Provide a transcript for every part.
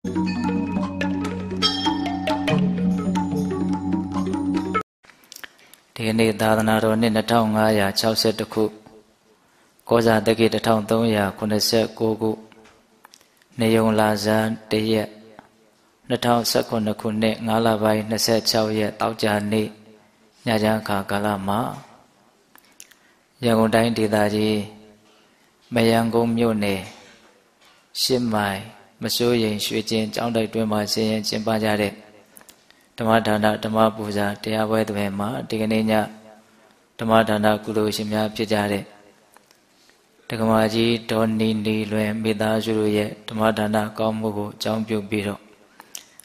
ဒီကနေ့သာသနာတော်နှစ်2562ခုကောဇာတက္ကိ1389ခုနေယုံလာဇန်တရက်2019ခုနှစ်5လပိုင်း26ရက်တောက်ကြနေ့ညချမ်းခါကာလမှာရန်ကုန်တိုင်းဒေသကြီးမယံကုန်းမြို့နယ်ရှစ်မိုင် မစိုးရိမ်ရွှေကျင်ကျောင်းတိုက်တွင်မှာဆင်းရင်ကျင်းပကြတဲ့ဓမ္မဒါနဓမ္မပူဇာတရားပွဲတွေမှာဒီကနေ့ညဓမ္မဒါနကုသိုလ်ရှင်များဖြစ်ကြတဲ့တက္ကမကြီးဒေါ်နီနီလွင်မိသားစုတို့ရဲ့ဓမ္မဒါနကောင်းမှုကိုအကြောင်းပြုပြီးတော့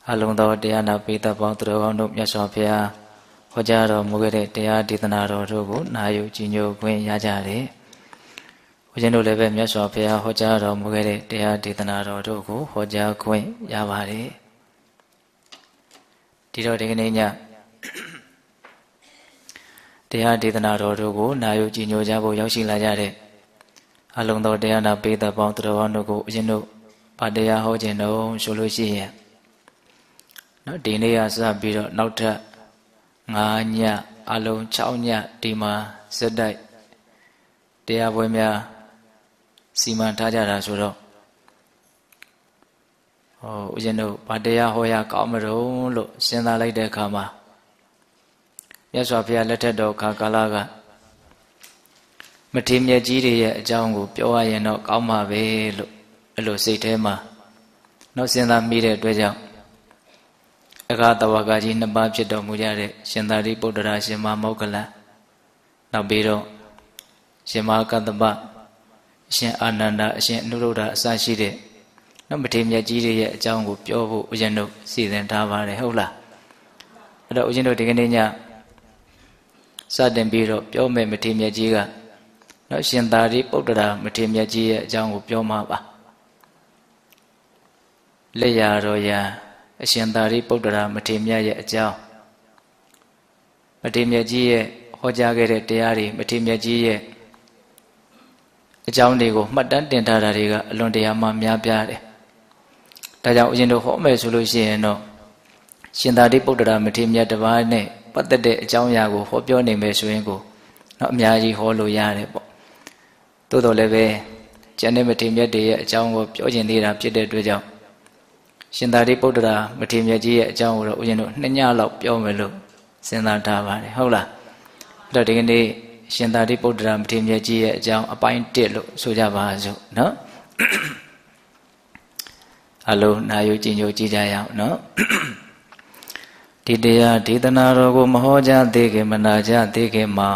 အလုံးသောတရားနာပိသပေါင်းသူတော်ကောင်းတို့မြတ်စွာဘုရားဟောကြားတော်မူခဲ့တဲ့တရားဒေသနာတော်တို့ကိုနာယူကြည်ညိုခွင့်ရကြတယ်။ ဘုရားတို့လည်းပဲမြတ်စွာဘုရားဟောကြားတော်မူခဲ့တဲ့တရားဒေသနာတော်တို့ကိုဟောကြားခွင့်ရပါတယ်။ဒီတော့ဒီကနေ့ညတရားဒေသနာတော်တို့ကိုနာယူကြည်ညိုကြဖို့ရောက်ရှိလာကြတဲ့အလုံးသောတရားနာပိသပေါင်းသူတော်ကောင်းတို့ကိုအရင်တို့ဗာတရားဟောခြင်းတော့ဆိုလို့ရှိရင်နော်ဒီနေ့ကစပြီးတော့နောက်ထပ်9ညအလုံး6ညဒီမှာစက်တိုက်တရားပွဲများ စီမံထားကြတာဆိုတော့ဟောဦးဇင်းတို့ဗာတရားဟောရကောင်းမလို့လို့စဉ်းစားလိုက်တဲ့အခါမှာမြတ်စွာဘုရားလက်ထက်တော်ခါကာလကမထေမြတ်ကြီးတွေရဲ့အကြောင်းကိုပြောရရင်တော့ကောင်းမှာပဲလို့အဲ့လိုစိတ်ထဲမှာနောက်စဉ်းစားမိတဲ့အတွက်ကြောင့်အခါတဝကကြီးနှစ်ပါးဖြစ်တော်မူကြတဲ့ရှင်သာရိပုတ္တရာရှင်မမောဂလနောက်ပြီးတော့ရှင်မကတ္တပအ ရှင်အာနန္ဒာအရှင်အနုရုဒ္ဓအစရှိတဲ့နောက်မထေမြတ်ကြီးတွေရဲ့အကြောင်းကိုပြောဖို့ဦးဇင်းတို့စီစဉ်ထားပါတယ်ဟုတ်လားအဲ့တော့ဦးဇင်းတို့ဒီကနေ့ညစတင်ပြီးတော့ပြောမယ်မထေမြတ်ကြီးကနော်ရှင်သာရိပုတ္တရာမထေမြတ်ကြီးရဲ့အကြောင်းကိုပြောမှာပါလက်ရတော်ရာအရှင်သာရိပုတ္တရာမထေမြတ်ရဲ့အကြောင်းမထေမြတ်ကြီးရဲ့ဟောကြားခဲ့တဲ့တရားတွေမထေမြတ်ကြီးရဲ့ အကြောင်းတွေကိုမှတ်တမ်းတင်ထားတာတွေကအလွန်တရာမှများပြားတယ်။ဒါကြောင့်ဦးဇင်းတို့ဟောမယ်ဆိုလို့ရှိရင်တော့ရှင်သာရိပုတ္တရာမထေမြတ်တစ်ပါးနဲ့ပတ်သက်တဲ့အကြောင်းအရာကိုဟောပြောနိုင်မယ်ဆိုရင်ကိုတော့အများကြီးဟောလို့ရတယ်ပေါ့။သို့တော်လည်းပဲကျန်တဲ့မထေမြတ်တွေရဲ့အကြောင်းကိုပြောကျင်သေးတာဖြစ်တဲ့အတွက်ကြောင့်ရှင်သာရိပုတ္တရာမထေရမြတ်ကြီးရဲ့အကြောင်းကိုတော့ဦးဇင်းတို့နှစ်ညလောက်ပြောမယ်လို့စဉ်းစားထားပါတယ်ဟုတ်လားအဲ့တော့ဒီကနေ့ ရှင်သာရိပုတ္တရာမထေရမြတ်ကြီးရဲ့အကြောင်းအပိုင်း1လို့ဆိုကြပါစို့နော်အလုံးနာယူကြည်ညိုကြည်ကြရအောင်နော်ဒီတရားဒေသနာတော်ကိုမဟောကြားသေးခင်မနာကြသေးခင်မှာ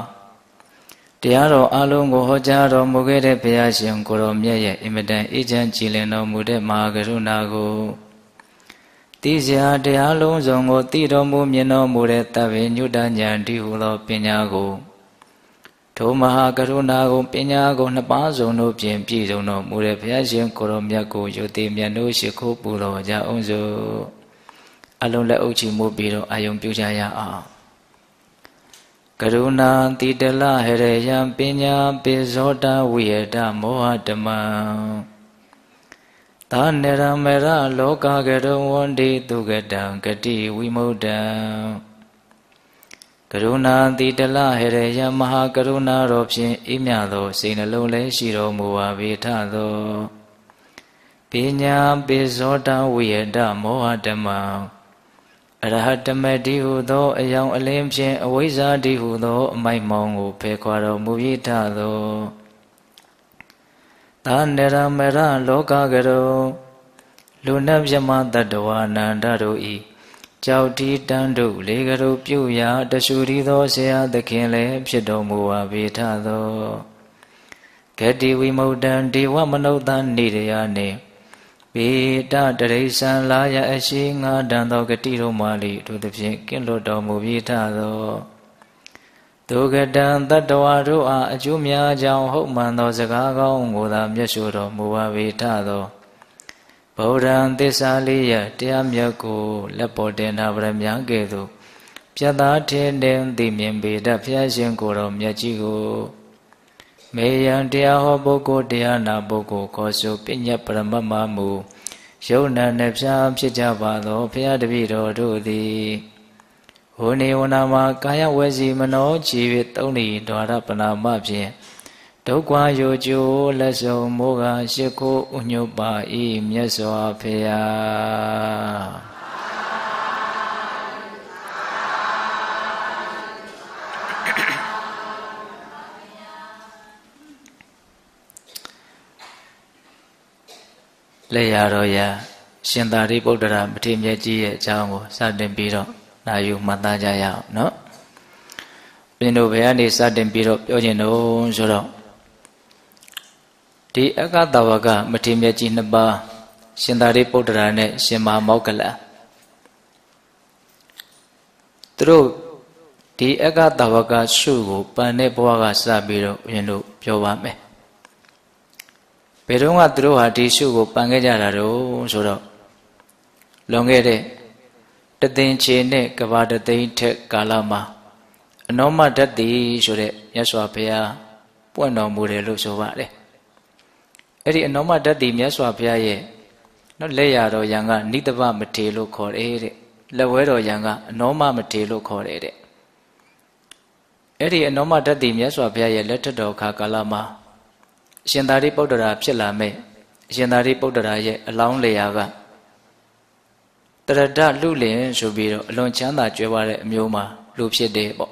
တရားတော်အလုံးကိုဟောကြားတော်မူခဲ့တဲ့ဘုရားရှင်ကိုရောမြတ်ရဲ့အင်မတန်အေးချမ်းကြည်လင်တော်မူတဲ့မဟာကရုဏာကိုသိစရာတရားလုံးစုံကိုသိတော်မူမြင်တော်မူတဲ့တပည့်ညုတဉာဏ်ဒီဟုသောပညာကို ထိုမဟာကရုဏာကိုပညာကိုနှစ်ပါးစုံတို့ဖြင့်ပြည့်စုံတော်မူတဲ့ဘုရားရှင်ကိုရောမြတ်ကိုယုတိမြတ်တို့ရှိခိုးပူတော်ကြအောင်စို့အလုံးလက်အုပ်ချီမှုပြီးတော့အာယုံပြုကြရအောင်ကရုဏာတိတလဟရယံပညာပိဇောတဝိယတမောဟတမံသာနေရမေရလောကကရုံဝန္တိသူကတံဂတိဝိမု ക്ത ံ ကရုဏာတိတလဟရယမဟာကရုဏာတော်ဖြင့်အိမြသောစိတ်နှလုံးလည်းရှိတော်မူပါပေထသောပညာပိဇောတဝိယတမောဟတမံအရဟတမတိဟုသောအယောင်အလင်းဖြင့်အဝိဇ္ဇာတိဟုသောအမိုက်မောင်းကိုဖယ်ခွာတော်မူ၏ထသောသာနေရမရလောကကရောလူနတ်မြမတတဝနန္ဒတို့ဤ ကြောက်တီတန်းတို့လေကရုပြုရာတရှူရီသောဆရာသခင်လည်းဖြစ်တော်မူပါပေထသောဂတိဝိမု ക്ത ံဒေဝမနုဿနေရယနှင့်ပေတတရိษံလာရအရှိငါတန်သောဂတိတို့မှလိတို့သဖြင့်ကင်းလွတ်တော်မူပြီးထသောဒုက္ကတံတတ္တဝါတို့အားအကျိုးများကြောင်းဟုတ်မှန်သောစကားကောင်းကိုသာမျက်ရှိတော်မူပါပေထသော ဗုဒ္ဓံသစ္စာလေးရတရားမြတ်ကိုလက်ပေါ်တင်တာဗရမ ्या ကဲ့သို့ပြတ်သားထင်တဲ့သိမြင်ပေတတ်ဖျားရှင်ကိုယ်တော်မြတ်ကြီးကိုမေယံတရားဟောပုဂ္ဂိုလ်တရားနာပုဂ္ဂိုလ်ခေါ်ဆိုပညတ်ပရမတ်မမူယုံနာနှဖျားဖြစ်ကြပါသောဘုရားတပည့်တော်တို့သည်ဟိုနေဝနာမှာကာယဝစီမနောကြည်၍သုံးဤဒွါရပနာမဖြင့် ဒုက္ခယောကျိုးလက်စုံမိုးကရှိခိုးဥညုပါဤမြတ်စွာဘုရားလက်ရတော်ရာရှင်သာရိပုတ္တရာမထေရမြတ်ကြီးရဲ့အကြောင်းကိုစတင်ပြီးတော့နာယူမှတ်သားကြရအောင်နော်ဘင်းတို့ဘယ်ကနေစတင်ပြီးတော့ပြောကျင်တော့ဆိုတော့ ဒီအကတဝကမထေရမြတ်ကြီးနှစ်ပါးရှင်သာရိပုတ္တရာနဲ့ရှင်မမောက္ကလသူတို့ဒီအကတဝကရှုကိုပန်တဲ့ဘဝကစပြီးတော့ဘင်းတို့ပြောပါမယ်ဘယ်တော့မှသူတို့ဟာဒီရှုကိုပန်ခဲ့ကြတာတော့ဆိုတော့လွန်ခဲ့တဲ့တသိန်းချေနဲ့ကဘာတသိန်းထက်ကာလမှာအနောမဓာတ်တိဆိုတဲ့မြတ်စွာဘုရားပွင့်တော်မူတယ်လို့ဆိုပါတယ် အဲ့ဒီအနောမဓာတ်တိမြတ်စွာဘုရားရဲ့နော်လက်ရတော်ယံကနိတပမထေလို့ခေါ်တယ်တဲ့လက်ဝဲတော်ယံကအနောမမထေလို့ခေါ်တယ်တဲ့အဲ့ဒီအနောမဓာတ်တိမြတ်စွာဘုရားရဲ့လက်ထတော်ခါကာလမှာအရှင်သာရိပုတ္တရာဖြစ်လာမဲ့အရှင်သာရိပုတ္တရာရဲ့အလောင်းလျာကတရဒလူလင်ဆိုပြီးတော့အလွန်ချမ်းသာကြွယ်ဝတဲ့အမျိုးမှာလူဖြစ်တယ်ပေါ့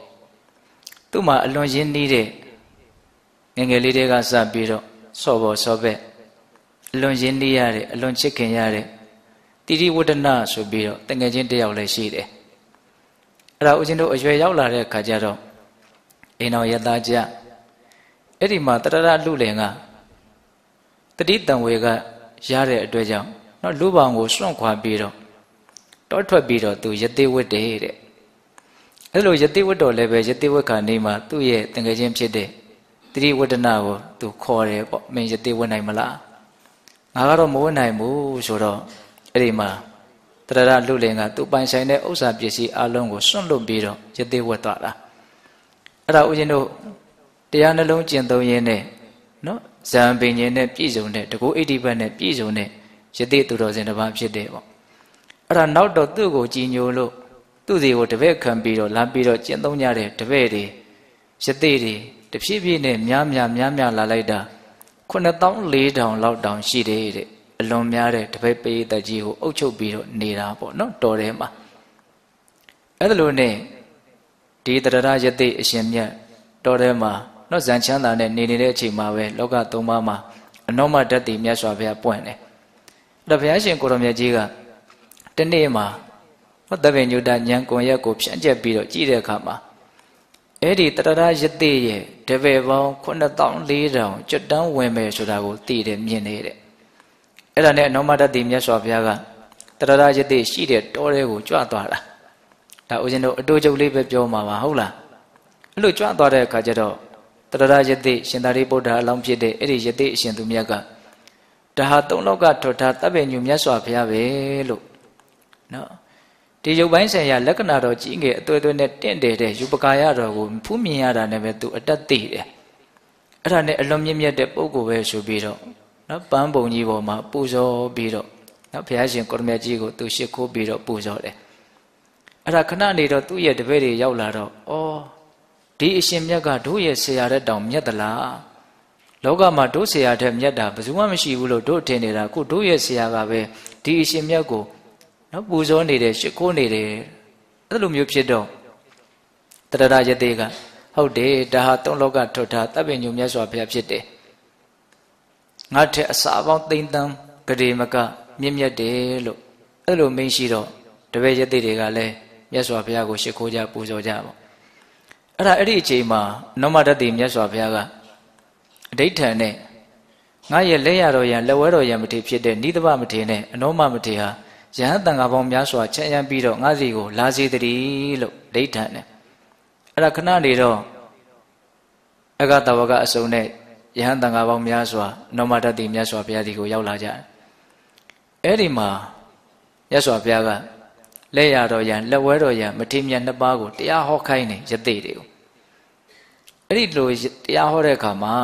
သူ့မှာအလွန်ရင်းနှီးတဲ့ငငယ်လေးတွေကစပြီးတော့ စော့ဘော်စော့ဘက်အလွန်ရင်းနှီးရတဲ့အလွန်ချစ်ခင်ရတဲ့တိရိဝဒနာဆိုပြီးတော့တငယ်ချင်းတယောက်လည်းရှိတယ်အဲ့ဒါဦးဇင်းတို့အရွယ်ရောက်လာတဲ့အခါကျတော့အိမ်တော်ရသားကြအဲ့ဒီမှာတရရလူလင်ကတတိတံဝေကရတဲ့အတွက်ကြောင့်နော်လူပောင်ကိုစွန့်ခွာပြီးတော့တောထွက်ပြီးတော့သူယတိဝတ်တယ်တဲ့အဲ့လိုယတိဝတ်တော်လည်းပဲယတိဝတ်ခါနေမှာသူ့ရဲ့တငယ်ချင်းဖြစ်တဲ့ တတိဝတ္တနာကိုသူခေါ်တယ်ပေါ့မင်းယတိဝတ်နိုင်မလားငါကတော့မဝတ်နိုင်ဘူးဆိုတော့အဲ့ဒီမှာတရရလူလင်ကသူပိုင်ဆိုင်တဲ့ဥစ္စာပစ္စည်းအလုံးကိုစွန့်လွတ်ပြီးတော့ယတိဝတ်သွားတာအဲ့ဒါဦးဇင်းတို့တရားနှလုံးကျင့်သုံးရင်းနဲ့နော်ဇံပင်ခြင်းနဲ့ပြည့်စုံတဲ့တကူအိဋ္ဌိပတ်နဲ့ပြည့်စုံတဲ့ယတိသူတော်စင်တစ်ပါးဖြစ်တယ်ပေါ့အဲ့ဒါနောက်တော့သူ့ကိုကြည်ညိုလို့သူ့စီကိုတပည့်ခံပြီးတော့လမ်းပြီးတော့ကျင့်သုံးကြတဲ့တပည့်တွေယတိတွေ တဖြည်းဖြည်းနဲ့များများများများလာလိုက်တာ9400လောက်တောင်ရှိတယ်တဲ့အလွန်များတဲ့တပည့်ပရိသတ်ကြီးကိုအုပ်ချုပ်ပြီးတော့နေတာပေါ့နော်တော်ထဲမှာအဲ့ဒါလို့နဲ့ဒီတရရယတိအရှင်မြတ်တော်ထဲမှာနော်ဇန်ချမ်းသာနဲ့နေနေတဲ့အချိန်မှာပဲလောကသုံးပါးမှာအနောမတတ်တည်မြတ်စွာဘုရားပွင့်တယ်အဲ့ဒါဘုရားရှင်ကိုရောမြတ်ကြီးကတနေ့မှာဟောတပည့်ညုတဉာဏ်ကွန်ရက်ကိုဖြန့်ကျက်ပြီးတော့ကြည့်တဲ့အခါမှာ အဲ့ဒီတရရယတိရဲ့တပည့်ပေါင်း9400ကျွတ်တန်းဝင်မယ်ဆိုတာကိုသိတယ်မြင်နေတဲ့အဲ့ဒါနဲ့အနောမတတ်တည်မြတ်စွာဘုရားကတရရယတိရှိတဲ့တောထဲကိုကြွသွားတာဒါဦးဇင်းတို့အတူချုပ်လေးပဲပြောမှာပါဟုတ်လားအဲ့လိုကြွသွားတဲ့အခါကျတော့တရရယတိရှင်သာရိပုတ္တရာအလောင်းဖြစ်တဲ့အဲ့ဒီယတိအရှင်သူမြတ်ကဒါဟာသုံးလောက်ကထွတ်ထားတပ်ပင်ညူမြတ်စွာဘုရားပဲလို့နော် ဒီရုပ်ပိုင်းဆိုင်ရာလက္ခဏာတော်ကြီးငယ်အသွေးသွေးနဲ့တင့်တယ်တဲ့ယူပကာယတော်ကိုဖူးမြင်ရတာနဲ့ပဲသူအတက်သိတယ်အဲ့ဒါနဲ့အလွန်မြင့်မြတ်တဲ့ပုဂ္ဂိုလ်ပဲဆိုပြီးတော့နော်ပန်းပုံကြီးပေါ်မှာပူဇော်ပြီးတော့နော်ဘုရားရှင်ကိုရမကြီးကိုသူရှ िख ိုးပြီးတော့ပူဇော်တယ်အဲ့ဒါခဏနေတော့သူ့ရဲ့တပည့်တွေရောက်လာတော့ဩဒီအရှင်မြတ်ကတို့ရဲ့ဆရာတဲ့တောင်မြတ်သလားလောကမှာတို့ဆရာတဲ့မြတ်တာဘယ်သူမှမရှိဘူးလို့တို့ထင်နေတာခုတို့ရဲ့ဆရာကပဲဒီအရှင်မြတ်ကို နော်ပူဇော်နေတယ်ရှ िख ိုးနေတယ်အဲ့လိုမျိုးဖြစ်တော့တရရယတိကဟုတ်တယ်ဒါဟာသုံးလောကထွတ်ထားတပ်ပင်ညုံမြတ်စွာဘုရားဖြစ်တယ်ငါထက်အစာပေါင်းသိမ့်တန်းဂရေမကမြင့်မြတ်တယ်လို့အဲ့လိုမင်းရှိတော့တပည့်ယတိတွေကလည်းမြတ်စွာဘုရားကိုရှ िख ိုးကြပူဇော်ကြပါအဲ့ဒါအဲ့ဒီအချိန်မှာနောမတတိမြတ်စွာဘုရားကအဋိဋ္ဌံနဲ့ငါရဲ့လက်ရတော်ရန်လက်ဝဲတော်ရန်မထေဖြစ်တဲ့နိဒဗမထေနဲ့အနောမမထေဟာ ယဟန်တန်ဃာပေါင်းများစွာချက်ရန်ပြီးတော့ငါစီကို လာစေတည်းလို့ဒိဋ္ဌံနဲ့အဲ့ဒါခဏနေတော့အဂတဝကအစုံနဲ့ယဟန်တန်ဃာပေါင်းများစွာနောမတတိမြတ်စွာဘုရားဒီကိုရောက်လာကြတယ်အဲ့ဒီမှာမြတ်စွာဘုရားကလက်ရတော်ရန်လက်ဝဲတော်ရန်မထေမြတ်နှစ်ပါးကိုတရားဟောခိုင်းတယ်ယသိတွေကိုအဲ့ဒီလိုတရားဟောတဲ့အခါမှာ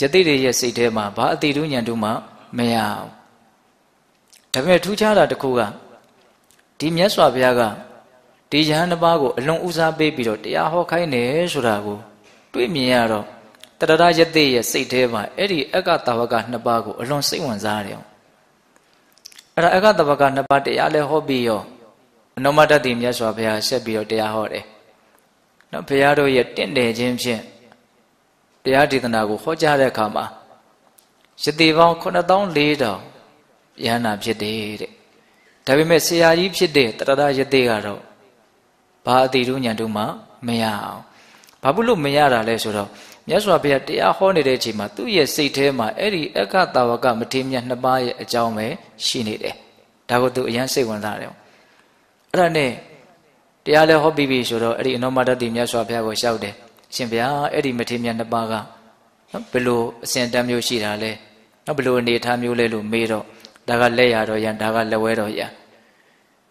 ယသိတွေရဲ့စိတ်ထဲမှာဘာအတိတုညံတုမှမရဘူး ဒါပေမဲ့ထူးခြားတာတစ်ခုကဒီမြတ်စွာဘုရားကဒီယဟန်တစ်ပါးကိုအလွန်ဦးစားပေးပြီးတော့တရားဟောခိုင်းတယ်ဆိုတာကိုတွေးမြင်ရတော့တရရယသိရဲ့စိတ်ထဲမှာအဲ့ဒီအက္ကတဝကနှစ်ပါးကိုအလွန်စိတ်ဝင်စားတယ်အဲ့ဒါအက္ကတဝကနှစ်ပါးတရားလဲဟောပြီးရောအနုမတတိမြတ်စွာဘုရားဆက်ပြီးတော့တရားဟောတယ်နော်ဘုရားတို့ရဲ့တင့်တယ်ခြင်းဖြင့်တရားဒေသနာကိုဟောကြားတဲ့အခါမှာယတိပေါင်း9400 ယဟနာဖြစ်တယ်တဲ့ဒါပေမဲ့ဆရာကြီးဖြစ်တဲ့တရရယသိကတော့ဘာအတိတို့ညာတို့မှမရအောင်ဘာဖြစ်လို့မရတာလဲဆိုတော့မြတ်စွာဘုရားတရားဟောနေတဲ့အချိန်မှာသူ့ရဲ့စိတ်ထဲမှာအဲ့ဒီအခတာဝကမထေမြတ်နှစ်ပါးရဲ့အကြောင်းပဲရှိနေတယ်ဒါကိုသူအရန်စိတ်ဝင်စားတယ်အဲ့ဒါနဲ့တရားလည်းဟောပြီးပြီဆိုတော့အဲ့ဒီအနောမတတိမြတ်စွာဘုရားကိုလျှောက်တယ်ရှင်ဗျာအဲ့ဒီမထေမြတ်နှစ်ပါးကနော်ဘယ်လိုအစဉ်တမ်းမျိုးရှိတာလဲနော်ဘယ်လိုအနေထားမျိုးလဲလို့မေးတော့ ဒါကလက်ရတော့ရန်ဒါကလက်ဝဲတော့ရန်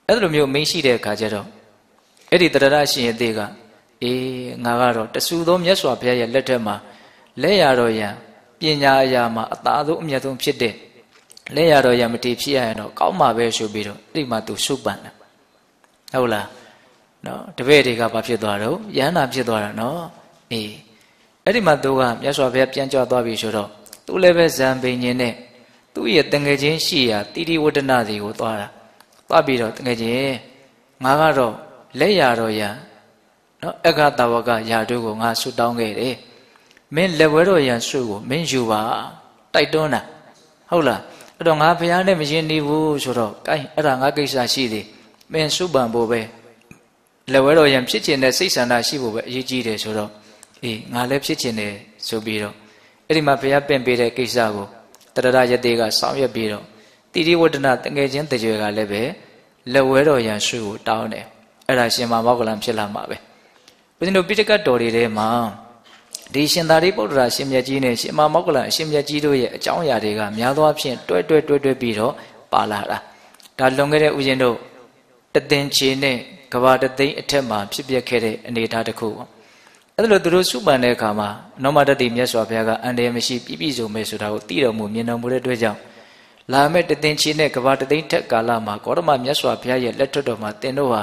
အဲ့လိုမျိုးမင်းရှိတဲ့အခါကျတော့အဲ့ဒီတရရရှင်ရဲ့သေးကအေးငါကတော့တဆူသောမြတ်စွာဘုရားရဲ့လက်ထက်မှာလက်ရတော်ရန်ပညာအရာမှာအသာဆုံးအမြတ်ဆုံးဖြစ်တဲ့လက်ရတော်ရန်မတည်ဖြစ်ရရင်တော့ကောင်းမှာပဲဆိုပြီးတော့အဲ့ဒီမှာသူစုပန်တယ်ဟုတ်လားနော်တပည့်တွေကဘာဖြစ်သွားတော့ယန္တာဖြစ်သွားတာနော်အေးအဲ့ဒီမှာသူကမြတ်စွာဘုရားပြန်ကြွသွားပြီဆိုတော့သူလည်းပဲဇံပိန်ခြင်းနဲ့ သူ့ရဲ့တငယ်ချင်းရှိရာတိတိဝတ္တနာစီကိုသွားတာသွားပြီးတော့တငယ်ချင်းငါကတော့လက်ရတော်ရန်နော်အက္ခတဝကယာတို့ကိုငါဆုတောင်းခဲ့တယ်မင်းလက်ဝဲတော်ရန်ဆုကိုမင်းယူပါတိုက်တွန်းတာဟုတ်လားအဲ့တော့ငါဘုရားနဲ့မရင်နေဘူးဆိုတော့ကိုင်းအဲ့ဒါငါကိစ္စရှိသေးမင်းစုပန်ဖို့ပဲလက်ဝဲတော်ရန်ဖြစ်ခြင်းနဲ့စိတ်ဆန္ဒရှိဖို့ပဲအရေးကြီးတယ်ဆိုတော့အေးငါလည်းဖြစ်ခြင်းတယ်ဆိုပြီးတော့အဲ့ဒီမှာဘုရားပင့်ပေးတဲ့ကိစ္စကို တရရယတေကဆောင်ရွက်ပြီးတော့တိရိဝတ္တနာတငယ်ချင်းတကြွယ်ကလည်းပဲလက်ဝဲတော်ရန်ဆုကိုတောင်းတယ်အဲ့ဒါရှင်မမောကလံဖြစ်လာမှာပဲဦးဇင်းတို့ပိဋကတ်တော်တွေထဲမှာဒီရှင်သာရိပုတ္တရာရှင်မြတ်ကြီးနဲ့ရှင်မမောကလံအရှင်မြတ်ကြီးတို့ရဲ့အကြောင်းအရာတွေကများသောအားဖြင့်တွဲတွဲတွဲတွဲပြီးတော့ပါလာတာဒါလွန်ခဲ့တဲ့ဦးဇင်းတို့တသင်ချေနဲ့ကဘာတသိန်းအထက်မှာဖြစ်ပျက်ခဲ့တဲ့အနေအထားတစ်ခုပေါ့ အဲ့ဒါလို့သူတို့စုပန်တဲ့အခါမှာနောမတတိမြတ်စွာဘုရားကအန္တရာယ်မရှိပြည့်ပြည့်စုံမဲ့ဆိုတာကိုသိတော်မူမြင်တော်မူတဲ့အတွက်ကြောင့်လာမဲ့တသင်ချေနဲ့ကဘာတသိန်းထက်ကာလမှာဂေါရမမြတ်စွာဘုရားရဲ့လက်ထက်တော်မှာတင်တို့ဟာ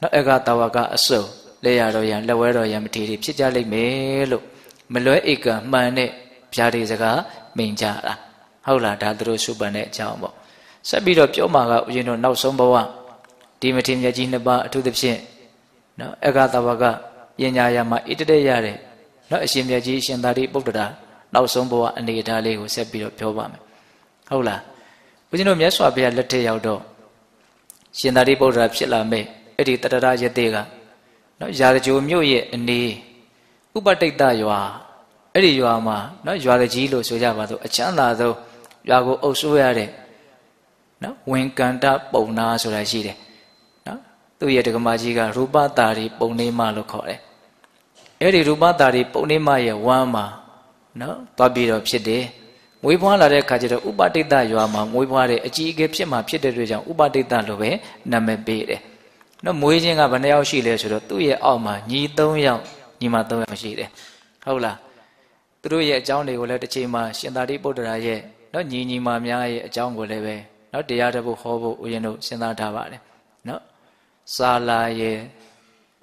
နော်အကတာဝကအစုံလက်ရတော်ရန်လက်ဝဲတော်ရန်မထေရီဖြစ်ကြလိမ့်မယ်လို့မလွဲဧကမှန်တဲ့ဗျာဒီစကားမိန်ကြတာဟုတ်လားဒါသူတို့စုပန်တဲ့အကြောင်းပေါ့ဆက်ပြီးတော့ပြောမှာကဦးဇင်းတို့နောက်ဆုံးဘဝဒီမထေမြတ်ကြီးနှစ်ပါးအထူးသဖြင့်နော်အကတာဝက ပညာရမှာဣတတဲ့ရတဲ့နော်အရှင်မြတ်ကြီးရှင်သာရိပုတ္တရာနောက်ဆုံးဘဝအနေအထားလေးကိုဆက်ပြီးတော့ပြောပါမယ်ဟုတ်လားဦးဇင်းတို့မြတ်စွာဘုရားလက်ထက်ရောက်တော့ရှင်သာရိပုတ္တရာဖြစ်လာမဲ့အဲ့ဒီတတရယတေကနော်ရာဇဂျိုမြို့ရဲ့အနေဥပတိတ်တရွာအဲ့ဒီရွာမှာနော်ရွာကြီးလို့ဆိုကြပါစို့အချမ်းသာဆုံးရွာကိုအုပ်စိုးရတဲ့နော်ဝင်ကန္တပုံနာဆိုတာရှိတယ်နော်သူ့ရဲ့ဒကမာကြီးကရူပတာရီပုံနေမလို့ခေါ်တယ် အဲ့ဒီရူပတာရီပုံနေမရဲ့ဝမ်းမှာနော်သွားပြီးတော့ဖြစ်တယ်မွေးဖွားလာတဲ့အခါကျတော့ဥပတိတ်တရွာမှာမွေးဖွားတဲ့အကြီးအကဲဖြစ်မှာဖြစ်တဲ့အတွက်ကြောင့်ဥပတိတ်တလို့ပဲနာမည်ပေးတယ်နော်မွေးခြင်းကဘယ်နှယောက်ရှိလဲဆိုတော့သူ့ရဲ့အောက်မှာညီ၃ယောက်ညီမ၃ယောက်ရှိတယ်ဟုတ်လားသူတို့ရဲ့အကြောင်းတွေကိုလည်းတစ်ချိန်မှာရှင်သာရိပုတ္တရာရဲ့နော်ညီညီမများရဲ့အကြောင်းကိုလည်းပဲနော်တရားတပုတ်ဟောဖို့ဦးဇင်းတို့စဉ်းစားထားပါတယ်နော်စာလာရဲ့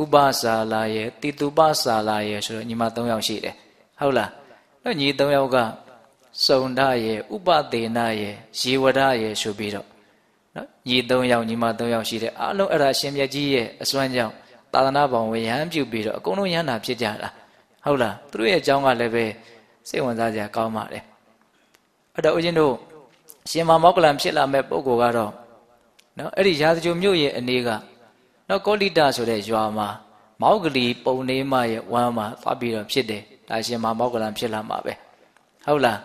ဥပစာလာရဲ့တိတုပစာလာရဲ့ဆိုတော့ညီမ၃ယောက်ရှိတယ်ဟုတ်လားနော်ညီ၃ယောက်ကစုံဒရဲ့ဥပသေနရဲ့ရေဝဒရဲ့ဆိုပြီးတော့နော်ညီ၃ယောက်ညီမ၃ယောက်ရှိတယ်အားလုံးအဲ့ဒါရှင်မြတ်ကြီးရဲ့အစွမ်းကြောင့်သာသနာ့ဘောင်ဝေယံပြုပြီးတော့အကုန်လုံးယန္တာဖြစ်ကြတာဟုတ်လားသူတို့ရဲ့အကြောင်းကလည်းပဲစိတ်ဝင်စားစရာကောင်းပါတယ်အဲ့တော့ဦးဇင်းတို့ရှင်မောကလံဖြစ်လာမဲ့ပုံကိုကတော့နော်အဲ့ဒီရာဇဂိုမြို့ရဲ့အနေက နော်ကောလိတဆိုတဲ့ရွာမှာမောက်ကလီပုံနေမရဲ့ဝမ်းမှာသွားပြီးတော့ဖြစ်တယ်ဒါရှင်မောကလံဖြစ်လာမှာပဲဟုတ်လား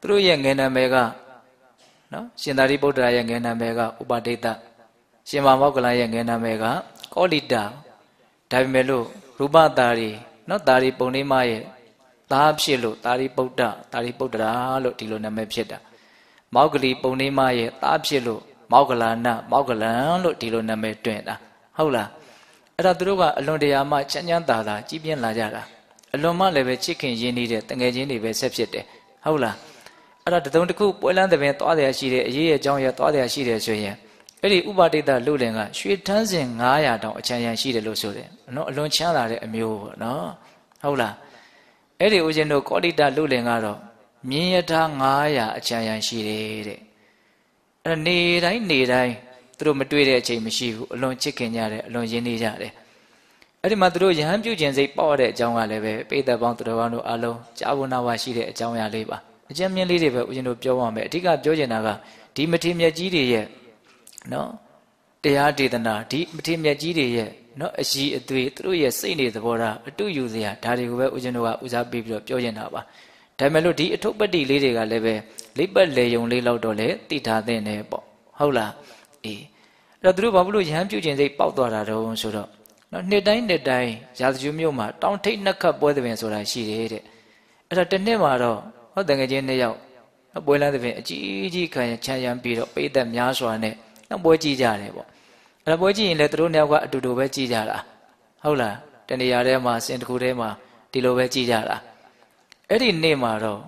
သူတို့ရဲ့ငယ်နာမည်ကနော်ရှင်သာရိပုတ္တရာရဲ့ငယ်နာမည်ကဥပဒိတရှင်မောကလံရဲ့ငယ်နာမည်ကကောလိတဒါပေမဲ့လို့ရူပတာရီနော်တာရီပုံနေမရဲ့သားဖြစ်လို့တာရိပုတ္တတာရိပုတ္တရာလို့ဒီလိုနာမည်ဖြစ်တာမောက်ကလီပုံနေမရဲ့သားဖြစ်လို့မောက်ကလာနမောက်ကလန်လို့ဒီလိုနာမည်တွင်တာ ဟုတ်လားအဲ့ဒါသူတို့ကအလွန်တရာမှချမ်းချမ်းသာသာကြီးပြင်းလာကြတာအလွန်မှလည်းပဲချစ်ခင်ရင်းနှီးတဲ့တငယ်ချင်းတွေပဲဆက်ဖြစ်တယ်ဟုတ်လားအဲ့အဲ့ဒါတစုံတစ်ခုပွဲလန်းတဲ့ပင်သွားတယ်ရှိတယ်အရေးရဲ့အကြောင်းရဲ့သွားတယ်ရှိတယ်ဆိုရင်အဲ့ဒီဥပတိတလူလင်ကရွှေထန်းစင်900တောင်အချမ်းရန်ရှိတယ်လို့ဆိုတယ်နော်အလွန်ချမ်းသာတဲ့အမျိုးပေါ့နော်ဟုတ်လားအဲ့ဒီဦးဇင်းတို့ကောတိတလူလင်ကတော့မြင်းရထား900အချမ်းရန်ရှိတယ်တဲ့အဲ့နေတိုင်းနေတိုင်း သူတို့မတွေ့တဲ့အချိန်မရှိဘူးအလွန်ချစ်ခင်ကြတယ်အလွန်ရင်းနှီးကြတယ်အဲ့ဒီမှာသူတို့ယဟန်ပြုခြင်းစိတ်ပေါ့တဲ့အကြောင်းကလည်းပဲပိဿပေါင်းသူတော်ကောင်းတို့အလုံးကြားဝနာဝရှိတဲ့အကြောင်းအရာလေးပါအကျဉ်းမြင့်လေးတွေပဲဦးဇင်းတို့ပြောပါမယ်အဓိကပြောချင်တာကဒီမထေမြတ်ကြီးတွေရဲ့နော်တရားဒေသနာဒီမထေမြတ်ကြီးတွေရဲ့နော်အရှိအသွေးသူတို့ရဲ့စိတ်နေသဘောထားအတူယူစရာဒါတွေကိုပဲဦးဇင်းတို့ကဦးစားပေးပြီးတော့ပြောချင်တာပါဒါပေမဲ့လို့ဒီအထုပ်ပတ္တိလေးတွေကလည်းပဲလိပ်ပတ်လေယုံလေးလောက်တော့လေတိထားတဲ့နေပေါ့ဟုတ်လားအေးအဲ့ တော့သူတို့ဘာလို့ရဟန်းပြုခြင်းစိတ်ပေါက်သွားတာတော့ဆိုတော့နော်နှစ်တိုင်းနှစ်တိုင်းရာဇဂျူမြို့မှာတောင်ထိတ်နှက်ခတ်ပွဲသဘင်ဆိုတာရှိတယ်တဲ့အဲ့တော့တစ်နှစ်မှာတော့ဟောတငယ်ချင်းနှစ်ယောက်ပွဲလန်းသဘင်အကြီးကြီးခံရချမ်းရမ်းပြီးတော့ပိတ်သက်များစွာနဲ့နောက်ပွဲကြည့်ကြတယ်ပေါ့အဲ့တော့ပွဲကြည့်ရင်လည်းသူတို့နှစ်ယောက်ကအတူတူပဲကြည့်ကြတာဟုတ်လားတနေရာထဲမှာစင်တစ်ခုထဲမှာဒီလိုပဲကြည့်ကြတာအဲ့ဒီနေ့မှာတော့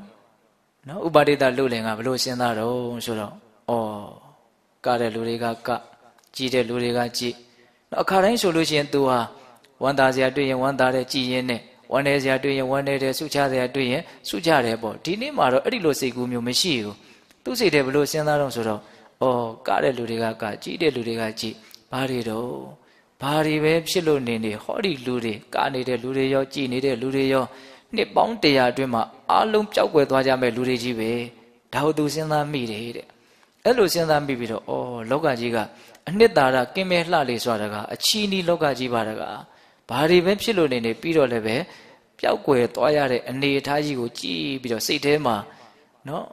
နော်ဥပါဒိတလူလင်ကဘလို့စဉ်းစားတော့ဆိုတော့ဩကတဲ့လူတွေကက ကြည့်တဲ့လူတွေကကြည့်နော်အခါတိုင်းဆိုလို့ရှိရင် तू ဟာဝမ်းသာစရာတွေ့ရင်ဝမ်းသာတဲ့ကြည်ရင်နဲ့ဝမ်းနေစရာတွေ့ရင်ဝမ်းနေတဲ့ဆုချစရာတွေ့ရင်ဆုချတယ်ပေါ့ဒီနေ့မှာတော့အဲ့ဒီလိုစိတ်ကူးမျိုးမရှိဘူးသူ့စိတ်ထဲဘလို့စဉ်းစားတော့ဆိုတော့ဩကတဲ့လူတွေကကကြည်တဲ့လူတွေကကြည်ဘာတွေတော့ဘာတွေပဲဖြစ်လို့နေနေဟောဒီလူတွေကနေတဲ့လူတွေရောကြည်နေတဲ့လူတွေရောနှစ်ပေါင်းတရာအတွင်းမှာအလုံးပျောက်ကွယ်သွားကြမဲ့လူတွေကြီးပဲဒါဟုတ်သူစဉ်းစားမိတယ်တဲ့အဲ့လိုစဉ်းစားမိပြီးတော့ဩလောကကြီးက အနှစ်သာရကင်းမဲ့လှလေဆိုတာကအချီးနီးလောကကြီးပါတကားဘာတွေပဲဖြစ်လို့နေနေပြီးတော့လည်းပဲပျောက်ကွယ်သွားရတဲ့အနေအထားကြီးကိုကြည်ပြီးတော့စိတ်ထဲမှာနော်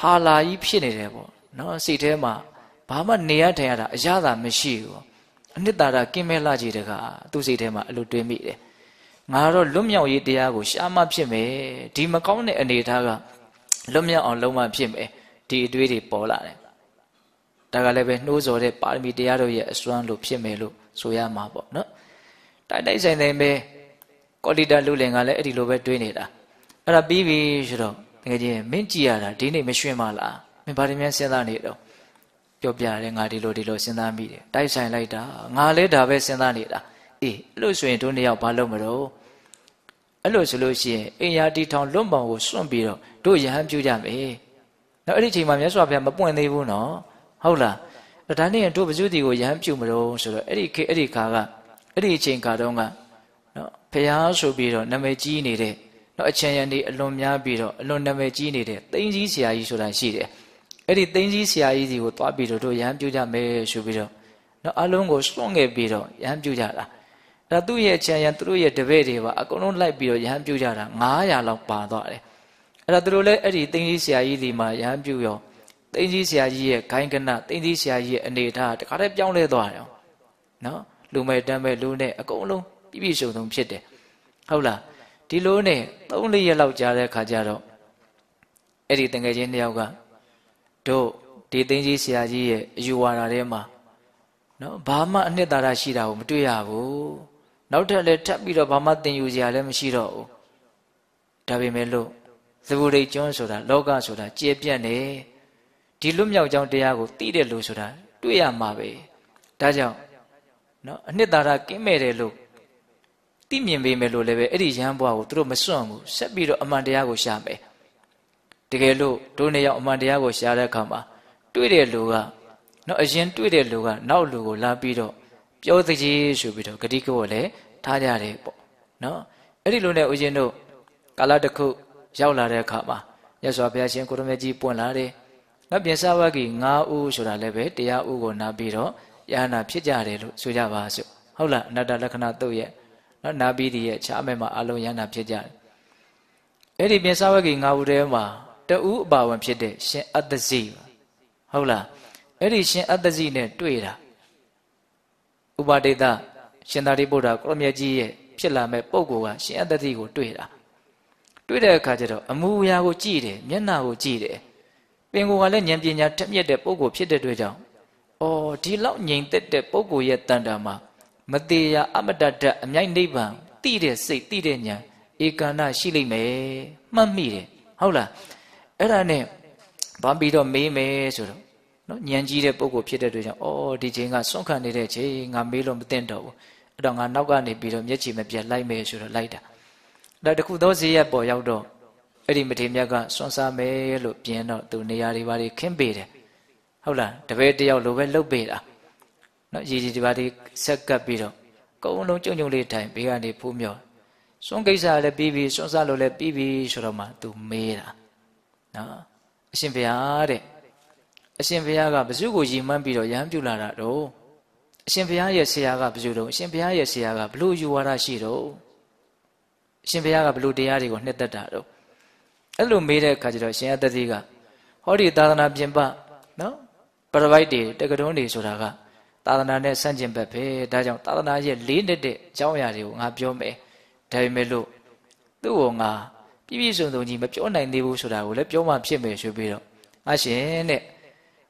ဟာလာကြီးဖြစ်နေတယ်ပေါ့နော်စိတ်ထဲမှာဘာမှနေရထိုင်ရတာအရသာမရှိဘူးအနှစ်သာရကင်းမဲ့လှကြီးတကားသူ့စိတ်ထဲမှာအဲ့လိုတွေးမိတယ်ငါတော့လွတ်မြောက်ရေးတရားကိုရှားမှဖြစ်မယ်ဒီမကောင်းတဲ့အနေအထားကလွတ်မြောက်အောင်လုံးဝဖြစ်မယ်ဒီအတွေးတွေပေါ်လာတယ် ဒါကလည်းပဲနှိုးဆော်တဲ့ပါရမီတရားတို့ရဲ့အစွမ်းလို့ဖြစ်မယ်လို့ဆိုရမှာပေါ့နော်တိုက်တိုက်ဆိုင်ဆိုင်ပဲကောလီတာလူလင်ကလည်းအဲ့ဒီလိုပဲတွေးနေတာအဲ့ဒါပြီးပြီဆိုတော့တကယ်ချင်းမင်းကြည်ရတာဒီနေ့မရွှင်ပါလားမင်းဘာတွေများစဉ်းစားနေတော့ပြောပြတယ်ငါဒီလိုဒီလိုစဉ်းစားမိတယ်တိုက်ဆိုင်လိုက်တာငါလည်းဒါပဲစဉ်းစားနေတာအေးအဲ့လိုဆိုရင်တို့နှစ်ယောက်ဘာလုပ်မလို့အဲ့လိုဆိုလို့ရှိရင်အိယာတီထောင်လွတ်ပေါင်ကိုစွန့်ပြီးတော့တို့ယဟန်ပြုကြမယ်နော်အဲ့ဒီချိန်မှာမြတ်စွာဘုရားမပွင့်သေးဘူးနော် ဟုတ်လားဒါနဲ့တို့ပစုတီကိုယဟန်ပြုမလို့ဆိုတော့အဲ့ဒီခေအဲ့ဒီခါကအဲ့ဒီအချိန်ခါတုန်းကနော်ဘုရားဆိုပြီးတော့နာမည်ကြီးနေတဲ့နော်အချမ်းရံဒီအလွန်များပြီးတော့အလွန်နာမည်ကြီးနေတဲ့သိင်းကြီးဆရာကြီးဆိုတာရှိတယ်အဲ့ဒီသိင်းကြီးဆရာကြီးစီကိုတွားပြီးတော့တို့ယဟန်ပြုကြမယ်ဆိုပြီးတော့နော်အလုံးကိုစွန့်ခဲ့ပြီးတော့ယဟန်ပြုကြတာဒါသူ့ရဲ့အချမ်းရံသူတို့ရဲ့တပည့်တွေပါအကုန်လုံးလိုက်ပြီးတော့ယဟန်ပြုကြတာ900လောက်ပါသွားတယ်အဲ့ဒါသူတို့လည်းအဲ့ဒီသိင်းကြီးဆရာကြီးဒီမှာယဟန်ပြုရော သိင်းကြီးဆရာကြီးရဲ့ခိုင်းကနသိင်းကြီးဆရာကြီးရဲ့အနေထားတခါတည်းပြောင်းလဲသွားတယ်နော်လူမဲ့တမ်းမဲ့လူနဲ့အကုန်လုံးပြည့်ပြည့်စုံစုံဖြစ်တယ်ဟုတ်လားဒီလိုနဲ့၃၄ရက်လောက်ကြာတဲ့ခါကျတော့အဲ့ဒီတငယ်ချင်းတစ်ယောက်ကတို့ဒီသိင်းကြီးဆရာကြီးရဲ့အယူဝါဒထဲမှာနော်ဘာမှအနှစ်သာရရှိတာကိုမတွေ့ရဘူးနောက်ထပ်လည်းထပ်ပြီးတော့ဘာမှသင်ယူစရာလည်းမရှိတော့ဘူးဒါပေမဲ့လို့သဘူရိတ်ကျွန်းဆိုတာလောကဆိုတာကျေပြန့်နေ ဒီလွတ်မြောက်ကြောင်းတရားကိုသိတယ်လို့ဆိုတာတွေ့ရမှာပဲဒါကြောင့်နော်အနှစ်သာရကင်းမဲ့တယ်လို့သိမြင်ပေမဲ့လို့လည်းပဲအဲ့ဒီရဟန်းဘွားကိုသူတို့မစွန့်ဘူးဆက်ပြီးတော့အမှန်တရားကိုရှာမယ်တကယ်လို့တို့နှစ်ယောက်အမှန်တရားကိုရှာတဲ့အခါမှာတွေ့တဲ့လူကနော်အရင်တွေ့တဲ့လူကနောက်လူကိုလာပြီးတော့ပြောတကြီးဆိုပြီးတော့ဂတိကိုလည်းထားကြတယ်ပေါ့နော်အဲ့ဒီလိုနဲ့ဦးဇင်းတို့ကာလတစ်ခုရောက်လာတဲ့အခါမှာမြတ်စွာဘုရားရှင်ကိုရမေကြီးပွင့်လာတယ် နောက်ပြင်စဝဂီ9ဦးဆိုတာလည်းပဲတရားဦးကိုနာပြီးတော့ယဟနာဖြစ်ကြတယ်လို့ဆိုကြပါစို့ဟုတ်လားအနတ္တလက္ခဏာတုတ်ရဲ့နော်နာပြီးဒီရဲ့ခြားမဲ့မှာအလုံးယဟနာဖြစ်ကြတယ်အဲ့ဒီပြင်စဝဂီ9ဦးထဲမှာတဦးအပါဝင်ဖြစ်တဲ့ရှင်အတ္တစီဟုတ်လားအဲ့ဒီရှင်အတ္တစီနဲ့တွေ့တာဥပါဒေတာရှင်သာရိပုတ္တရာကိုရမြတ်ကြီးရဲ့ဖြစ်လာမဲ့ပုံကိုကရှင်အတ္တစီကိုတွေ့တာတွေ့တဲ့အခါကျတော့အမူအရာကိုကြည့်တယ်မျက်နှာကိုကြည့်တယ် ပင်ကိုယ်ကလည်းဉာဏ်ပညာထက်မြက်တဲ့ပုံကိုဖြစ်တဲ့အတွက်ကြောင့်အော်ဒီလောက်ငြိမ်သက်တဲ့ပုံကိုရဲ့တန်တာမှာမသေးရအမတ္တဓာတ်အမြိုက်နိဗ္ဗာန်တိတဲ့စိတ်တိတဲ့ဉာဏ်ဧကန္တရှိလိမ့်မယ်မှတ်မိတယ်ဟုတ်လားအဲ့ဒါနဲ့သွားပြီးတော့မေးမယ်ဆိုတော့နော်ညံကြီးတဲ့ပုံကိုဖြစ်တဲ့အတွက်ကြောင့်အော်ဒီချိန်ကစွန့်ခံနေတဲ့ချိန်ငါမေးလို့မသိတော့ဘူးအဲ့တော့ငါနောက်ကနေပြီးတော့မျက်ခြေမပြတ်လိုက်မယ်ဆိုတော့လိုက်တာဒါတခုသောဇေယျပေါ်ရောက်တော့ အဲ့ဒီမထေမြတ်ကစွန့်စားမယ်လို့ပြင်တော့သူနေရာတွေဘာတွေခင်းပေးတယ်ဟုတ်လားတပည့်တယောက်လိုပဲလှုပ်ပေးတာနော်ရည်ကြီးဒီဘာတွေဆက်ကပ်ပြီးတော့ကုန်းလုံးကြုံကြုံလေးထိုင်ဘေးကနေဖူးမြော်စွန့်ကိစ္စလည်းပြီးပြီစွန့်စားလို့လည်းပြီးပြီဆိုတော့မှသူမေးတာနော်အရှင်ဘုရားတဲ့အရှင်ဘုရားကဘု து ကိုရည်မှန်းပြီးတော့ရဟန်းပြုလာတာတော့အရှင်ဘုရားရဲ့ဆရာကဘု து တော့အရှင်ဘုရားရဲ့ဆရာကဘလို့ယူဝါဒရှိတော့အရှင်ဘုရားကဘလို့တရားတွေကိုနှစ်သက်တာတော့ အဲ့လိုမေးတဲ့အခါကျတော့ရှင်အတ္တိကဟောဒီသာသနာပြင်ပနော်ပရပိုက်တွေတက္ကတုံးတွေဆိုတာကသာသနာနဲ့ဆန့်ကျင်ဘက်ပဲဒါကြောင့်သာသနာရဲ့လေးနှစ်တဲ့အကြောင်းအရာတွေကိုငါပြောမယ်ဒါပေမဲ့လို့သူ့ကိုငါပြည့်ပြည့်စုံစုံကြီးမပြောနိုင်သေးဘူးဆိုတာကိုလည်းပြောမှဖြစ်မယ်ဆိုပြီးတော့အရှင်တဲ့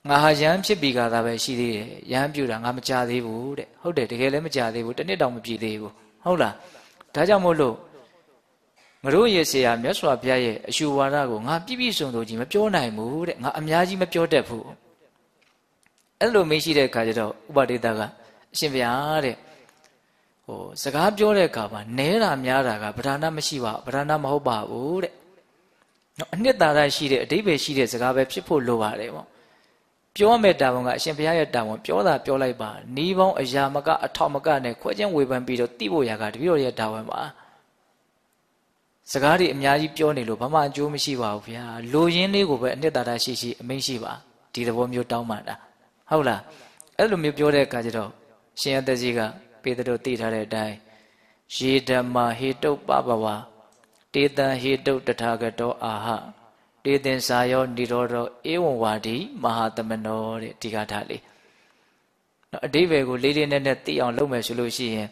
ငါဟာရဟန်းဖြစ်ပြီးကသာပဲရှိသေးတယ်ရဟန်းပြူတာငါမကြသေးဘူးတဲ့ဟုတ်တယ်တကယ်လည်းမကြသေးဘူးတစ်နှစ်တောင်မပြည့်သေးဘူးဟုတ်လားဒါကြောင့်မို့လို့ ငါတို့ရဲ့ဆရာမြတ်စွာဘုရားရဲ့အရှုဝါဒကိုငါပြည့်ပြည့်စုံစုံကြီးမပြောနိုင်ဘူးတဲ့ငါအများကြီးမပြောတတ်ဘူးအဲ့လိုမရှိတဲ့အခါကျတော့ဥပဒေတာကအရှင်ဘုရားတဲ့ဟိုစကားပြောတဲ့အခါမှာနဲတာများတာကဗဒနာမရှိပါဗဒနာမဟုတ်ပါဘူးတဲ့နော်အနှစ်သာရရှိတဲ့အတိပ္ပယ်ရှိတဲ့စကားပဲဖြစ်ဖို့လိုပါတယ်ပေါ့ပြောမဲ့တာဝန်ကအရှင်ဘုရားရဲ့တာဝန်ပြောတာပြောလိုက်ပါနီးပေါင်းအရာမကအထောက်မကနဲ့ခွဲချင်းဝေဖန်ပြီးတော့တိဖို့ရာကတပည့်တော်ရဲ့တာဝန်ပါ စကားတွေအများကြီးပြောနေလို့ဘာမှအကျိုးမရှိပါဘူးဗျာလိုရင်းလေးကိုပဲအနှစ်သာရရှိရှိအမိန့်ရှိပါဒီသဘောမျိုးတောင်းပန်တာဟုတ်လားအဲ့လိုမျိုးပြောတဲ့အခါကျတော့ရှင်အသက်ကြီးကပေတတို့သိထားတဲ့အတိုင်းယေဓမ္မာဟေတုပပဝါတေတံဟေတုတထာဂတောအာဟတေသင်္စာယောនិရောဓဧဝံဝါဒီမဟာသမနောတဲ့ဒီကထာလေးနော်အတိဘယ်ကိုလေးလေးနက်နက်သိအောင်လုပ်မယ်ဆိုလို့ရှိရင်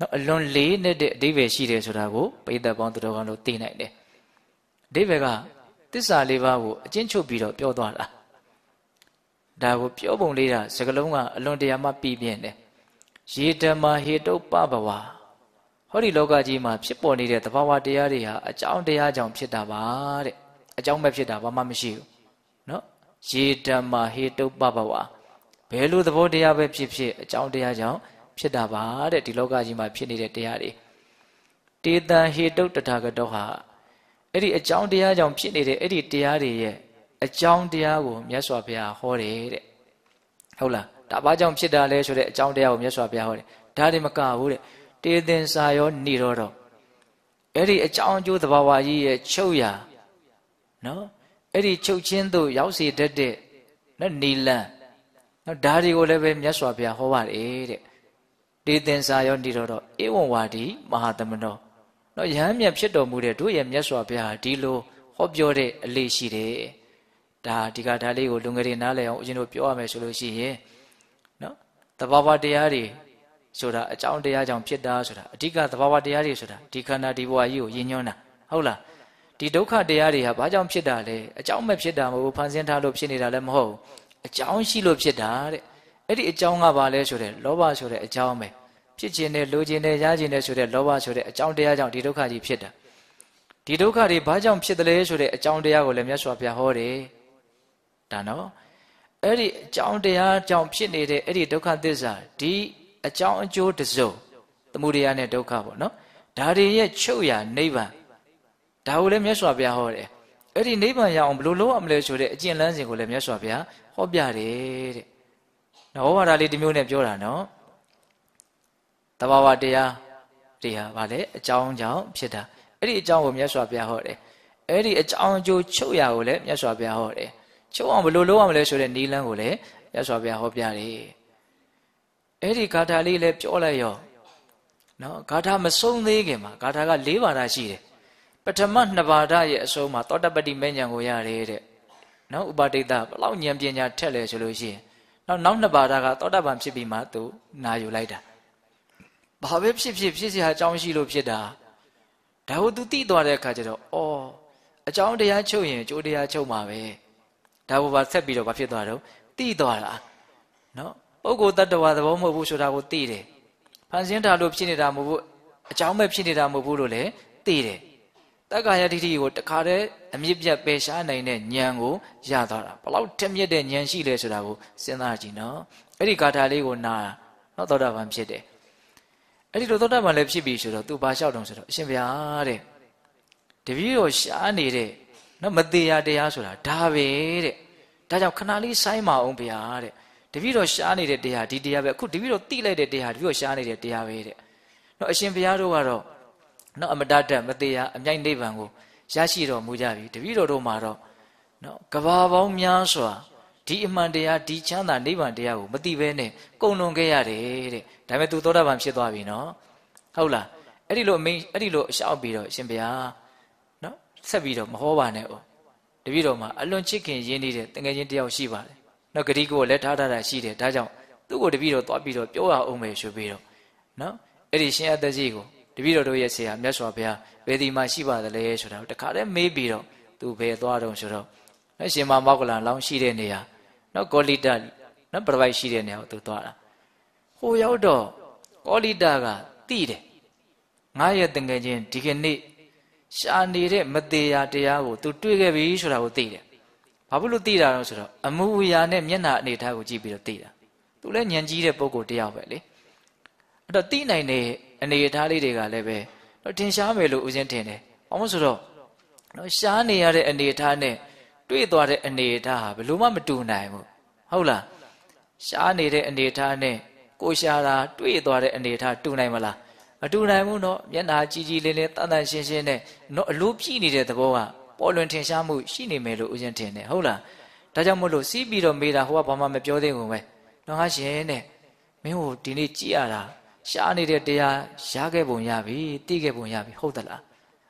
နော်အလွန်လေးနဲ့တဲ့အတိဘယ်ရှိတယ်ဆိုတာကိုပိဋကပေါင်းသူတော်ကောင်းတို့သိနိုင်တယ်အတိဘယ်ကသစ္စာလေးပါးကိုအကျဉ်းချုပ်ပြီးတော့ပြောသွားတာဒါကိုပြောပုံလေးတာစကလုံးကအလွန်တရာမှပြီးပြင်းတယ်ရေဓမ္မဟေတုပဘဝဟောဒီလောကကြီးမှာဖြစ်ပေါ်နေတဲ့သဘာဝတရားတွေဟာအကြောင်းတရားကြောင့်ဖြစ်တာပါတဲ့အကြောင်းပဲဖြစ်တာဘာမှမရှိဘူးနော်ရေဓမ္မဟေတုပဘဝဘယ်လိုသဘောတရားပဲဖြစ်ဖြစ်အကြောင်းတရားကြောင့် ဖြစ်တာပါတဲ့ဒီလောကကြီးမှာဖြစ်နေတဲ့တရားတွေတေတံဟေတုတထာဂတောဟာအဲ့ဒီအကြောင်းတရားကြောင့်ဖြစ်နေတဲ့အဲ့ဒီတရားတွေရဲ့အကြောင်းတရားကိုမြတ်စွာဘုရားဟောတယ်တဲ့ဟုတ်လားဒါဘာကြောင့်ဖြစ်တာလဲဆိုတဲ့အကြောင်းတရားကိုမြတ်စွာဘုရားဟောတယ်ဒါတွေမကဘူးတဲ့တေသင်္စာရောဏိရောဓအဲ့ဒီအကြောင်းအကျိုးသဘာဝကြီးရဲ့ချုပ်ရာနော်အဲ့ဒီချုပ်ချင်းတို့ရောက်စေတတ်တဲ့နော်နီလန်နော်ဒါတွေကိုလည်းပဲမြတ်စွာဘုရားဟောပါတယ်တဲ့ တေသင်္စာရောဏိရောဓဧဝံဝါဒီမဟာသမနောနော်ယဟန်မြတ်ဖြစ်တော်မူတဲ့တို့ရဲ့မြတ်စွာဘုရားဒီလိုဟောပြောတဲ့အလေးရှိတယ်ဒါဒီကဒါလေးကိုလူငယ်တွေနားလည်အောင်ဦးဇင်းတို့ပြောရမယ်ဆိုလို့ရှိရင်နော်တဘာဝတရားတွေဆိုတာအကြောင်းတရားကြောင့်ဖြစ်တာဆိုတာအဓိကသဘာဝတရားတွေဆိုတာဒီခန္ဓာဒီဘဝကြီးကိုယဉ်ညွန်းတာဟုတ်လားဒီဒုက္ခတရားတွေဟာဘာကြောင့်ဖြစ်တာလဲအကြောင်းမဲ့ဖြစ်တာမဟုတ်ဖန်ဆင်းထားလို့ဖြစ်နေတာလည်းမဟုတ်အကြောင်းရှိလို့ဖြစ်တာတဲ့ အဲ့ဒီအကြောင်းကဘာလဲဆိုတဲ့လောဘဆိုတဲ့အကြောင်းပဲဖြစ်ခြင်းနဲ့လိုခြင်းနဲ့ရခြင်းနဲ့ဆိုတဲ့လောဘဆိုတဲ့အကြောင်းတရားကြောင့်ဒီဒုက္ခကြီးဖြစ်တာဒီဒုက္ခတွေဘာကြောင့်ဖြစ်တယ်လဲဆိုတဲ့အကြောင်းတရားကိုလည်းမြတ်စွာဘုရားဟောတယ်ဒါနော်အဲ့ဒီအကြောင်းတရားကြောင့်ဖြစ်နေတဲ့အဲ့ဒီဒုက္ခသစ္စာဒီအကြောင်းအကျိုးတစုံသမုဒယနဲ့ဒုက္ခပေါ့နော်ဒါတွေရဲ့ချုပ်ရာနိဗ္ဗာန်ဒါကိုလည်းမြတ်စွာဘုရားဟောတယ်အဲ့ဒီနိဗ္ဗာန်ရအောင်ဘယ်လိုလုပ်ရမလဲဆိုတဲ့အကျင့်လန်းစဉ်ကိုလည်းမြတ်စွာဘုရားဟောပြတယ်တဲ့ နော်ဟောပါတာလေးဒီမျိုးနဲ့ပြောတာနော်တဘာဝတရားတွေဟာဗာလေအကြောင်းကြောင့်ဖြစ်တာအဲ့ဒီအကြောင်းကိုမြတ်စွာဘုရားဟောတယ်အဲ့ဒီအကြောင်းအကျိုးချုပ်ရာကိုလည်းမြတ်စွာဘုရားဟောတယ်ချုပ်အောင်ဘယ်လိုလုပ်ရမလဲဆိုတဲ့နီလန်းကိုလည်းမြတ်စွာဘုရားဟောပြတယ်အဲ့ဒီဂါထာလေးလည်းပြောလိုက်ရောနော်ဂါထာမဆုံးသေးခင်မှာဂါထာက၄ပါးတာရှိတယ်ပထမနှစ်ပါးတာရဲ့အဆုံးမှာသောတပတ္တိမဉ္ဇဉ်ကိုရတယ်တဲ့နော်ဥပဒိတဘလောက်ဉာဏ်ပညာထက်လဲဆိုလို့ရှိရင် နောက်နောက်နှစ်ပါးတာကသောတပန်ဖြစ်ပြီးမှသူနာယူလိုက်တာဘာပဲဖြစ်ဖြစ်ဖြစ်စရာအကြောင်းရှိလို့ဖြစ်တာဒါကိုသူသိသွားတဲ့အခါကျတော့အော်အကြောင်းတရားချုပ်ရင်အကျိုးတရားချုပ်မှာပဲဒါဘုရားဆက်ပြီးတော့ဘာဖြစ်သွားတော့သိသွားတာနော်ပုဂ္ဂိုလ်တ attva သဘောမဟုတ်ဘူးဆိုတာကိုသိတယ်ဖန်ဆင်းတာလို့ဖြစ်နေတာမဟုတ်ဘူးအကြောင်းမဲ့ဖြစ်နေတာမဟုတ်ဘူးလို့လည်းသိတယ် တက္ကာယဒိဋ္ဌိကိုတခါတည်းအမြင့်ပြတ်ပယ်ရှားနိုင်တဲ့ဉာဏ်ကိုရသွားတာဘလောက်ထက်မြက်တဲ့ဉာဏ်ရှိလဲဆိုတာကိုစဉ်းစားကြည့်နော်အဲ့ဒီဂါထာလေးကိုနာနော်သောတာပန်ဖြစ်တယ်အဲ့ဒီလိုသောတာပန်လည်းဖြစ်ပြီဆိုတော့သူဘာလျှောက်တုံဆိုတော့အရှင်ဘုရားတဲ့တပည့်တော်ရှားနေတဲ့နော်မသေးရတရားဆိုတာဒါပဲတဲ့ဒါကြောင့်ခဏလေးဆိုင်းမအောင်ဘုရားတဲ့တပည့်တော်ရှားနေတဲ့တရားဒီတရားပဲအခုတပည့်တော်တိလိုက်တဲ့တရားတပည့်တော်ရှားနေတဲ့တရားပဲတဲ့နော်အရှင်ဘုရားတို့ကတော့ နော်အမတတ်မသေးရအမြိုက်နိဗ္ဗာန်ကိုရရှိတော်မူကြပြီတပည့်တော်တို့မှာတော့နော်ကဘာပေါင်းများစွာဒီအမှန်တရားဒီချမ်းသာနိဗ္ဗာန်တရားကိုမသိဘဲနဲ့ကုံလွန်ခဲ့ရတယ်တဲ့ဒါပေမဲ့သူသောတာပန်ဖြစ်သွားပြီနော်ဟုတ်လားအဲ့ဒီလိုအမင်းအဲ့ဒီလိုအလျှောက်ပြီးတော့အရှင်ဘုရားနော်ဆက်ပြီးတော့မဟောပါနဲ့哦တပည့်တော်မှာအလွန်ချစ်ခင်ရင်းနေတဲ့တငယ်ချင်းတယောက်ရှိပါတယ်နော်ဂတိကိုလည်းထားထားတာရှိတယ်ဒါကြောင့်သူ့ကိုတပည့်တော်သွားပြီးတော့ပြောရအောင်မယ်ဆိုပြီးတော့နော်အဲ့ဒီရှင်အသက်ကြီးကို တပည့်တော်တို့ရဲ့ဆရာမြတ်စွာဘုရားဘယ်ဒီမှာရှိပါသလဲဆိုတာတခါတည်းမေးပြီးတော့သူဘယ်သွားတော့ဆိုတော့နော်ရှင်မမောက်ကလန်လောင်းရှိတဲ့နေရာနော်ကောလိတနော်ပြပိုက်ရှိတဲ့နေရာကိုသူသွားတာဟိုရောက်တော့ကောလိတကတိတယ်ငါရဲ့တငယ်ချင်းဒီကနေ့ရှာနေတဲ့မသေးရတရားကို तू တွေ့ခဲ့ပြီဆိုတာကိုသိတယ်ဘာဖြစ်လို့သိတာလဲဆိုတော့အမှုအရာနဲ့မျက်နှာအနေထားကိုကြည့်ပြီးတော့သိတာ तू လည်းဉာဏ်ကြီးတဲ့ပုဂ္ဂိုလ်တယောက်ပဲလေအဲ့တော့သိနိုင်တဲ့ အနေအထားလေးတွေကလည်းပဲတော့တင်ရှားမယ်လို့ဦးဇင်းထင်တယ်။ဘာလို့ဆိုတော့နော်ရှားနေရတဲ့အနေအထားနဲ့တွေ့သွားတဲ့အနေအထားဟာဘယ်လိုမှမတူနိုင်ဘူး။ဟုတ်လား။ရှားနေတဲ့အနေအထားနဲ့ကိုရှားတာတွေ့သွားတဲ့အနေအထားတူနိုင်မလား။မတူနိုင်ဘူးနော်။မျက်နှာကြီးကြီးလေးလေးတန်တန်ရှင်းရှင်းနဲ့နော်အလိုပြည့်နေတဲ့သဘောကပေါ်လွင်ထင်ရှားမှုရှိနေမယ်လို့ဦးဇင်းထင်တယ်။ဟုတ်လား။ဒါကြောင့်မို့လို့စီးပြီးတော့မေးတာဟိုကဘာမှမပြောသေးဘူးပဲ။နော်ဟာရှင်တဲ့မင်းဟိုဒီနေ့ကြည့်ရတာ ရှားနေတဲ့တရားရခဲ့ပုံရပြီသိခဲ့ပုံရပြီဟုတ်သလား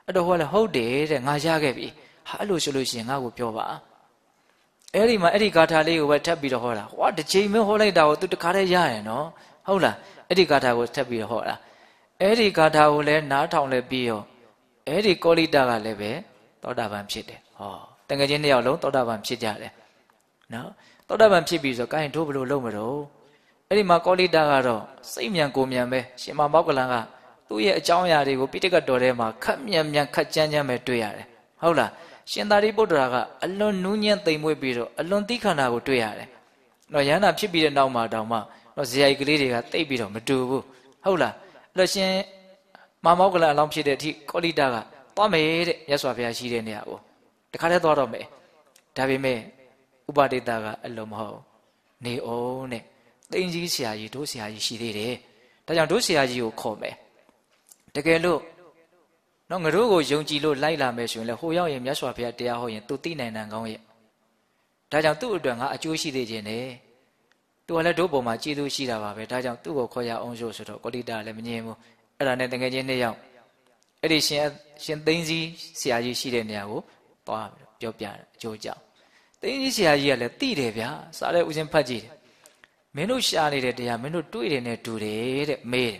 အဲ့တော့ဟိုကလည်းဟုတ်တယ်တဲ့ငါရခဲ့ပြီဟာအဲ့လိုဆိုလို့ရှိရင်ငါ့ကိုပြောပါအဲ့ဒီမှာအဲ့ဒီဂါထာလေးကိုပဲထပ်ပြီးတော့ဟောတာဟောတစ်ချိန်မဟောလိုက်တာကိုသူတခါတည်းရရနော်ဟုတ်လားအဲ့ဒီဂါထာကိုထပ်ပြီးတော့ဟောတာအဲ့ဒီဂါထာကိုလည်းနားထောင်လဲပြီးရောအဲ့ဒီကောလိတကလည်းပဲသောတာပန်ဖြစ်တယ်ဟောတကယ်ချင်းနှစ်ယောက်လုံးသောတာပန်ဖြစ်ကြတယ်နော်သောတာပန်ဖြစ်ပြီဆိုကိုင်းတို့ဘလို့လုံးမလို့ အဲ့ဒီမှာကောလိတကတော့စိတ်မြန်ကိုမြန်ပဲရှင်မမောက်ကလန်ကသူ့ရဲ့အကြောင်းအရာတွေကိုပိဋကတ်တော်ထဲမှာခက်မြန်မြန်ခက်ကြမ်းကြမ်းပဲတွေ့ရတယ်ဟုတ်လားရှင်သာရိပုတ္တရာကအလွန်နူးညံ့သိမ်မွေ့ပြီးတော့အလွန်သိခန္ဓာကိုတွေ့ရတယ်တော့ရဟန္တာဖြစ်ပြီးတဲ့နောက်မှာတောင်မှတော့ဇေယိုက်ကလေးတွေကတိတ်ပြီးတော့မတူဘူးဟုတ်လားအဲ့တော့ရှင်မမောက်ကလန်အလောင်းဖြစ်တဲ့အထိကောလိတာကသွားမယ်တဲ့မြတ်စွာဘုရားရှိတဲ့နေရာကိုတခါတည်းသွားတော့မယ်ဒါပေမဲ့ဥပဒိတာကအလုံးမဟုတ်နေအောင်တဲ့ သိင်ကြီးဆရာကြီးတို့ဆရာကြီးရှိသေးတယ်ဒါကြောင့်တို့ဆရာကြီးကိုခေါ်မယ်တကယ်လို့နော်ငါတို့ကိုယုံကြည်လို့လိုက်လာမယ်ဆိုရင်လေဟိုရောက်ရင်မြတ်စွာဘုရားတရားဟောရင် तू သိနိုင်တယ်ကောင်းရဲ့ဒါကြောင့်သူ့အတွက်ငါအကျိုးရှိသေးခြင်းနဲ့သူကလည်းတို့ပုံမှာကြည်သူရှိတာပါပဲဒါကြောင့်သူ့ကိုခေါ်ရအောင်ဆိုဆိုတော့ကောလိတာလည်းမငြင်းဘူးအဲ့ဒါနဲ့တကယ်ချင်းနှစ်ယောက်အဲ့ဒီရှင်ရှင်သိန်းစည်းဆရာကြီးရှိတဲ့နေရာကိုသွားပြောပြတယ်အကျိုးကြောင့်သိန်းစည်းဆရာကြီးကလည်းသိတယ်ဗျာစားတဲ့ဦးချင်းဖတ်ကြည့်တယ် မင်းတို့ရှာနေတဲ့တရားမင်းတို့တွေ့တယ်နဲ့တူတယ်တဲ့မေးတယ်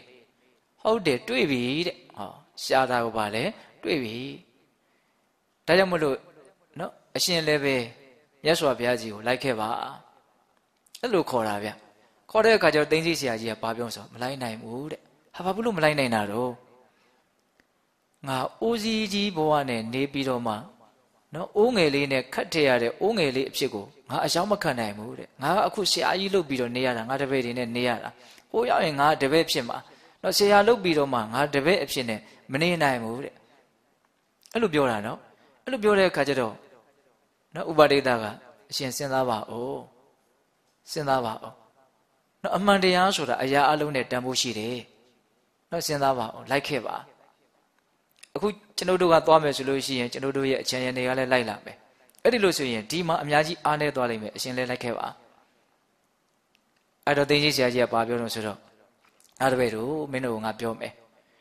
ဟုတ်တယ်တွေ့ပြီတဲ့ဟောရှာတာကိုပါလဲတွေ့ပြီဒါကြောင့်မလို့နော်အရှင်လည်းပဲမြတ်စွာဘုရားကြီးကိုလိုက်ခဲ့ပါအဲ့လိုခေါ်တာဗျခေါ်တဲ့အခါကျတော့တင်းစီဆရာကြီးကဘာပြောဆိုမလိုက်နိုင်ဘူးတဲ့ဟာဘာဖြစ်လို့မလိုက်နိုင်တာတော့ငါအိုးစီကြီးဘဝနဲ့နေပြီးတော့မှနော်အိုးငယ်လေးနဲ့ခတ်ထရတဲ့အိုးငယ်လေးအဖြစ်ကို ငါအယောက်မခံနိုင်ဘူးတဲ့ငါကအခုဆရာကြီးလုပ်ပြီးတော့နေရတာငါတပည့်တွေနဲ့နေရတာဟိုရောက်ရင်ငါတပည့်ဖြစ်မှာနော်ဆရာလုပ်ပြီးတော့မှငါတပည့်အဖြစ်နဲ့မနေနိုင်ဘူးတဲ့အဲ့လိုပြောတာနော်အဲ့လိုပြောတဲ့အခါကျတော့နော်ဥပဒိတာကအရှင်စဉ်းစားပါဦးစဉ်းစားပါဦးနော်အမှန်တရားဆိုတာအရာအလုံးနဲ့တန်ဖိုးရှိတယ်နော်စဉ်းစားပါဦးလိုက်ခဲ့ပါအခုကျွန်တော်တို့ကသွားမယ်ဆိုလို့ရှိရင်ကျွန်တော်တို့ရဲ့အချမ်းရံတွေကလည်းလိုက်လာမယ် အဲ့ဒီလို့ဆိုရင်ဒီမှာအများကြီးအားနေသွားလိမ့်မယ်အရှင်လည်းလိုက်ခဲ့ပါအဲ့တော့တင်းကြီးဆရာကြီးကဘာပြောလို့ဆိုတော့အားတပည့်တို့မင်းတို့ကငါပြောမယ်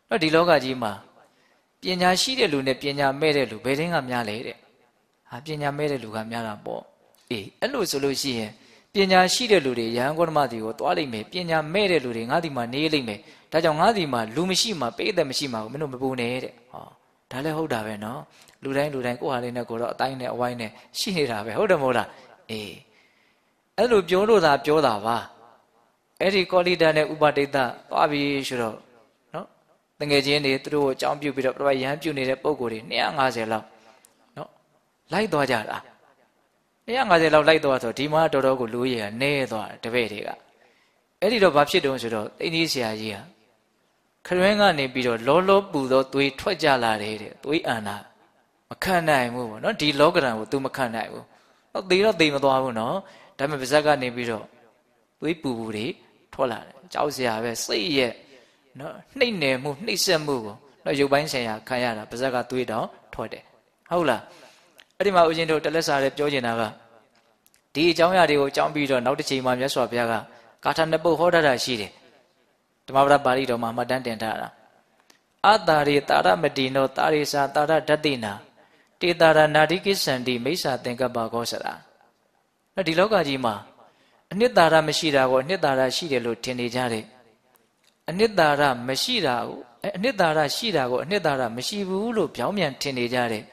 တော့ဒီလောကကြီးမှာပညာရှိတဲ့လူနဲ့ပညာမဲ့တဲ့လူဘယ်တင်းကများလဲတဲ့ဟာပညာမဲ့တဲ့လူကများတာပေါ့အေးအဲ့လိုဆိုလို့ရှိရင်ပညာရှိတဲ့လူတွေရဟန်းဂေါတမတီကိုသွားလိမ့်မယ်ပညာမဲ့တဲ့လူတွေငါဒီမှာနေလိမ့်မယ်ဒါကြောင့်ငါဒီမှာလူမရှိမှပိတ်သက်မရှိမှမင်းတို့မပူနဲ့တဲ့ဟောဒါလည်းဟုတ်တာပဲနော် လူတိုင်းလူတိုင်းကိုယ့်ဟာလေးနဲ့ကိုတော့အတိုင်းနဲ့အဝိုင်းနဲ့ရှိနေတာပဲဟုတ်တယ်မဟုတ်လားအေးအဲ့လိုပြောလို့သာပြောတာပါအဲ့ဒီကောလိတာနဲ့ဥပဒိတသွားပြီဆိုတော့နော်တငယ်ချင်းတွေသူတို့ကိုအကြောင်းပြုပြီးတော့ပြပိုက်ရဟန်းပြုနေတဲ့ပုံကိုယ်တွေ250လောက်နော်လိုက်သွားကြတာ250လောက်လိုက်သွားဆိုဒီမှာတော်တော်ကိုလူကြီးကနဲသွားတပည့်တွေကအဲ့ဒီတော့ဘာဖြစ်တုံးဆိုတော့တိန်ကြီးဆရာကြီးဟာခရွင်းကနေပြီးတော့လောလောပူသောသွေးထွက်ကြလာတယ်တဲ့သွေးအန္တာ မခံနိုင်ဘူးပေါ့နော်ဒီလောကဓာတ်ကို तू မခံနိုင်ဘူးတော့သေတော့သေမသွားဘူးနော်ဒါပေမဲ့ပါဇက်ကနေပြီးတော့သွေးပူပူတွေထွက်လာတယ်ကြောက်စရာပဲစိတ်ရဲ့နော်နှိမ့်နယ်မှုနှိမ့်ဆက်မှုကိုနော်ရုပ်ပိုင်းဆိုင်ရာခံရတာပါဇက်ကသွေးတောင်ထွက်တယ်ဟုတ်လားအဲ့ဒီမှာဦးဇင်းတို့တလက်စာရဲပြောချင်တာကဒီအကြောင်းအရာတွေကိုအကြောင်းပြီးတော့နောက်တစ်ချိန်မှာမြတ်စွာဘုရားကကာထာနှစ်ပုတ်ဟောထားတာရှိတယ်ဓမ္မပဒပါဠိတော်မှာမှတ်တမ်းတင်ထားတာအတာရိတာရမတိနောတာရိစာတာရဓတ္တိနာ တေတာရနာတိကိစ္ဆန္တိမိစ္ဆာသင်္ကပ္ပကောစရာနော်ဒီလောကကြီးမှာအနှစ်သာရမရှိတာကိုအနှစ်သာရရှိတယ်လို့ထင်နေကြတယ်အနှစ်သာရမရှိတာကိုအနှစ်သာရရှိတာကိုအနှစ်သာရမရှိဘူးလို့ပြောင်းပြန်ထင်နေကြတယ်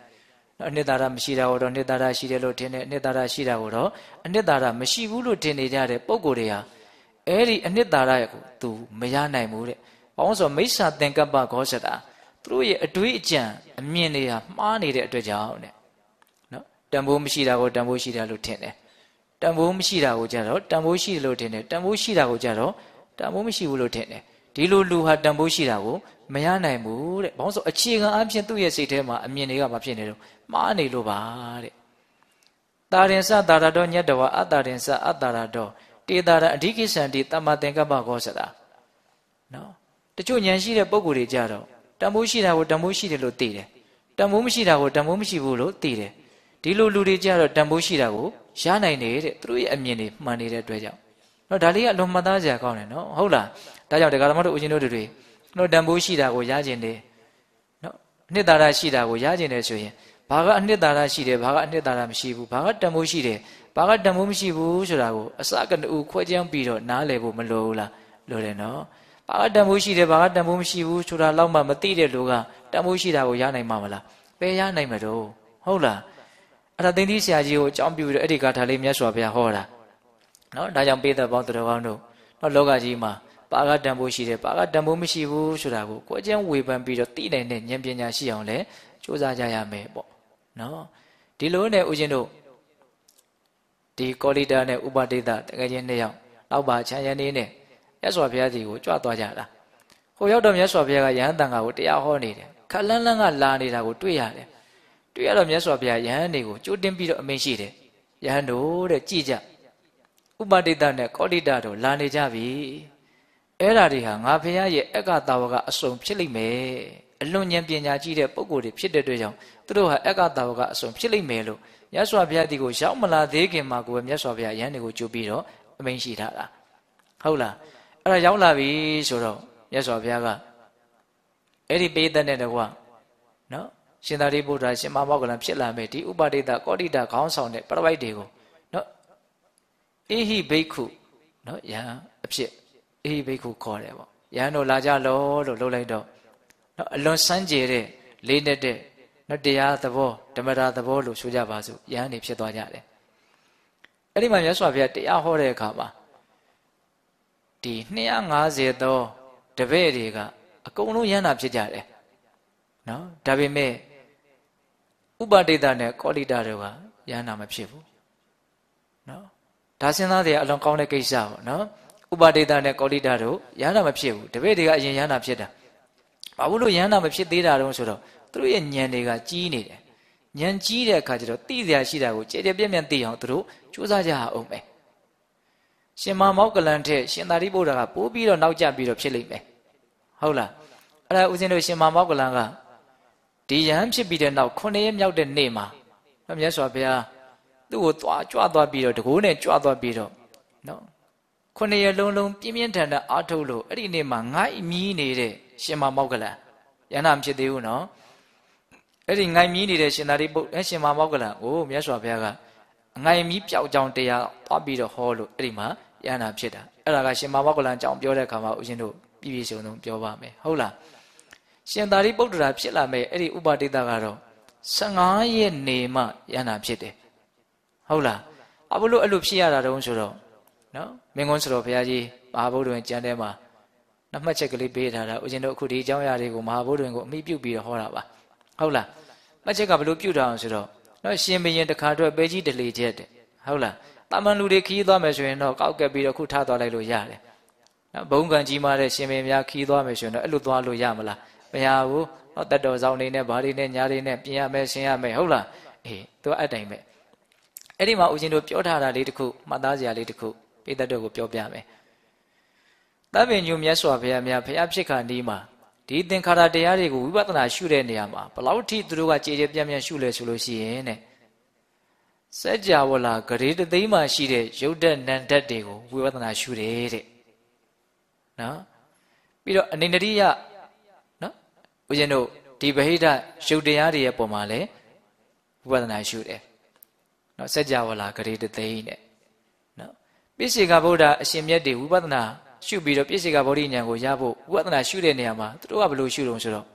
နော်အနှစ်သာရမရှိတာကိုတော့အနှစ်သာရရှိတယ်လို့ထင်တယ်အနှစ်သာရရှိတာကိုတော့အနှစ်သာရမရှိဘူးလို့ထင်နေကြတဲ့ပုံကိုယ်တွေဟာအဲ့ဒီအနှစ်သာရကို तू မရနိုင်ဘူးတဲ့။ဘာလို့ဆိုမိစ္ဆာသင်္ကပ္ပဂောစတာ သူတို့ရဲ့အတွေးအကြံအမြင်တွေဟာမှားနေတဲ့အတွက်ကြောင့်တဲ့။နော်တန်ဖိုးမရှိတာကိုတန်ဖိုးရှိတယ်လို့ထင်တယ်။တန်ဖိုးမရှိတာကိုကြတော့တန်ဖိုးရှိတယ်လို့ထင်တယ်။တန်ဖိုးရှိတာကိုကြတော့တန်ဖိုးမရှိဘူးလို့ထင်တယ်။ဒီလိုလူဟာတန်ဖိုးရှိတာကိုမရနိုင်ဘူးတဲ့။ဘာလို့ဆိုအခြေခံအဖြစ်သူ့ရဲ့စိတ်ထဲမှာအမြင်တွေကမဖြစ်နေတော့မှားနေလို့ပါတဲ့။တာရင်စတာရတော်ညတ္တဝအတ္တရင်စအတ္တရတော်တေတာရအဓိကိသန္တိတမ္မာသင်္ကပ္ပခောစတာနော်တချို့ဉာဏ်ရှိတဲ့ပုံကိုယ်တွေကြတော့ တန်ဖိုးရှိတာကိုတန်ဖိုးရှိတယ်လို့သိတယ်တန်ဖိုးမရှိတာကိုတန်ဖိုးမရှိဘူးလို့သိတယ်ဒီလိုလူတွေကြတော့တန်ဖိုးရှိတာကိုရနိုင်တယ်တဲ့သူတို့ရဲ့အမြင်တွေမှန်နေတဲ့အတွက်ကြောင့်နော်ဒါလေးကအလွန်မှတ်သားစရာကောင်းတယ်နော်ဟုတ်လားဒါကြောင့်တရားဓမ္မတို့ဦးဇင်းတို့တွေတို့တန်ဖိုးရှိတာကိုရကျင်တယ်နော်အနှစ်သာရရှိတာကိုရကျင်တယ်ဆိုရင်ဘာကအနှစ်သာရရှိတယ်ဘာကအနှစ်သာရမရှိဘူးဘာကတန်ဖိုးရှိတယ်ဘာကတန်ဖိုးမရှိဘူးဆိုတာကိုအစကတူခွဲခြမ်းပြီးတော့နားလည်ဖို့မလိုဘူးလားလိုတယ်နော် ဘာကတန်ဖိုးရှိတယ်ဘာကတန်ဖိုးမရှိဘူးဆိုတာလောက်မှမသိတဲ့လူကတန်ဖိုးရှိတာကိုရနိုင်မှာမလားပယ်ရနိုင်မှာတော့ဟုတ်လားအဲ့ဒါသိသိဆရာကြီးကိုအကြောင်းပြုပြီးတော့အဲ့ဒီကာထာလေးမြတ်စွာဘုရားဟောတာနော်ဒါကြောင့်ပေးသက်ပေါင်းတော်ကောင်းတို့နော်လောကကြီးမှာဘာကတန်ဖိုးရှိတယ်ဘာကတန်ဖိုးမရှိဘူးဆိုတာကိုကိုယ်ကျန်းဝေဖန်ပြီးတော့သိနိုင်တဲ့ဉာဏ်ပညာရှိအောင်လဲစူးစမ်းကြရမယ်ပေါ့နော်ဒီလိုနဲ့ဦးဇင်းတို့ဒီကောလိတာနဲ့ဥပဒေတာတကယ်ချင်းနှစ်ယောက်နောက်ပါချမ်းရနေနဲ့ မြတ်စွာဘုရားကြီးကိုကြွသွားကြတာဟိုရောက်တော့မြတ်စွာဘုရားကယဟန်တန်ခါကိုတရားဟောနေတယ်ခလန်းလန်းကလာနေတာကိုတွေ့ရတယ်တွေ့ရတော့မြတ်စွာဘုရားယဟန်တွေကိုကြိုးတင်ပြီးတော့အမိန့်ရှိတယ်ယဟန်တို့တဲ့ကြည်ကြဥပဒေတာနဲ့ကောလိတာတို့လာနေကြပြီအဲ့ဓာတွေဟာငါဘုရားရဲ့အက္ခတာဝကအစုံဖြစ်လိမ့်မယ်အလွန်ဉာဏ်ပညာကြီးတဲ့ပုဂ္ဂိုလ်တွေဖြစ်တဲ့အတွက်ကြောင့်သူတို့ဟာအက္ခတာဝကအစုံဖြစ်လိမ့်မယ်လို့မြတ်စွာဘုရားဒီကိုရောက်မလာသေးခင်မှာကိုပဲမြတ်စွာဘုရားယဟန်တွေကိုကြိုပြီးတော့အမိန့်ရှိထားတာဟုတ်လား အဲ့ဒါရောက်လာပြီဆိုတော့မြတ်စွာဘုရားကအဲ့ဒီပေးတဲ့တဲ့ကွာနော်ရှင်သာရိပုတ္တရာရှင်မမောကလံဖြစ်လာမယ်ဒီဥပါဒိတကောတိတခေါင်းဆောင်တဲ့ပရပိုက်တွေကိုနော်အေဟိဘိက္ခုနော်ယဟန်အဖြစ်အေဟိဘိက္ခုခေါ်တယ်ပေါ့ယဟန်တို့လာကြလောလို့လှုပ်လိုက်တော့နော်အလွန်စမ်းကြယ်တဲ့လေးနဲ့တဲ့နော်တရားသဘောဓမ္မတာသဘောလို့ဆိုကြပါစို့ယဟန်နေဖြစ်သွားကြတယ်အဲ့ဒီမှာမြတ်စွာဘုရားတရားဟောတဲ့အခါမှာ ဒီ250သောတပည့်တွေကအကုန်လုံးယန္တာဖြစ်ကြတယ်နော်ဒါပေမဲ့ဥပဒိတနဲ့ကောလိတာတွေကယန္တာမဖြစ်ဘူးနော်ဒါစဉ်းစားတဲ့အလွန်ကောင်းတဲ့ကိစ္စပေါ့နော်ဥပဒိတနဲ့ကောလိတာတို့ယန္တာမဖြစ်ဘူးတပည့်တွေကအရင်ယန္တာဖြစ်တာဘာလို့လို့ယန္တာမဖြစ်သေးတာတုံးဆိုတော့သူတို့ရဲ့ဉာဏ်တွေကကြီးနေတယ်ဉာဏ်ကြီးတဲ့အခါကျတော့သိစရာရှိတာကိုကြည်ကြပြည့်ပြည့်သိအောင်သူတို့ကြိုးစားကြအောင်ပဲ ရှင်မမောက်ကလန်ထက်ရှင်သာရိပုတ္တရာကပိုးပြီးတော့နောက်ကျပြီးတော့ဖြစ်လိမ့်မယ်ဟုတ်လားအဲ့ဒါဦးဇင်းတို့ရှင်မမောက်ကလန်ကဒီယဟန်ဖြစ်ပြီးတဲ့နောက်9ရက်မြောက်တဲ့နေ့မှာမြတ်စွာဘုရားသူ့ကိုသွားကြွသွားပြီးတော့တကိုးနဲ့ကြွသွားပြီးတော့နော်9ရက်လုံးလုံးပြင်းပြင်းထန်ထန်အားထုတ်လို့အဲ့ဒီနေ့မှာငိုက်မြီးနေတဲ့ရှင်မမောက်ကလန်ယန္နာမဖြစ်သေးဘူးနော်အဲ့ဒီငိုင်မြီးနေတဲ့ရှင်သာရိပုတ္တရှင်မမောက်ကလန်ကိုမြတ်စွာဘုရားကအငိုင်မြီးပျောက်ကြောင်တရားသွားပြီးတော့ဟောလို့အဲ့ဒီမှာ ယန္နာဖြစ်တာအဲ့ဒါကရှင်မမောက်ကလန်အကြောင်းပြောတဲ့အခါမှာဦးဇင်းတို့ပြည့်ပြည့်စုံစုံပြောပါမယ်ဟုတ်လားရှင်သာရိပုတ္တရာဖြစ်လာမယ်အဲ့ဒီဥပဒိတကတော့15ရက်နေမှယန္နာဖြစ်တယ်ဟုတ်လားအဘလို့အဲ့လိုဖြစ်ရတာတုံးဆိုတော့နော်မင်းကွန်းဆိုတော့ဘုရားကြီးမဟာဗုဒ္ဓဝင်ကျမ်းထဲမှာနောက်မှတ်ချက်ကလေးပေးထားတာဦးဇင်းတို့အခုဒီအကြောင်းအရာတွေကိုမဟာဘုဒ္ဓဝင်ကိုအမိပြုပြီးတော့ဟောတာပါဟုတ်လားမှတ်ချက်ကဘလို့ပြုတာအောင်ဆိုတော့နော်ရှင်ဘရင်တခါတော့ပဲကြီးတလေချက်တဲ့ဟုတ်လား တာမန်လူတွေခီးသွားမယ်ဆိုရင်တော့ကောက်ကက်ပြီးတော့ခုထားသွားလိုက်လို့ရတယ်နော်ဘုံကံကြီးမားတဲ့ရှင်ဘရင်များခီးသွားမယ်ဆိုရင်တော့အဲ့လိုသွားလို့ရမလားမရဘူးနော်တက်တော်ဆောင်နေနဲ့ဘာတွေနဲ့ညာတွေနဲ့ပြင်ရမယ်ဆင်ရမယ်ဟုတ်လားအေးသူအတိုင်ပဲအဲ့ဒီမှာဦးဇင်းတို့ပြောထားတာလေးတခုမှတ်သားစရာလေးတခုပိသက်တို့ကိုပြောပြမယ်တပ်ပင်ညုမြတ်စွာဘုရားများဘုရားဖြစ်ခါနီးမှာဒီသင်္ခါရတရားတွေကိုဝိပဿနာရှုတဲ့နေရာမှာဘလောက်ထိသူတို့ကကြည်ကြပြန့်ပြန့်ရှုလဲဆိုလို့ရှိရင်တဲ့ စัจ java လာဂရေတသိမ်းမှာရှိတဲ့ရုပ်တက်နံတက်တွေကိုဝိပဿနာရှုတယ်တဲ့နော်ပြီးတော့အနေနရိယနော်ဦးဇင်းတို့ဒီဗဟိတရုပ်တရားတွေရဲ့ပုံမှာလဲဝိပဿနာရှုတယ်နော်စัจ java လာဂရေတသိမ်းတဲ့နော်ပိစိကဗုဒ္ဓအရှင်မြတ်တွေဝိပဿနာရှုပြီးတော့ပြည့်စေကဗောဓိဉာဏ်ကိုရဖို့ဝိပဿနာရှုတဲ့နေရာမှာသူတို့ကဘယ်လိုရှုတုံးဆိုတော့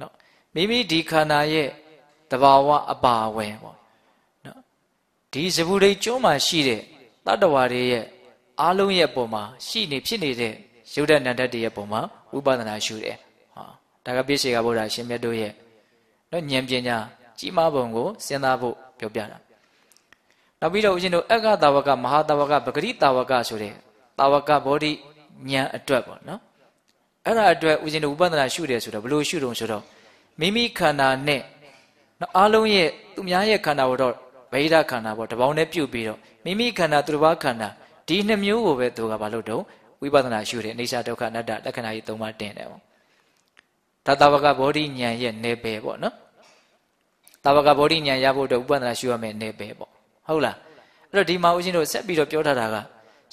နော်မိမိဒီခန္ဓာရဲ့တဘာဝအပါဝင်ပေါ့နော် ဒီဇဗုဒိတ်ကျွန်းမှာရှိတဲ့တတ္တဝါတွေရဲ့အားလုံးရဲ့ပုံမှာရှိနေဖြစ်နေတဲ့ရုပ်တဏ္ဍတ်တွေရဲ့ပုံမှာဝိပဿနာရှုတယ်ဟာဒါကပြည့်စေကဗုဒ္ဓရှင်မြတ်တို့ရဲ့နော်ဉာဏ်ပညာကြီးမားပုံကိုစဉ်းစားဖို့ပြောပြတာနောက်ပြီးတော့ဦးဇင်းတို့အက္ခတာဝကမဟာတာဝကပဂရိတာဝကဆိုတဲ့တာဝကဘောဓိဉာဏ်အတွက်ပေါ့နော်အဲ့ဒါအတွက်ဦးဇင်းတို့ဝိပဿနာရှုတယ်ဆိုတော့ဘလို့ရှုတုံဆိုတော့မိမိခန္ဓာနဲ့နော်အားလုံးရဲ့သူများရဲ့ခန္ဓာကိုတော့ ဗိဓာခန္ဓာပေါ့တပေါင်းနဲ့ပြုတ်ပြီးတော့မိမိခန္ဓာသူတစ်ပါးခန္ဓာဒီနှစ်မျိုးကိုပဲသူကဘာလို့တော့ဝိပဿနာရှုတယ်အိဋ္ဌဒုက္ခအနတ္တလက္ခဏာကြီးသုံးပါးတင်တယ်ပေါ့ဒါတဝကဘောဓိဉာဏ်ရဲ့နေပယ်ပေါ့နော်တဝကဘောဓိဉာဏ်ရဖို့အတွက်ဝိပဿနာရှုရမယ်နေပယ်ပေါ့ဟုတ်လားအဲ့တော့ဒီမှာဦးဇင်းတို့ဆက်ပြီးတော့ပြောထားတာက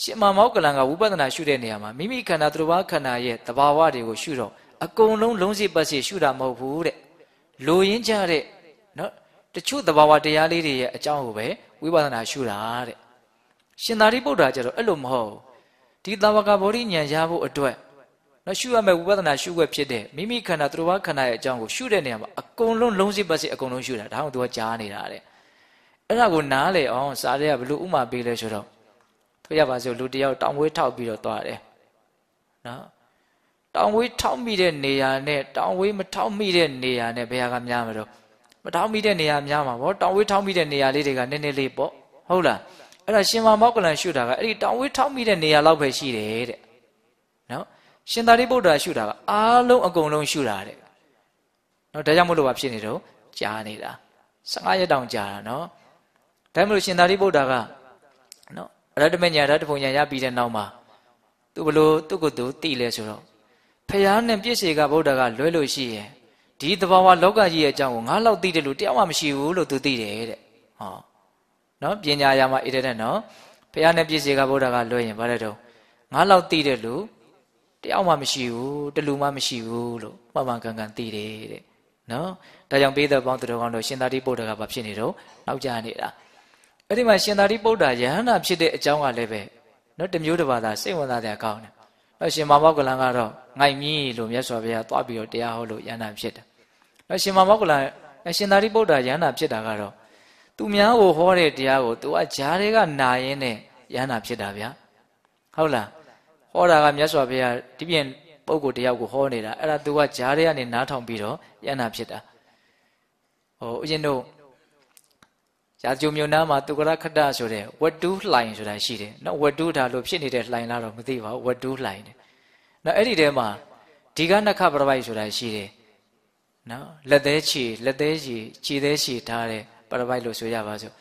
ရှင်မမောကလန်ကဝိပဿနာရှုတဲ့နေရာမှာမိမိခန္ဓာသူတစ်ပါးခန္ဓာရဲ့တဘာဝတွေကိုရှုတော့အကုန်လုံးလုံးစိပတ်စီရှုတာမဟုတ်ဘူးတဲ့လိုရင်းကြတဲ့နော် တချို့တဘာဝတရားလေးတွေရဲ့အကြောင်းကိုပဲဝိပဿနာရှုတာတဲ့ရှင်သာရိပုတ္တရာကျတော့အဲ့လိုမဟုတ်ဒီတဝကဗောဓိဉာဏ်ရဖို့အတွက်နော်ရှုရမယ့်ဝိပဿနာရှုွက်ဖြစ်တဲ့မိမိခန္ဓာသူတစ်ပါးခန္ဓာရဲ့အကြောင်းကိုရှုတဲ့နေရာမှာအကုန်လုံးလုံးစိပတ်စီအကုန်လုံးရှုတာဒါမှမဟုတ်သူကကြားနေတာတဲ့အဲ့ဒါကိုနားလေအောင်စားတဲ့ကဘလို့ဥမာပေးလဲဆိုတော့တွေ့ရပါစို့လူတယောက်တောင်ဝေးထောက်ပြီးတော့သွားတယ်နော်တောင်ဝေးထောက်မိတဲ့နေရာနဲ့တောင်ဝေးမထောက်မိတဲ့နေရာနဲ့ဘယ်ဟာကများမလို့ မထောက်မိတဲ့နေရာများမှာဗောတောင်ဝေးထောက်မိတဲ့နေရာလေးတွေကနည်းနည်းလေးပေါ့ဟုတ်လားအဲ့ဒါရှင်မမောကလန်ရှုတာကအဲ့ဒီတောင်ဝေးထောက်မိတဲ့နေရာလောက်ပဲရှိတယ်တဲ့နော်ရှင်သာရိပုတ္တရာရှုတာကအားလုံးအကုန်လုံးရှုတာတဲ့နော်ဒါကြောင့်မို့လို့ပါဖြစ်နေတော့ကြားနေတာ15ရက်တောင်ကြာတာနော်ဒါမှမဟုတ်ရှင်သာရိပုတ္တရာကနော်အရတ္တမညာရတ္တဖုန်ညာရပြီးတဲ့နောက်မှာသူဘလို့သူ့ကိုယ်သူသိလဲဆိုတော့ဖះနဲ့ပြည့်စေကဗုဒ္ဓကလွဲလို့ရှိရင် ဒီသဘာဝလောကကြီးရဲ့အကြောင်းကိုငါလောက်သိတယ်လို့တရားမှမရှိဘူးလို့သူသိတယ်တဲ့ဟောနော်ပညာရာမှာဣတဲ့နော်ဖះနဲ့ပြည့်စေကဗုဒ္ဓကလွဲရင်ဗါတဲ့တော့ငါလောက်သိတယ်လို့တရားမှမရှိဘူးတလူမှမရှိဘူးလို့မှန်မှန်ကန်ကန်သိတယ်တဲ့နော်ဒါကြောင့်ပေးတဲ့ပေါင်းသူတော်ကောင်းတို့ရှင်သာတိပုဒ္ဓကဘာဖြစ်နေတော့နောက်ကျနေတာအဲ့ဒီမှာရှင်သာရိပုတ္တရာယဟန္တာဖြစ်တဲ့အကြောင်းကလည်းပဲနော်တမျိုးတစ်ပါးသာစိတ်ဝင်စားတဲ့အကောင်းတယ်။နော်ရှင်မောကလန်ကတော့ ငိုက်မြည်လို့မြတ်စွာဘုရားသွားပြီးတော့တရားဟောလို့ယဟန္တာဖြစ်တယ်။နော်ရှင်မောကလန်ရှင်သာရိပုတ္တရာယဟန္တာဖြစ်တာကတော့သူများကိုဟောတဲ့တရားကိုသူကဂျားတွေကနာရင်းနဲ့ယဟန္တာဖြစ်တာဗျာ။ဟုတ်လား။ဟောတာကမြတ်စွာဘုရားဒီပြင်ပုဂ္ဂိုလ်တယောက်ကိုဟောနေတာအဲ့ဒါသူကဂျားတွေကနေနားထောင်ပြီးတော့ယဟန္တာဖြစ်တာ။ဟိုဦးဇင်းတို့ရာဇုံမြို့နားမှာသူကရခတဆိုတဲ့ဝတ္တုလှိုင်ဆိုတာရှိတယ်နော်ဝတ္တုဒါလို့ဖြစ်နေတဲ့လှိုင်လားတော့မသိပါဘူးဝတ္တုလှိုင်တယ် နော်အဲ့ဒီထဲမှာဒီကနခပရပိုက်ဆိုတာရှိတယ်နော်လက်သေးချီလက်သေးချီခြေသေးချီထားတဲ့ပရပိုက်လို့ဆိုရပါစို့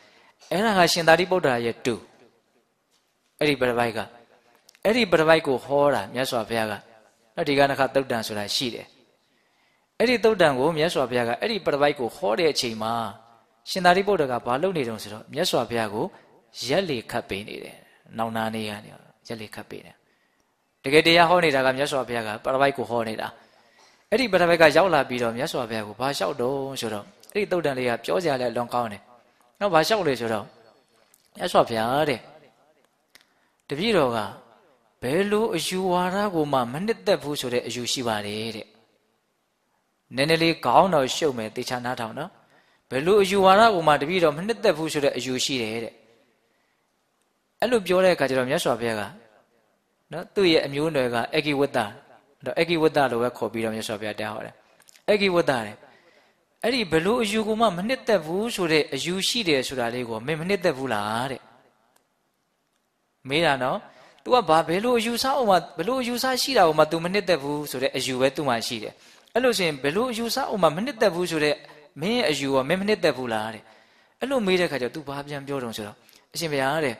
အဲ့ဒါကရှင်သာရိပုတ္တရာရဲ့တူအဲ့ဒီပရပိုက်ကအဲ့ဒီပရပိုက်ကိုဟောတာမြတ်စွာဘုရားကနော်ဒီကနခသုတ်တန်ဆိုတာရှိတယ်အဲ့ဒီသုတ်တန်ကိုမြတ်စွာဘုရားကအဲ့ဒီပရပိုက်ကိုဟောတဲ့အချိန်မှာရှင်သာရိပုတ္တကဘာလုပ်နေတုံးဆိုတော့မြတ်စွာဘုရားကိုရက်လေခတ်ပေးနေတယ်။နောင်နာနေရနေရက်လေခတ်ပေးတယ်။ တကယ်တရားဟောနေတာကမြတ်စွာဘုရားကပရပိုက်ကိုဟောနေတာ။အဲ့ဒီပရပိုက်ကရောက်လာပြီးတော့မြတ်စွာဘုရားကိုဘာလျှောက်တုံးဆိုတော့အဲ့ဒီတုတ်တန်လေးကပြောကြရလဲလွန်ကောင်းတယ်။နောက်ဘာလျှောက်လဲဆိုတော့မြတ်စွာဘုရားတဲ့တပည့်တော်ကဘယ်လိုအယူဝါဒကိုမှမနှစ်သက်ဘူးဆိုတဲ့အယူရှိပါတယ်တဲ့။နည်းနည်းလေးခေါင်းတော်ရှုပ်မယ်တေချာနားထောင်နော်။ဘယ်လိုအယူဝါဒကိုမှတပည့်တော်မနှစ်သက်ဘူးဆိုတဲ့အယူရှိတယ်တဲ့အဲ့လိုပြောတဲ့အခါကျတော့မြတ်စွာဘုရားက နော်သူ့ရဲ့အမျိုးနွယ်ကအဂိဝတ္တ တော့အဂိဝတ္တလို့ပဲခေါ်ပြီးတော့မြတ်စွာဘုရားတရားဟောတယ်အဂိဝတ္တတဲ့အဲ့ဒီဘလို့အယူကိုမှမနှစ်သက်ဘူးဆိုတဲ့အယူရှိတယ်ဆိုတာလေးကိုမင်းမနှစ်သက်ဘူးလားတဲ့မေးတာနော် तू ကဘာဘယ်လိုအယူဆအောင်မှဘလို့အယူဆရှိတာကိုမှ तू မနှစ်သက်ဘူးဆိုတဲ့အယူပဲ तू မှရှိတယ်အဲ့လို့ဆိုရင်ဘလို့အယူဆအောင်မှမနှစ်သက်ဘူးဆိုတဲ့မင်းရဲ့အယူကမင်းမနှစ်သက်ဘူးလားတဲ့အဲ့လိုမေးတဲ့ခါကျတော့ तू ဘာပြန်ပြောတော့ဆိုတော့အရှင်ဘုရားတဲ့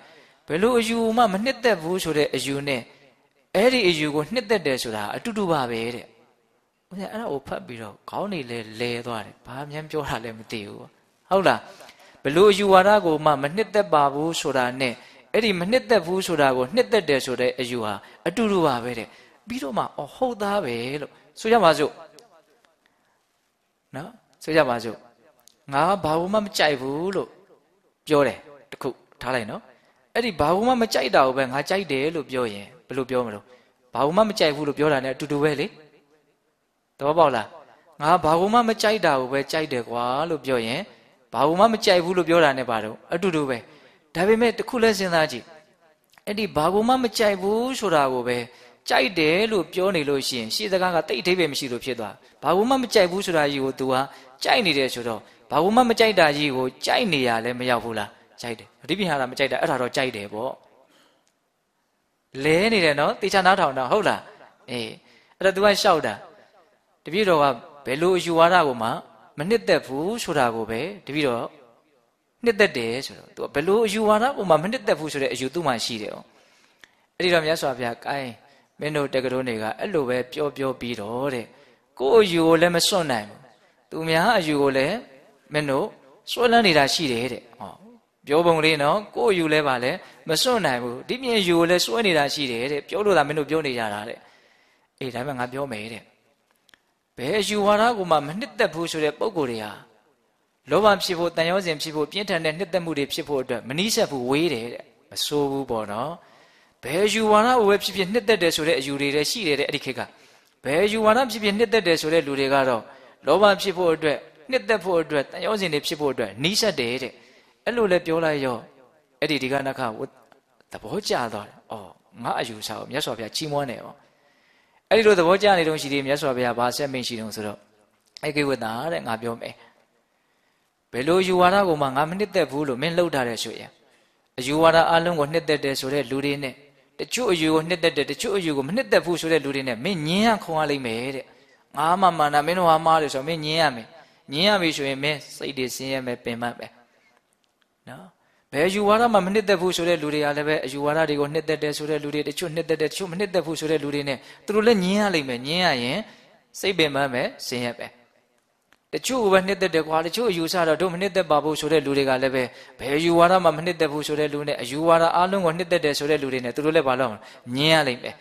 ဘယ်လိုအယူမှမနှစ်သက်ဘူးဆိုတဲ့အယူနဲ့ အဲ့ဒီအယူကိုနှစ်သက်တယ်ဆိုတာအတူတူပါပဲတဲ့ဘုရားအဲ့ဒါကိုဖတ်ပြီးတော့ခေါင်းနေလဲလဲသွားတယ်ဘာမှပြောတာလည်းမသိဘူးဟုတ်လားဘယ်လိုအယူဝါဒကိုမှမနှစ်သက်ပါဘူးဆိုတာနဲ့အဲ့ဒီမနှစ်သက်ဘူးဆိုတာကိုနှစ်သက်တယ်ဆိုတဲ့အယူဟာအတူတူပါပဲတဲ့ပြီးတော့မှအော်ဟုတ်သားပဲလို့ဆိုကြပါစို့နော်ဆိုကြပါစို့ငါဘာလို့မှမကြိုက်ဘူးလို့ပြောတယ်တခုထားလိုက်နော်အဲ့ဒီဘာလို့မှမကြိုက်တာကိုပဲငါကြိုက်တယ်လို့ပြောရင် ဘယ်လိုပြောမလို့ဘာလို့မှမကြိုက်ဘူးလို့ပြောတာ ਨੇ အတူတူပဲလေသဘောပေါက်လားငါဘာလို့မှမကြိုက်တာကိုပဲကြိုက်တယ်ကွာလို့ပြောရင်ဘာလို့မှမကြိုက်ဘူးလို့ပြောတာ ਨੇ ပါတော့အတူတူပဲဒါပေမဲ့တခုလဲစဉ်းစားကြည့်အဲ့ဒီဘာလို့မှမကြိုက်ဘူးဆိုတာကိုပဲကြိုက်တယ်လို့ပြောနေလို့ရှိရင်ရှေ့စကားကတိတ်အသေးပဲမရှိလို့ဖြစ်သွားဘာလို့မှမကြိုက်ဘူးဆိုတာကြီးကို तू ဟာကြိုက်နေတယ်ဆိုတော့ဘာလို့မှမကြိုက်တာကြီးကိုကြိုက်နေရလဲမရောက်ဘူးလားကြိုက်တယ်အဓိပ္ပာယ်ဟာမကြိုက်တာအဲ့ဒါတော့ကြိုက်တယ်ပေါ့ လဲနေတယ်နော်တေချာနားထောင်တော့ဟုတ်လားအေးအဲ့တော့ तू ကရှောက်တာတပည့်တော်ကဘယ်လိုအယူဝါဒကိုမှမနှစ်သက်ဘူးဆိုတာကိုပဲတပည့်တော်နှစ်သက်တယ်ဆိုတော့ तू ကဘယ်လိုအယူဝါဒကိုမှမနှစ်သက်ဘူးဆိုတဲ့အယူသူ့မှာရှိတယ်哦အဲ့ဒီတော့မြတ်စွာဘုရားကိုင်းမင်းတို့တက္ကသိုလ်တွေကအဲ့လိုပဲပြောပြောပြီးတော့တဲ့ကိုယ့်အယူကိုလည်းမစွန့်နိုင်ဘူးသူများအယူကိုလည်းမင်းတို့စွန့်လန်းနေတာရှိတယ်တဲ့ဟော ပြောပုံလေးနော်ကိုယ့်အယူလည်းပါလဲမစွန့်နိုင်ဘူးဒီပြင်အယူကိုလည်းစွန့်နေတာရှိတယ်တဲ့ပြောလို့သာမင်းတို့ပြောနေကြတာတဲ့အေးဒါပေမဲ့ငါပြောမယ်တဲ့ဘယ်အယူဝါဒကိုမှမနှစ်သက်ဘူးဆိုတဲ့ပုံကိုယ်တွေဟာလောဘဖြစ်ဖို့တန်ရောစဉ်ဖြစ်ဖို့ပြင်းထန်တဲ့နှစ်သက်မှုတွေဖြစ်ဖို့အတွက်မနှိစက်ဘူးဝေးတယ်တဲ့မဆိုးဘူးပေါ့နော်ဘယ်ယူဝါဒကိုပဲဖြစ်ဖြစ်နှစ်သက်တယ်ဆိုတဲ့အယူတွေလည်းရှိတယ်တဲ့အဲ့ဒီခေတ်ကဘယ်ယူဝါဒဖြစ်ဖြစ်နှစ်သက်တယ်ဆိုတဲ့လူတွေကတော့လောဘဖြစ်ဖို့အတွက်နှစ်သက်ဖို့အတွက်တန်ရောစဉ်တွေဖြစ်ဖို့အတွက်နှိစက်တယ်တဲ့ အဲ့လိုလဲပြောလိုက်ရောအဲ့ဒီဒီကနခသဘောကျသွားတယ်အော်ငါအယူဆကိုမြတ်စွာဘုရားချီးမွမ်းတယ်ပေါ့အဲ့ဒီလိုသဘောကျနေတုန်းရှိသေးမြတ်စွာဘုရားဘာဆက်မင်းရှိတုန်းဆိုတော့အေကိဝတ္တာတဲ့ငါပြောမယ်ဘယ်လိုယူဝါဒကိုမှငါမနှစ်သက်ဘူးလို့မင်းလှုပ်ထားတဲ့ဆိုရင်အယူဝါဒအလုံးကိုနှစ်သက်တယ်ဆိုတဲ့လူတွေနဲ့တချို့အယူကိုနှစ်သက်တယ်တချို့အယူကိုမနှစ်သက်ဘူးဆိုတဲ့လူတွေနဲ့မင်းညင်းရခုံရလိမ့်မယ်တဲ့ငါမှမာနာမင်းတို့ဟာမားတယ်ဆိုတော့မင်းညင်းရမယ်ညင်းရပြီဆိုရင်မင်းစိတ်တွေဆင်းရဲမယ်ပင်မပဲ နော်ဘယ်ယူဝါဒမှမနှစ်သက်ဘူးဆိုတဲ့လူတွေကလည်းပဲအယူဝါဒတွေကိုနှစ်သက်တယ်ဆိုတဲ့လူတွေတချို့နှစ်သက်တယ်တချို့မနှစ်သက်ဘူးဆိုတဲ့လူတွေနဲ့သူတို့လည်းညင်းရလိမ့်မယ်ညင်းရရင်စိတ်ပင်ပန်းမယ်ဆင်းရဲပဲတချို့ပဲနှစ်သက်တယ်ကွာတချို့အယူဆတော့တို့မနှစ်သက်ပါဘူးဆိုတဲ့လူတွေကလည်းပဲဘယ်ယူဝါဒမှမနှစ်သက်ဘူးဆိုတဲ့လူနဲ့အယူဝါဒအလုံးကိုနှစ်သက်တယ်ဆိုတဲ့လူတွေနဲ့သူတို့လည်းဘာလို့ညင်းရလိမ့်မယ်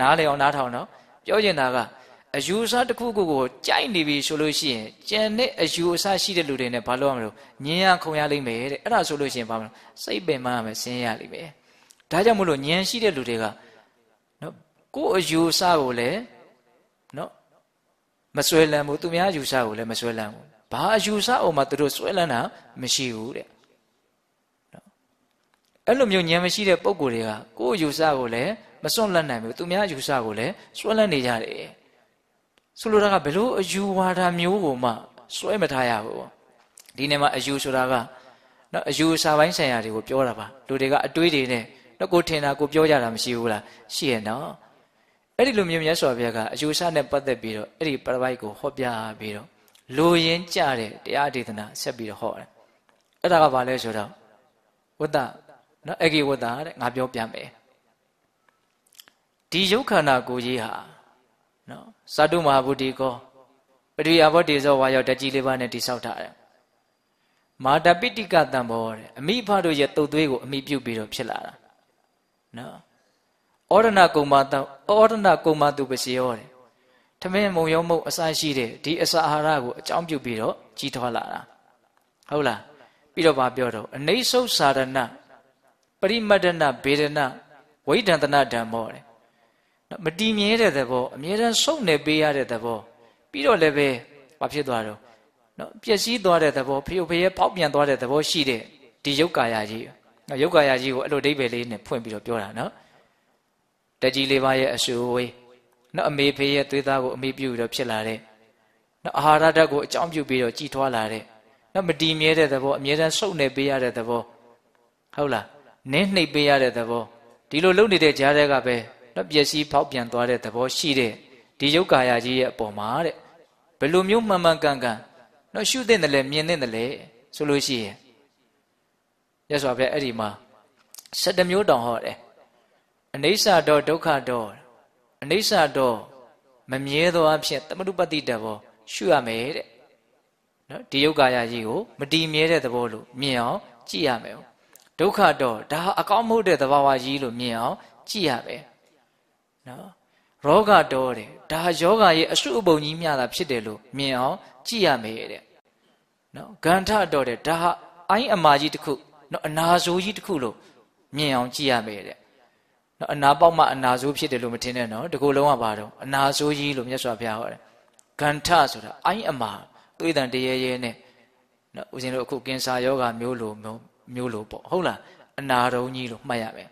နားလေအောင်နားထောင်တော့ပြောချင်တာက အယူအဆတစ်ခုခုကိုကြိုက်နေပြီဆိုလို့ရှိရင်ကြံတဲ့အယူအဆရှိတဲ့လူတွေနဲ့ဘာလို့ရမလို့ညင်းရခုံရလိမ့်မယ်တဲ့အဲ့ဒါဆိုလို့ရှိရင်ဘာမလို့စိတ်ပင်မရမယ်ဆင်းရလိမ့်မယ်ဒါကြောင့်မလို့ညံရှိတဲ့လူတွေကနော်ကိုယ့်အယူအဆကိုလည်းနော်မဆွဲလန်းဘူးသူများအယူအဆကိုလည်းမဆွဲလန်းဘူးဘာအယူအဆအောင်မှသူတို့ဆွဲလန်းတာမရှိဘူးတဲ့နော်အဲ့လိုမျိုးညံမရှိတဲ့ပုံကိုယ်တွေကကိုယ့်အယူအဆကိုလည်းမစွန့်လန်းနိုင်ဘူးသူများအယူအဆကိုလည်းဆွဲလန်းနေကြတယ် ဆိုလိုတာကဘယ်လိုအယူဝါဒမျိုးကိုမှစွဲမထားရဘူးဒီနေ့မှာအယူဆိုတာကနော်အယူစာပိုင်းဆိုင်ရာတွေကိုပြောတာပါလူတွေကအတွေးတွေနဲ့တော့ကိုထင်တာကိုပြောကြတာမရှိဘူးလားရှိရဲ့နော်အဲ့ဒီလိုမျိုးမြတ်စွာဘုရားကအယူဆနဲ့ပတ်သက်ပြီးတော့အဲ့ဒီပရပိုက်ကိုဟောပြပြီးတော့လိုရင်းကြတဲ့တရားဒေသနာဆက်ပြီးတော့ဟောတယ်အဲ့ဒါကဘာလဲဆိုတော့ဝတ္တနော်အဂိဝတ္တတဲ့ငါပြောပြမယ်ဒီယုတ်ခန္ဓာကိုကြီးဟာ နော်သတ္တုမဟာဗုဒ္ဓေကောပရိယာဘောတေဇောဝါယောတကြီးလေးပါးနဲ့တိဆောက်ထားတယ်မာတပိတိကတံဘောတဲ့အမိဖတို့ရဲ့တုတ်သွေးကိုအမိပြုတ်ပြီးတော့ဖြစ်လာတာနော်ဩရဏကုံမတဩရဏကုံမတုပစီယောတဲ့ထမင်းမုံရုံမုံအစရှိတဲ့ဒီအစာအာဟာရကိုအကြောင်းပြုပြီးတော့ကြီးထွားလာတာဟုတ်လားပြီးတော့ဗာပြောတော့အနိသုစာရဏပရိမတ္တနာဘေဒနာဝိဒန္တနာဓမ္မောတဲ့နော် မတည်မြဲတဲ့သဘောအမြဲတမ်းစုံနေပေးရတဲ့သဘောပြီးတော့လည်းပဲဘာဖြစ်သွားတော့နော်ပျက်စီးသွားတဲ့သဘောဖျုတ်ဖျဲပေါက်ပြန်သွားတဲ့သဘောရှိတဲ့ဒီယုတ်ကာယကြီးနော်ယုတ်ကာယကြီးကိုအဲ့လိုအဓိပ္ပာယ်လေးနဲ့ဖွင့်ပြီးတော့ပြောတာနော်တကြီးလေးပါးရဲ့အဆူဝေးနော်အမေဖေရဲ့သွေးသားကိုအမေပြုပြီးတော့ဖြစ်လာတဲ့နော်အာဟာရဓာတ်ကိုအကြောင်းပြုပြီးတော့ကြည်ထွားလာတဲ့နော်မတည်မြဲတဲ့သဘောအမြဲတမ်းစုပ်နေပေးရတဲ့သဘောဟုတ်လားနင်းနှိပ်ပေးရတဲ့သဘောဒီလိုလုပ်နေတဲ့ကြားတဲ့ကပဲ နော်ပျက်စီးဖောက်ပြန်သွားတဲ့သဘောရှိတဲ့ဒီယုတ်ကာယကြီးရဲ့အပေါ်မှာတဲ့ဘယ်လိုမျိုးမှန်မှန်ကန်ကန်နော်ရှုတဲ့တယ်လဲမြင်တဲ့တယ်လဲဆိုလို့ရှိရင်ရသော်ဗျအဲ့ဒီမှာ7မျိုးတောင်ဟောတယ်အနိစ္စတော့ဒုက္ခတော့အနိစ္စတော့မမြဲသောအဖြစ်သမတုပတ္တိတဘောရှုရမယ်တဲ့နော်ဒီယုတ်ကာယကြီးကိုမတည်မြဲတဲ့သဘောလို့မြင်အောင်ကြည့်ရမယ်ဒုက္ခတော့ဒါအကောင်းမဟုတ်တဲ့သဘာဝကြီးလို့မြင်အောင်ကြည့်ရမယ် နော်ရောဂတော့တဲ့ဒါယောဂရဲ့အစုအပုံကြီးမြတာဖြစ်တယ်လို့မြင်အောင်ကြည့်ရမယ်တဲ့နော်ဂန္ဓတော့တဲ့ဒါဟာအိုင်းအမာကြီးတစ်ခုနော်အနာဆိုးကြီးတစ်ခုလို့မြင်အောင်ကြည့်ရမယ်တဲ့နော်အနာပေါက်မှအနာဆိုးဖြစ်တယ်လို့မထင်နဲ့နော်ဒီကိုယ်လုံးကပါတော့အနာဆိုးကြီးလို့မြတ်စွာဘုရားဟောတယ်ဂန္ဓဆိုတာအိုင်းအမာသွေးတန်တရေရဲနဲ့နော်ဦးဇင်းတို့အခုကင်ဆာယောဂမျိုးလိုမျိုးလိုပေါ့ဟုတ်လားအနာတုံးကြီးလို့မှတ်ရမယ်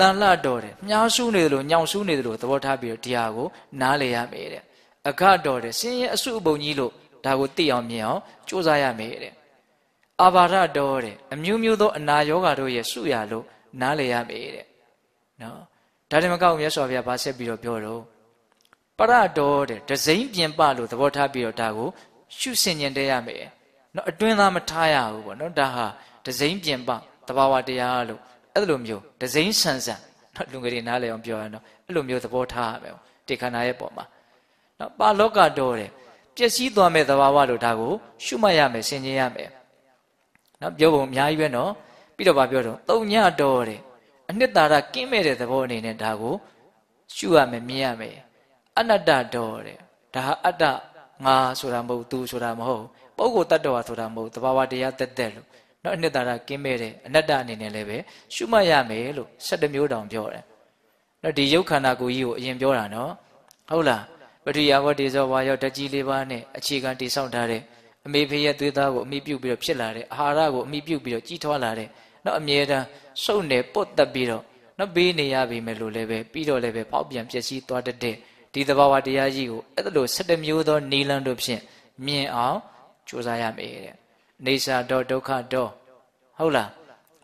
တန်လှတော်တယ်မြားဆူးနေတယ်လို့ညောင်ဆူးနေတယ်လို့သဘောထားပြီးတော့ဒီဟာကိုနားလေရမယ်တဲ့အခတော်တယ်ဆင်းရဲအစုအပုံကြီးလို့ဒါကိုသိအောင်မြင်အောင်ကြိုးစားရမယ်တဲ့အာဘာရတော်တယ်အမျိုးမျိုးသောအနာယောဂါတို့ရဲ့စုရလို့နားလေရမယ်တဲ့နော်ဒါတည်းမကောက်မြတ်စွာဘုရားဗာဆက်ပြီးတော့ပြောတော့ပရတော်တဲ့ဒဇိမ့်ပြင်ပလို့သဘောထားပြီးတော့ဒါကိုရှုစင်ကျင်တဲရမယ်နော်အတွင်းသားမထားရဘူးပေါ့နော်ဒါဟာဒဇိမ့်ပြင်ပတဘာဝတရားလို့ အဲ့လိုမျိုးဒဇိမ့်ဆန်ဆန်နော်လူငယ်တွေနားလည်အောင်ပြောရအောင်အဲ့လိုမျိုးသဘောထားရမယ်တေခန္ဓာရဲ့ပုံမှာနော်ပါလောကတော်တဲ့ပျက်စီးသွားမဲ့သဘာဝလို့ဒါကိုရှုမှတ်ရမယ်ဆင်ခြင်ရမယ်နော်ပြောပုံအများကြီးပဲနော်ပြီးတော့ဗာပြောတော့တုံညတော်တဲ့အနှစ်သာရကင်းမဲ့တဲ့သဘောအနေနဲ့ဒါကိုရှုရမယ်မြင်ရမယ်အနတ္တတော်တဲ့ဒါဟာအတ္တငါဆိုတာမဟုတ်သူဆိုတာမဟုတ်ပုဂ္ဂိုလ်တ attva ဆိုတာမဟုတ်တဘာဝတရားတက်တက်လို့ နော်အနှစ်သာရကင်းမဲ့တဲ့အနတ္တအနေနဲ့လည်းပဲရှုမှတ်ရမယ်လို့7မျိုးတောင်ပြောတယ်နော်ဒီယုတ်ခန္ဓာကိုယ်ကြီးကိုအရင်ပြောတာနော်ဟုတ်လားပရိယာဝတေဇောဝါယောတကြီးလေးပါးနဲ့အခြေခံတည်ဆောက်ထားတဲ့အမေဖေရဲ့သွေးသားကိုအမိပြုတ်ပြီးတော့ဖြစ်လာတဲ့အာဟာရကိုအမိပြုတ်ပြီးတော့ကြီးထွားလာတဲ့နော်အမြဲတမ်းစုပ်နေပုတ်တက်ပြီးတော့နော်ပေးနေရပြီမယ်လို့လည်းပဲပြီးတော့လည်းပဲပေါက်ပြန်ပျက်စီးသွားတတ်တဲ့ဒီသဘာဝတရားကြီးကိုအဲ့လို7မျိုးသောနီလန်းတို့ဖြင့်မြင်အောင်ကြိုးစားရမယ်တဲ့ နေစာတော့ဒုက္ခတော့ဟုတ်လား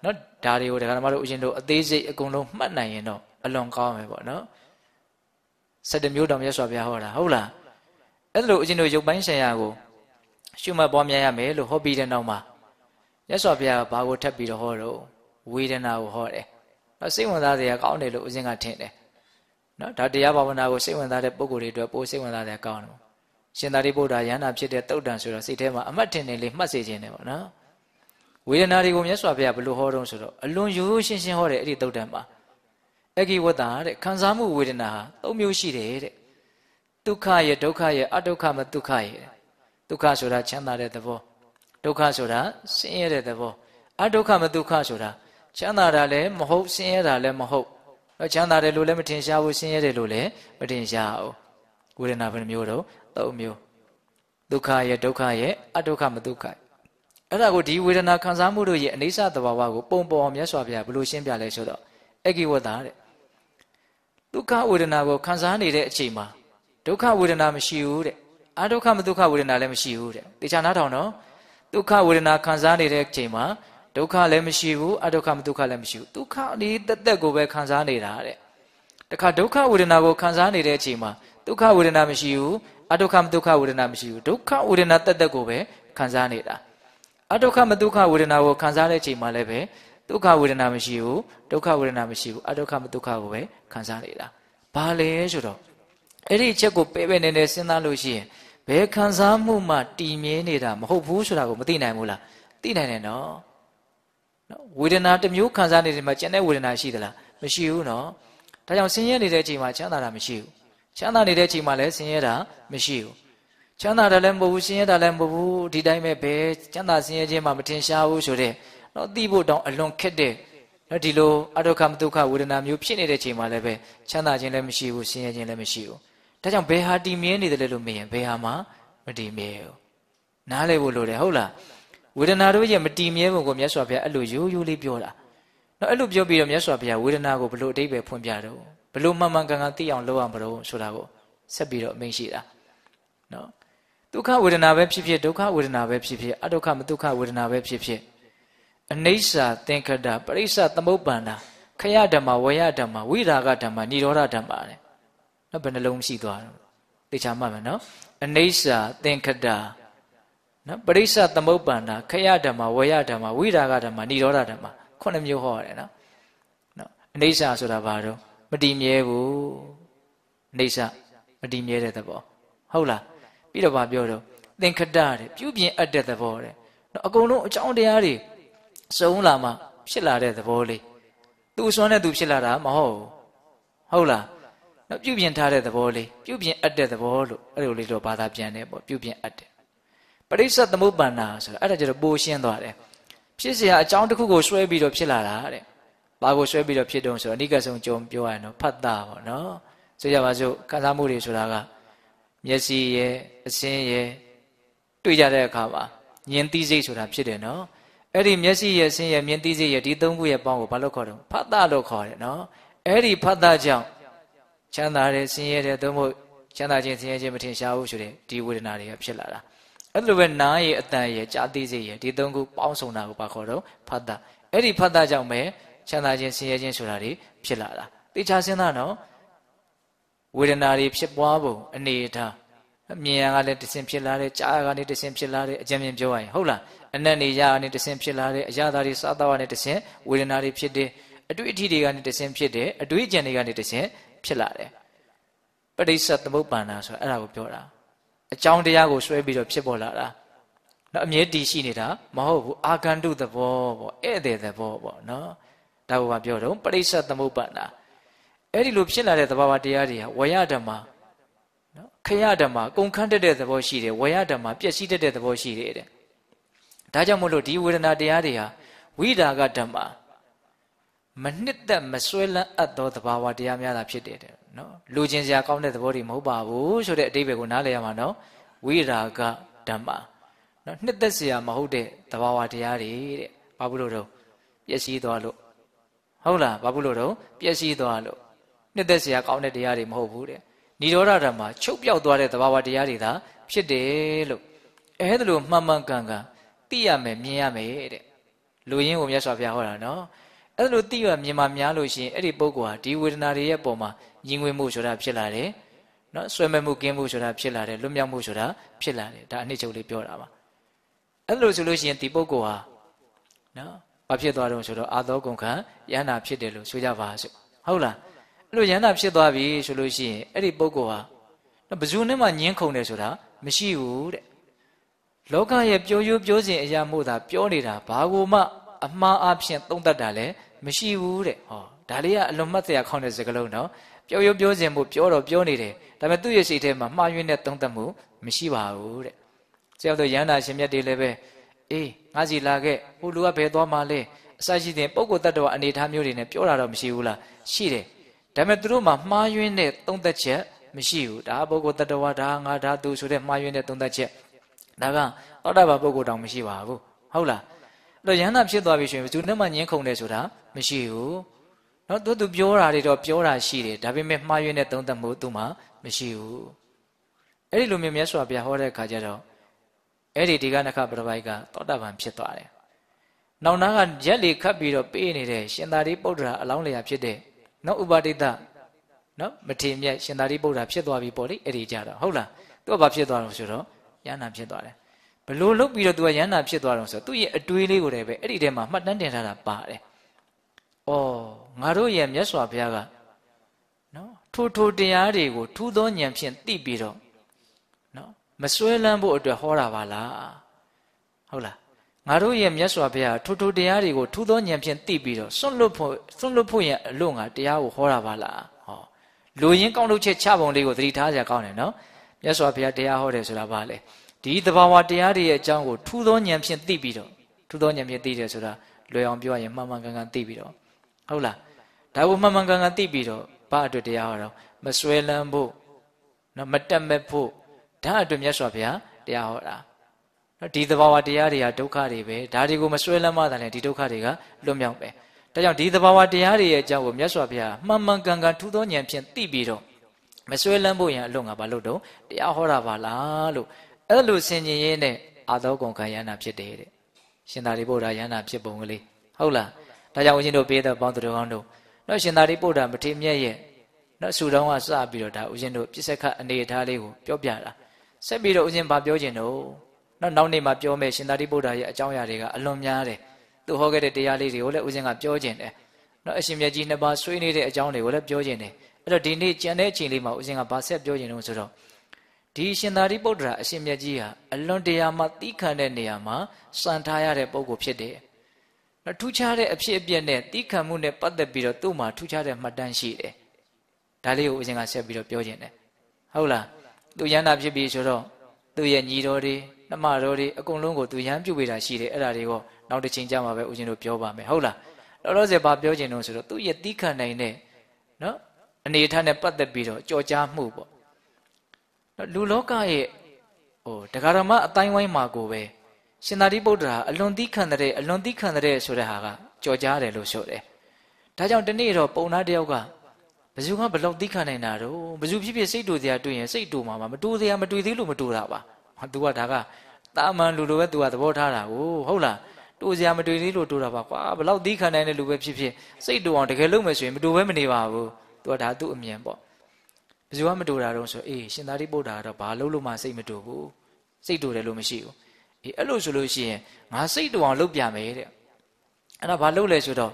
နော်ဒါတွေကိုဒကာမတို့ဦးရှင်တို့အသေးစိတ်အကုန်လုံးမှတ်နိုင်ရင်တော့အလွန်ကောင်းမယ်ပေါ့နော်7မျိုးတောင်မြတ်စွာဘုရားဟောတာဟုတ်လားအဲ့လိုဦးရှင်တို့ရုပ်ပိုင်းဆိုင်ရာကိုရှုမှတ်ပွားများရမယ်လို့ဟောပြီးတဲ့နောက်မှာမြတ်စွာဘုရားဘာကိုထပ်ပြီးတော့ဟောတော့ဝေဒနာကိုဟောတယ်နော်စိတ်ဝင်စားစရာကောင်းတယ်လို့ဦးရှင်ကထင်တယ်နော်ဒါတရားဘာဝနာကိုစိတ်ဝင်စားတဲ့ပုဂ္ဂိုလ်တွေအတွက်ပိုစိတ်ဝင်စားတဲ့ကောင်းတယ် ရှင်သာရိပုတ္တရာယန္တာဖြစ်တဲ့တုတ်တန်ဆိုတော့စိတ်ထဲမှာအမှတ်တင်နေလေးမှတ်စေခြင်းတယ်ပေါ့နော်ဝေဒနာတွေကိုမြတ်စွာဘုရားဘယ်လိုဟောတော့ဆိုတော့အလွန်ရိုးရိုးရှင်းရှင်းဟောတယ်အဲ့ဒီတုတ်တန်မှာအဂိဝတ္တာတဲ့ခံစားမှုဝေဒနာဟာ၃မျိုးရှိတယ်တဲ့ဒုက္ခရဲ့ဒုက္ခရဲ့အဒုက္ခမဒုက္ခရဲ့ဒုက္ခဆိုတာချမ်းသာတဲ့သဘောဒုက္ခဆိုတာဆင်းရဲတဲ့သဘောအဒုက္ခမဒုက္ခဆိုတာချမ်းသာတာလည်းမဟုတ်ဆင်းရဲတာလည်းမဟုတ်ချမ်းသာတယ်လို့လည်းမထင်ရှားဘူးဆင်းရဲတယ်လို့လည်းမထင်ရှားဘူးဝေဒနာဘယ်နှမျိုးတော့ သုံးမျိုးဒုက္ခရဲ့ဒုက္ခရဲ့အဒုက္ခမဒုက္ခအဲ့ဒါကိုဒီဝေဒနာခံစားမှုတို့ရဲ့အနေဆသဘာဝကိုပုံပေါ်မြတ်စွာဘုရားဘယ်လိုရှင်းပြလဲဆိုတော့အဂိဝတ္တာတဲ့ဒုက္ခဝေဒနာကိုခံစားနေတဲ့အချိန်မှာဒုက္ခဝေဒနာမရှိဘူးတဲ့အဒုက္ခမဒုက္ခဝေဒနာလည်းမရှိဘူးတဲ့တေချာနားထောင်နော်ဒုက္ခဝေဒနာခံစားနေတဲ့အချိန်မှာဒုက္ခလည်းမရှိဘူးအဒုက္ခမဒုက္ခလည်းမရှိဘူးဒုက္ခဒီတက်တက်ကိုပဲခံစားနေတာတဲ့တခါဒုက္ခဝေဒနာကိုခံစားနေတဲ့အချိန်မှာဒုက္ခဝေဒနာမရှိဘူး အဒုက္ခမဒုက္ခဝေဒနာမရှိဘူးဒုက္ခဝေဒနာတက်တက်ကိုပဲခံစားနေတာအဒုက္ခမဒုက္ခဝေဒနာကိုခံစားတဲ့အချိန်မှာလည်းပဲဒုက္ခဝေဒနာမရှိဘူးဒုက္ခဝေဒနာမရှိဘူးအဒုက္ခမဒုက္ခကိုပဲခံစားနေတာဘာလဲဆိုတော့အဲ့ဒီအချက်ကိုပဲပဲနေနေစဉ်းစားလို့ရှိရင်ဘယ်ခံစားမှုမှတည်မြဲနေတာမဟုတ်ဘူးဆိုတာကိုမသိနိုင်ဘူးလားသိနိုင်တယ်နော်နော်ဝေဒနာတစ်မျိုးခံစားနေတယ်မှာကျန်တဲ့ဝေဒနာရှိသလားမရှိဘူးနော်ဒါကြောင့်ဆင်းရဲနေတဲ့အချိန်မှာချမ်းသာတာမရှိဘူး ချမ်းသာနေတဲ့အချိန်မှာလည်းဆင်းရဲတာမရှိဘူးချမ်းသာတယ်လည်းမဟုတ်ဘူးဆင်းရဲတာလည်းမဟုတ်ဘူးဒီတိုင်းပဲပဲချမ်းသာဆင်းရဲခြင်းမှမထင်ရှားဘူးဆိုတဲ့နော်သိဖို့တောင်အလွန်ခက်တဲ့နော်ဒီလိုအဒုက္ခမဒုက္ခဝေဒနာမျိုးဖြစ်နေတဲ့အချိန်မှာလည်းပဲချမ်းသာခြင်းလည်းမရှိဘူးဆင်းရဲခြင်းလည်းမရှိဘူးဒါကြောင့်ဘယ်ဟာတည်မြဲနေတယ်လို့မရင်ဘယ်ဟာမှမတည်မြဲဘူးနားလည်ဖို့လိုတယ်ဟုတ်လားဝေဒနာတို့ရဲ့မတည်မြဲပုံကိုမြတ်စွာဘုရားအဲ့လိုရိုးရိုးလေးပြောတာနော်အဲ့လိုပြောပြီးတော့မြတ်စွာဘုရားဝေဒနာကိုဘလို့အတိပ္ပယ်ဖွင့်ပြတော့ ဘဘလို့မှန်မှန်ကန်ကန်သိအောင်လုပ်ရမလို့ဆိုတာကိုဆက်ပြီးတော့အမိန့်ရှိတာနော်ဒုက္ခဝေဒနာပဲဖြစ်ဖြစ်ဒုက္ခဝေဒနာပဲဖြစ်ဖြစ်အဒုက္ခမဒုက္ခဝေဒနာပဲဖြစ်ဖြစ်အနိစ္စသင်္ခတပရိစ္ဆသမုပ္ပန္နာခယဓမ္မဝေယဓမ္မဝိရာဂဓမ္မនិရောဓဓမ္မတဲ့နော်ဘယ်နှလုံးရှိသွားတော့သိချာမှတ်မယ်နော်အနိစ္စသင်္ခတနော်ပရိစ္ဆသမုပ္ပန္နာခယဓမ္မဝေယဓမ္မဝိရာဂဓမ္မនិရောဓဓမ္မခုနှစ်မျိုးဟောရတယ်နော်နော်အနိစ္စဆိုတာဘာတော့ မတည်မြဲဘူးအနိစ္စမတည်မြဲတဲ့သဘောဟုတ်လားပြီးတော့ဗာပြောတော့သင်္ခတတဲ့ပြုပြင်အပ်တဲ့သဘောတဲ့နော်အကုန်လုံးအကြောင်းတရားတွေစုံလာမှဖြစ်လာတဲ့သဘောလေးသူ့စွမ်းနဲ့သူဖြစ်လာတာမဟုတ်ဘူးဟုတ်လားနော်ပြုပြင်ထားတဲ့သဘောလေးပြုပြင်အပ်တဲ့သဘောလို့အဲ့လိုလေးတော့ဘာသာပြန်တယ်ပေါ့ပြုပြင်အပ်တယ်ပရိစ္ဆသမုပ္ပန္နာဆိုတာအဲ့ဒါကျတော့ပိုရှင်းသွားတယ်ဖြစ်เสียအကြောင်းတစ်ခုကိုဆွဲပြီးတော့ဖြစ်လာတာတဲ့ ဘာကိုဆွဲပြီးတော့ဖြစ်တုံးဆိုတော့အနိကဆုံးကြုံပြောရရင်တော့ဖတ်တာပေါ့နော်ဆိုကြပါစို့ခံစားမှုတွေဆိုတာကမျက်စိရဲ့အစင်းရဲ့တွေ့ကြတဲ့အခါမှာဉာဏ်သိစိတ်ဆိုတာဖြစ်တယ်နော်အဲ့ဒီမျက်စိရဲ့အစင်းရဲ့ဉာဏ်သိစိတ်ရဲ့ဒီသုံးခုရဲ့ပေါင်းကိုဘာလို့ခေါ်တော့ဖတ်တာလို့ခေါ်တယ်နော်အဲ့ဒီဖတ်တာကြောင့်ချမ်းသာတယ်ဆင်းရဲတယ်သို့မဟုတ်ချမ်းသာခြင်းဆင်းရဲခြင်းမထင်ရှားဘူးဆိုတဲ့ဒီဝေဒနာတွေကဖြစ်လာတာအဲ့လိုပဲနားရဲ့အတန်ရဲ့ကြားသိစိတ်ရဲ့ဒီသုံးခုပေါင်းစုံတာကိုဘာခေါ်တော့ဖတ်တာအဲ့ဒီဖတ်တာကြောင့်ပဲ ချမ်းသာခြင်းဆင်းရဲခြင်းဆိုတာတွေဖြစ်လာတာတေချာစဉ်းစားနော်ဝေဒနာတွေဖြစ်ပွားပုံအနေအထားမြင်ရကလည်းတဆင်ဖြစ်လာတယ်ကြားရကလည်းတဆင်ဖြစ်လာတယ်အကြံဉာဏ်ပြောရရင်ဟုတ်လားအနက်နေရကနေတဆင်ဖြစ်လာတယ်အရာသာတွေစားတော့ကနေတဆင်ဝေဒနာတွေဖြစ်တယ်အတွေ့အထိတွေကနေတဆင်ဖြစ်တယ်အတွေ့အကြံတွေကနေတဆင်ဖြစ်လာတယ်ပရိစ္ဆသမုပ္ပန္နာဆိုအဲ့ဒါကိုပြောတာအကြောင်းတရားကိုဆွဲပြီးတော့ဖြစ်ပေါ်လာတာနော်အမြဲတည်ရှိနေတာမဟုတ်ဘူးအာဂန္တုသဘောပေါ့ဧည့်သည်သဘောပေါ့နော် ဒါကိုပြောတော့ပရိစ္ဆသမုပ္ပန္နာအဲ့ဒီလိုဖြစ်လာတဲ့သဘာဝတရားတွေဟာဝရဓမ္မနော်ခရဓမ္မကုန်ခန်းတက်တဲ့သဘောရှိတယ်ဝရဓမ္မပျက်စီးတတ်တဲ့သဘောရှိတယ်တဲ့ဒါကြောင့်မို့လို့ဒီဝေဒနာတရားတွေဟာဝိဒါကဓမ္မမနှစ်သက်မဆွဲလန်းအပ်သောသဘာဝတရားများသာဖြစ်တယ်တဲ့နော်လူချင်းစရာကောင်းတဲ့သဘောတွေမဟုတ်ပါဘူးဆိုတဲ့အတိပ္ပယ်ကိုနားလည်ရမှာနော်ဝိရာဂဓမ္မနော်နှစ်သက်စရာမဟုတ်တဲ့သဘာဝတရားတွေတဲ့ဘာဘူးလို့တော့ပျက်စီးသွားလို့ ဟုတ်လားဘာဘူးလို့တော့ပျက်စီးသွားလို့နှစ်သက်စရာကောင်းတဲ့တရားတွေမဟုတ်ဘူးတဲ့និရောဓဓမ္မချုပ်ပြောက်သွားတဲ့သဘာဝတရားတွေသာဖြစ်တယ်လို့အဲဒါလို့မှန်မှန်ကန်ကန်သိရမယ်မြင်ရမယ်တဲ့လူရင်းကိုမြတ်စွာဘုရားဟောတာနော်အဲ့လိုသိရမြင်မှများလို့ရှိရင်အဲ့ဒီပုဂ္ဂိုလ်ဟာဒီဝေဒနာတွေရဲ့ပုံမှာညင်ငွေမှုဆိုတာဖြစ်လာတယ်နော်ဆွဲမဲ့မှုကင်းမှုဆိုတာဖြစ်လာတယ်လွတ်မြောက်မှုဆိုတာဖြစ်လာတယ်ဒါအနှစ်ချုပ်လေးပြောတာပါအဲ့လိုဆိုလို့ရှိရင်ဒီပုဂ္ဂိုလ်ဟာနော် ဘာဖြစ်သွားတော့ဆိုတော့အာသောကုန်ခံယန္တာဖြစ်တယ်လို့ဆိုကြပါစို့ဟုတ်လားအဲ့လိုယန္တာဖြစ်သွားပြီဆိုလို့ရှိရင်အဲ့ဒီပုဂ္ဂိုလ်ဟာဘယ်သူနဲ့မှညင်းခုန်တယ်ဆိုတာမရှိဘူးတဲ့လောကရဲ့ပြောရိုးပြောစဉ်အရာမို့သာပြောနေတာဘာကိုမှအမှားအဖြစ်သုံးတတ်တာလည်းမရှိဘူးတဲ့ဟောဒါလေးကအလွန်မှတ်စရာခေါင်းတဲ့စကားလုံးနော်ပြောရိုးပြောစဉ်မို့ပြောတော့ပြောနေတယ်ဒါပေမဲ့သူ့ရဲ့စိတ်ထဲမှာမှားယွင်းတဲ့သုံးသပ်မှုမရှိပါဘူးတဲ့ဆရာတို့ရဟန္တာရှင်မြတ်တွေလည်းပဲအေး ငါစီလာခဲ့ဟိုလူကဘယ်သွားမှလဲအစရှိတဲ့ပုဂ္ဂိုလ်တ attva အနေထားမျိုးတွေနဲ့ပြောတာတော့မရှိဘူးလားရှိတယ်ဒါပေမဲ့သူတို့မှာမှားယွင်းတဲ့သုံးသက်ချက်မရှိဘူးဒါပုဂ္ဂိုလ်တ attva ဒါငါဒါသူဆိုတဲ့မှားယွင်းတဲ့သုံးသက်ချက်ဒါကသောတာပန်ပုဂ္ဂိုလ်တောင်မရှိပါဘူးဟုတ်လားအဲ့တော့ယန္တာဖြစ်သွားပြီဆိုရင်ဘယ်သူနဲ့မှညင်းခုန်တယ်ဆိုတာမရှိဘူးနော်သူသူပြောတာတွေတော့ပြောတာရှိတယ်ဒါပေမဲ့မှားယွင်းတဲ့သုံးသက်မှုသူမှမရှိဘူးအဲ့ဒီလိုမျိုးမြတ်စွာဘုရားဟောတဲ့အခါကျတော့ အဲ့ဒီဒီကနခပရပိုက်ကသောတာပန်ဖြစ်သွားတယ်နောင်နာကရက်လေခတ်ပြီးတော့ပေးနေတဲ့ရှင်သာရိပုတ္တရာအလောင်းလျာဖြစ်တဲ့နော်ဥပါဒိတနော်မထေမြတ်ရှင်သာရိပုတ္တရာဖြစ်သွားပြီပေါ့လေအဲ့ဒီကြတော့ဟုတ်လားသူကဘာဖြစ်သွားတော့ဆိုတော့ယန္နာဖြစ်သွားတယ်ဘလို့လုတ်ပြီးတော့သူကယန္နာဖြစ်သွားတော့ဆိုသူ့ရဲ့အတွေးလေးကိုတည်းပဲအဲ့ဒီထဲမှာမှတ်တမ်းတင်ထားတာပါတယ်။အော်ငါတို့ရဲ့မြတ်စွာဘုရားကနော်ထိုထိုတရားတွေကိုထူးသောဉာဏ်ဖြင့်သိပြီးတော့နော် မစွဲလန်းဖို့အတွက်ဟောတာပါလား။ဟုတ်လား။ငါတို့ရဲ့မြတ်စွာဘုရားထိုထိုတရားတွေကိုထူးသောဉာဏ်ဖြင့်သိပြီးတော့စွန့်လွတ်ဖို့စွန့်လွတ်ဖို့ရဲ့အလို့ငါတရားကိုဟောတာပါလား။ဟောလူရင်းကောင်းလုပ်ချက်ချပုံလေးကိုသတိထားကြကောင်းတယ်နော်။မြတ်စွာဘုရားတရားဟောတယ်ဆိုတာဘာလဲ။ဒီသဘာဝတရားတွေရဲ့အကြောင်းကိုထူးသောဉာဏ်ဖြင့်သိပြီးတော့ထူးသောဉာဏ်ဖြင့်သိတယ်ဆိုတာလွယ်အောင်ပြောရရင်မှန်မှန်ကန်ကန်သိပြီးတော့ဟုတ်လားဒါကိုမှန်မှန်ကန်ကန်သိပြီးတော့ဘာအတွက်တရားဟောတော့မစွဲလန်းဖို့နော်မတက်မဲ့ဖို့ ဒါအတွက်မြတ်စွာဘုရားတရားဟောတာနော်ဒီသဘာဝတရားတွေကဒုက္ခတွေပဲဒါတွေကိုမစွဲလန်းမှသာလဲဒီဒုက္ခတွေကလွတ်မြောက်ပဲဒါကြောင့်ဒီသဘာဝတရားတွေရဲ့အကြောင်းကိုမြတ်စွာဘုရားမှန်မှန်ကန်ကန်ထူသောဉာဏ်ဖြင့်သိပြီးတော့မဆွဲလန်းဖို့ရန်အလို့ငါဘာလို့တော့တရားဟောတာပါလားလို့အဲ့လိုဆင်ញင်ရင်းနဲ့အာသောကုန်ခံရဟနာဖြစ်တယ်တဲ့ရှင်သာရိပုတ္တရာယဟနာဖြစ်ပုံကလေးဟုတ်လားဒါကြောင့်ဦးဇင်းတို့ပေးတဲ့ပေါင်းသူတော်ကောင်းတို့နော်ရှင်သာရိပုတ္တရာမထေမြတ်ရဲ့နော်ဆူတောင်းကစပြီးတော့ဒါဦးဇင်းတို့ပြစ္ဆခအနေအထားလေးကိုပြောပြတာ ဆက်ပြီးတော့ဦးဇင်းဗာပြောခြင်းတော့နော်နောက်နေ့မှာပြောမယ်ရှင်သာရိပုတ္တရာရဲ့အကြောင်းအရာတွေကအလွန်များတယ်သူဟောခဲ့တဲ့တရားလေးတွေကိုလည်းဦးဇင်းကပြောခြင်းတယ်နော်အရှင်မြတ်ကြီးနှစ်ပါးဆွေးနေတဲ့အကြောင်းတွေကိုလည်းပြောခြင်းတယ်အဲ့တော့ဒီနေ့ကြံတဲ့အချိန်လေးမှာဦးဇင်းကဗာဆက်ပြောခြင်းတော့ဆိုတော့ဒီရှင်သာရိပုတ္တရာအရှင်မြတ်ကြီးဟာအလွန်တရာမှသိခံတဲ့နေရာမှာစံထားရတဲ့ပုံကိုဖြစ်တယ်နော်ထူးခြားတဲ့အဖြစ်အပျက်နဲ့သိခံမှုနဲ့ပတ်သက်ပြီးတော့သူ့မှာထူးခြားတဲ့မှတ်တမ်းရှိတယ်ဒါလေးကိုဦးဇင်းကဆက်ပြီးတော့ပြောခြင်းတယ်ဟုတ်လား သူရဟန္တာဖြစ်ပြီးဆိုတော့သူ့ရဲ့ညီတော်တွေနှမတော်တွေအကုန်လုံးကိုသူရဟန်းပြုပေးတာရှိတယ်အဲ့ဒါတွေကိုနောက်တစ်ချိန်ကြာမှာပဲဦးဇင်းတို့ပြောပါမယ်ဟုတ်လားလောလောဆယ်ဘာပြောခြင်းတော့ဆိုတော့သူ့ရဲ့တီးခံနိုင်တဲ့နော်အနေအထားနဲ့ပတ်သက်ပြီးတော့ကြော်ကြားမှုပေါ့နော်လူလောကရဲ့ဟိုတရားဓမ္မအတိုင်းဝိုင်းမှာကိုပဲရှင်သာရိပုတ္တရာအလွန်သီးခံတဲ့အလွန်သီးခံတဲ့ဆိုတဲ့ဟာကကြော်ကြားတယ်လို့ဆိုတယ်ဒါကြောင့်ဒီနေ့တော့ပုံနာတယောက်က ဘယ်သူကဘလောက်သီးခံနိုင်တာတော့ဘယ်သူဖြစ်ဖြစ်စိတ်တူစရာတွေ့ရင်စိတ်တူမှာမတူစရာမတွေ့သေးလို့မတူတာပါဟာ तू ကဒါကတာမန်လူလိုပဲ तू ကသဘောထားတာကိုဟုတ်လားတူစရာမတွေ့သေးလို့တူတာပါကွာဘလောက်သီးခံနိုင်တဲ့လူပဲဖြစ်ဖြစ်စိတ်တူအောင်တကယ်လုပ်မယ်ဆိုရင်မတူဘဲမနေပါဘူး तू ကဒါသူ့အမြင်ပေါ့ဘယ်သူကမတူတာတော့ဆိုအေးရှင်သာရိပုတ္တရာတော့ဘာလို့လို့မှစိတ်မတူဘူးစိတ်တူတယ်လို့မရှိဘူးအေးအဲ့လိုဆိုလို့ရှိရင်ငါစိတ်တူအောင်လုပ်ပြမယ်တဲ့အဲ့ဒါဘာလုပ်လဲဆိုတော့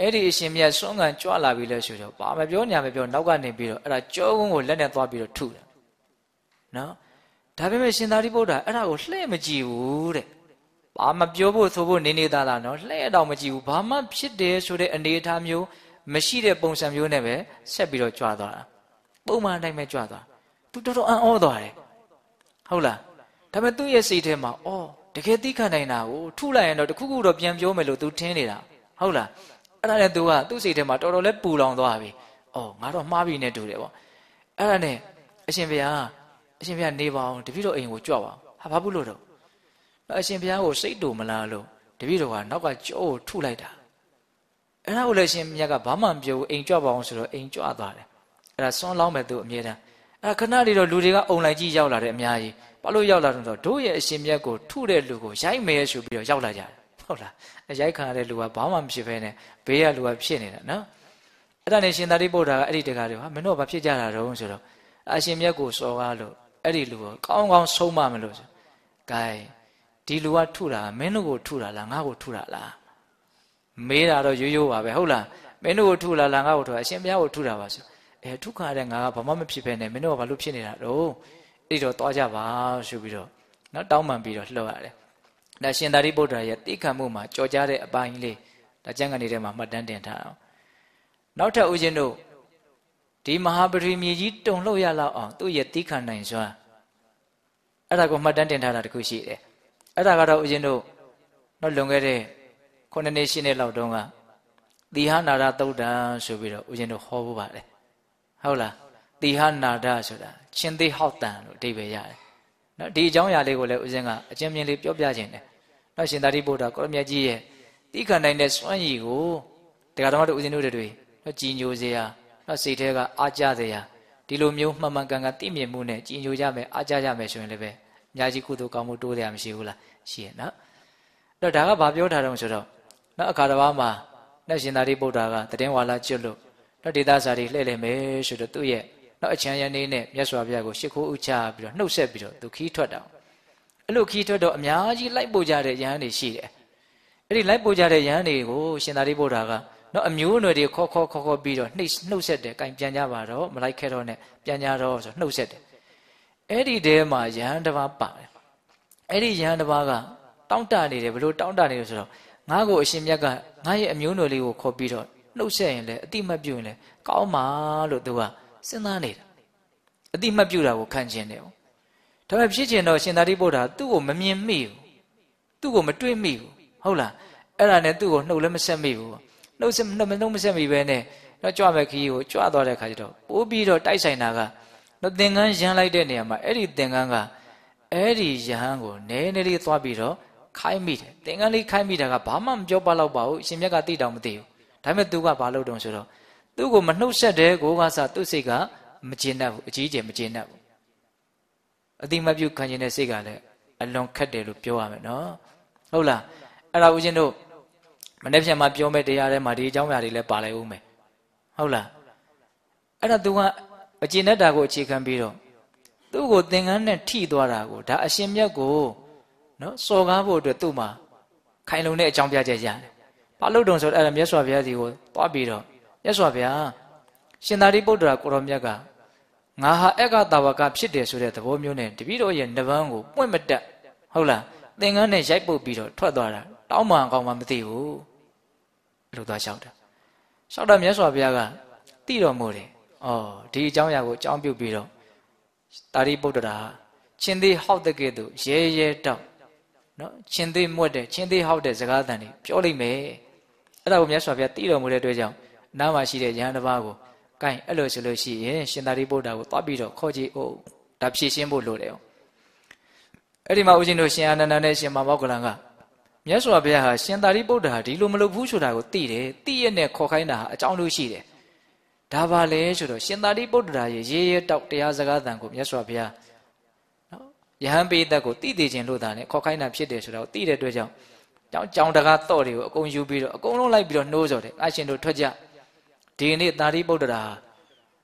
အဲ့ဒီအရှင်မြတ်စွန့်ကန်ကြွလာပြီလဲဆိုတော့ဘာမပြောညာမပြောနောက်ကနေပြီးတော့အဲ့ဒါကြောကုန်းကိုလက်နဲ့သွားပြီးတော့ထုတယ်နော်ဒါပေမဲ့ရှင်သာရိပုတ္တရာအဲ့ဒါကိုလှည့်မကြည့်ဘူးတဲ့ဘာမပြောဖို့ဆိုဖို့နေနေသားသားနော်လှည့်တော့မကြည့်ဘူးဘာမှဖြစ်တယ်ဆိုတဲ့အနေအထားမျိုးမရှိတဲ့ပုံစံမျိုးနဲ့ပဲဆက်ပြီးတော့ကြွသွားတာပုံမှန်အတိုင်းပဲကြွသွားသူတော်တော်အံ့ဩသွားတယ်ဟုတ်လားဒါပေမဲ့သူ့ရဲ့စိတ်ထဲမှာအော်တကယ်သိခံနိုင်တာကိုထုလိုက်ရင်တော့တခုခုတော့ပြန်ပြောမယ်လို့သူထင်နေတာဟုတ်လား အဲ့ဒါနဲ့သူကသူ့စိတ်ထဲမှာတော်တော်လေးပူလောင်သွားပြီအော်ငါတော့မှားပြီနဲ့တူတယ်ပေါ့အဲ့ဒါနဲ့အရှင်ဘုရားအရှင်ဘုရားနေပါအောင်တပည့်တော်အိမ်ကိုကြွပါဟာဘာဘူးလို့တော့အရှင်ဘုရားကိုစိတ်တူမလားလို့တပည့်တော်ကနောက်ကကြောကိုထုလိုက်တာအဲ့ဒါကိုလည်းရှင်မြတ်ကဘာမှမပြောဘူးအိမ်ကြွပါအောင်ဆိုတော့အိမ်ကြွသွားတယ်အဲ့ဒါဆွမ်းလောင်းမဲ့သူအမြဲတမ်းအဲ့ခဏလေးတော့လူတွေကအုံလိုက်ကြီးရောက်လာတယ်အများကြီးဘာလို့ရောက်လာတော့တို့ရဲ့အရှင်မြတ်ကိုထုတဲ့လူကိုရိုက်မယ်ဆိုပြီးတော့ရောက်လာကြတယ်ဟုတ်လားအ ရိုက်ခံရတဲ့လူကဘာမှမဖြစ်ဘဲနဲ့ဘေးကလူကဖြစ်နေတာနော်အဲ့ဒါနဲ့ရှင်သာရိပုတ္တရာကအဲ့ဒီတကားတွေဟာမင်းတို့ဘာဖြစ်ကြတာတုံးဆိုတော့အရှင်မြတ်ကိုစော်ကားလို့အဲ့ဒီလူကိုကောင်းကောင်းဆုံးမမလို့ဆိုဂိုင်းဒီလူကထုတာမင်းတို့ကိုထုတာလားငါ့ကိုထုတာလားမေးတာတော့ရိုးရိုးပါပဲဟုတ်လားမင်းတို့ကိုထုလာလားငါ့ကိုထုတာအရှင်ဘုရားကိုထုတာပါဆိုအဲထုခါတဲ့ငါကဘာမှမဖြစ်ဘဲနဲ့မင်းတို့ကဘာလို့ဖြစ်နေတာတော့အဲ့တော့သွားကြပါဆိုပြီးတော့နော်တောင်းပန်ပြီးတော့လှော့ရတယ် ဒါရှင်သာရိပုတ္တရာရဲ့တိခံမှုမှာကြော်ကြားတဲ့အပိုင်းလေးဒါကျမ်းဂန်ထဲမှာမှတ်တမ်းတင်ထားအောင်နောက်ထပ်ဦးဇင်းတို့ဒီမဟာပရိမြေကြီးတုံလှုပ်ရလောက်အောင်သူ့ရဲ့တိခံနိုင်စွာအဲ့ဒါကိုမှတ်တမ်းတင်ထားတာတခုရှိတယ်အဲ့ဒါကတော့ဦးဇင်းတို့တော့လွန်ခဲ့တဲ့ခုနှစ်နှစ်ရှင်းနှစ်လောက်တုန်းကသီဟနာရသုတ်တံဆိုပြီးတော့ဦးဇင်းတို့ဟောဖို့ပါတယ်ဟုတ်လားသီဟနာဒဆိုတာရှင်သေးဟောက်တန်လို့အဓိပ္ပာယ်ရတယ် နော်ဒီအကြောင်းအရာလေးကိုလည်းဦးဇင်းကအကျဉ်းမြင်လေးပြောပြခြင်းတယ်နော်ရှင်သာရိပုတ္တရာကိုရမြတ်ကြီးရဲ့တိခံနိုင်တဲ့စွမ်းရည်ကိုတရားတော်တို့ဦးဇင်းတို့တွေနော်ကြည်ညိုစေရနော်စိတ်ထဲကအားကြစေရဒီလိုမျိုးမှန်မှန်ကန်ကန်သိမြင်မှုနဲ့ကြည်ညိုကြမယ်အားကြကြမယ်ဆိုရင်လည်းပဲအများကြီးကုသိုလ်ကောင်းမှုတိုးတယ်မရှိဘူးလားရှိရဲ့နော်အဲ့တော့ဒါကဘာပြောထားတော့ဆိုတော့နော်အခါတစ်ပါးမှာနော်ရှင်သာရိပုတ္တရာကတည်င်းဝါလာကျွတ်လို့နော်ဒေသစာတွေလှည့်လည်မယ်ဆိုတော့သူ့ရဲ့ နော်အချမ်းရနေနဲ့မြတ်စွာဘုရားကိုရှ िख ိုးဥချပြီးတော့နှုတ်ဆက်ပြီးတော့သူခီးထွက်တာအဲ့လိုခီးထွက်တော့အများကြီးလိုက်ပို့ကြတဲ့ယဟန်တွေရှိတယ်အဲ့ဒီလိုက်ပို့ကြတဲ့ယဟန်တွေကိုရှင်သာရိပုတ္တရာကနော်အမျိုးအနွယ်တွေခေါ်ခေါ်ခေါ်ခေါ်ပြီးတော့နှိပ်နှုတ်ဆက်တယ်။ကင်ပြန်ကြပါတော့မလိုက်ခဲ့တော့နဲ့ပြန်ကြတော့ဆိုနှုတ်ဆက်တယ်။အဲ့ဒီတဲမှာယဟန်တစ်ပါးပါတယ်။အဲ့ဒီယဟန်တစ်ပါးကတောင့်တနေတယ်ဘလို့တောင့်တနေလို့ဆိုတော့ငါ့ကိုအရှင်မြတ်ကငါ့ရဲ့အမျိုးအနွယ်လေးကိုခေါ်ပြီးတော့နှုတ်ဆက်ရင်လည်းအတိမတ်ပြုရင်လည်းကောင်းပါလို့သူက စဉ်းစားနေတာအတိမတ်ပြုတာကိုခံကျင်တယ်။ဒါပေမဲ့ဖြစ်ကျင်တော့ရှင်သာရိပုတ္တရာသူ့ကိုမမြင်မိဘူး။သူ့ကိုမတွေ့မိဘူး။ဟုတ်လား။အဲ့ဒါနဲ့သူ့ကိုနှုတ်လည်းမဆက်မိဘူး။နှုတ်ဆက်နှုတ်မနှုတ်မဆက်မိပဲနဲ့တော့ကြွမဲ့ခကြီးကိုကြွသွားတဲ့ခါကျတော့ပိုးပြီးတော့တိုက်ဆိုင်တာကတော့သင်္ကန်းရမ်းလိုက်တဲ့နေရာမှာအဲ့ဒီသင်္ကန်းကအဲ့ဒီရဟန်းကိုနဲနဲလေးသွားပြီးတော့ခိုင်းမိတယ်သင်္ကန်းလေးခိုင်းမိတာကဘာမှမပြောပါတော့ပါဘူးအရှင်မြတ်ကသိတောင်မသိဘူးဒါပေမဲ့သူကဘာလုပ်တုံးဆိုတော့ သူ့ကိုမနှုတ်ဆက်တဲ့ကိုကစသူ့စိတ်ကမကျင်တတ်ဘူးအကြီးကျယ်မကျင်တတ်ဘူးအတိမပြုခံကျင်တဲ့စိတ်ကလည်းအလွန်ခက်တယ်လို့ပြောရမယ်နော်ဟုတ်လားအဲ့ဒါဦးဇင်းတို့မနေ့ပြန်မှပြောမဲ့တရားထဲမှာဒီအကြောင်းအရာတွေလည်းပါလိုက်ဦးမယ်ဟုတ်လားအဲ့ဒါ तू ကအကျင့်တတ်တာကိုအခြေခံပြီးတော့သူ့ကိုသင်္ကန်းနဲ့ထိသွားတာကိုဒါအရှင်မြတ်ကိုနော်စော်ကားဖို့အတွက်သူ့မှာခိုင်လုံတဲ့အကြောင်းပြချက်ရတယ်။ဘာလို့တုံဆိုတော့အဲ့ဒါမြတ်စွာဘုရားဒီကိုသွားပြီးတော့ မြတ်စွာဘုရားရှင်သာရိပုတ္တရာကိုရောမြတ်ကငါဟာအက္ခတာဝကဖြစ်တယ်ဆိုတဲ့သဘောမျိုးနဲ့တပည့်တော်ရဲ့နဗန်းကိုပွင့်မတက်ဟုတ်လားသင်္ကန်းနဲ့ရိုက်ပုတ်ပြီးတော့ထွက်သွားတာတောင်းမှန်ကောင်းမှမသိဘူးအဲ့လိုသွားလျှောက်တာလျှောက်တာမြတ်စွာဘုရားကသိတော်မူတယ်ဩဒီအကြောင်းအရာကိုအကြောင်းပြုပြီးတော့တာရိပုတ္တရာချင်းသေးဟောက်တဲ့ကဲ့သို့ရဲရဲတောက်နော်ချင်းသေးမွတ်တဲ့ချင်းသေးဟောက်တဲ့စကားတန်တွေပြောလိုက်မယ်အဲ့ဒါကိုမြတ်စွာဘုရားသိတော်မူတဲ့အတွက်ကြောင့် နားမှာရှိတဲ့ယဟန်တစ်ပါးကိုကင်အဲ့လိုဆိုလို့ရှိရင်ရှင်သာရိပုတ္တရာကိုသွားပြီးတော့ခေါ်ကြည့်အောင်ဒါဖြည့်ရှင်းဖို့လိုတယ်အောင်အဲ့ဒီမှာဦးဇင်းတို့ရှင်အာနန္ဒာနဲ့ရှင်မမောကလန်ကမြတ်စွာဘုရားဟာရှင်သာရိပုတ္တရာဒီလိုမလုပ်ဘူးဆိုတာကိုသိတယ်သိရနဲ့ခေါ်ခိုင်းတာဟာအကြောင်းလို့ရှိတယ်ဒါပါလေဆိုတော့ရှင်သာရိပုတ္တရာရဲ့ရေရဲတောက်တရားစကားသံကိုမြတ်စွာဘုရားနော်ယဟန်ပိသက်ကိုသိသိခြင်းလို့သာနဲ့ခေါ်ခိုင်းတာဖြစ်တယ်ဆိုတော့သိတဲ့အတွက်ကြောင့်ကြောင်ကြောင်တကားတော့တွေကိုအကုန်ယူပြီးတော့အကုန်လုံးလိုက်ပြီးတော့နှိုးစော်တယ်အရှင်တို့ထွက်ကြ ဒီနေ့သာရိပုတ္တရာ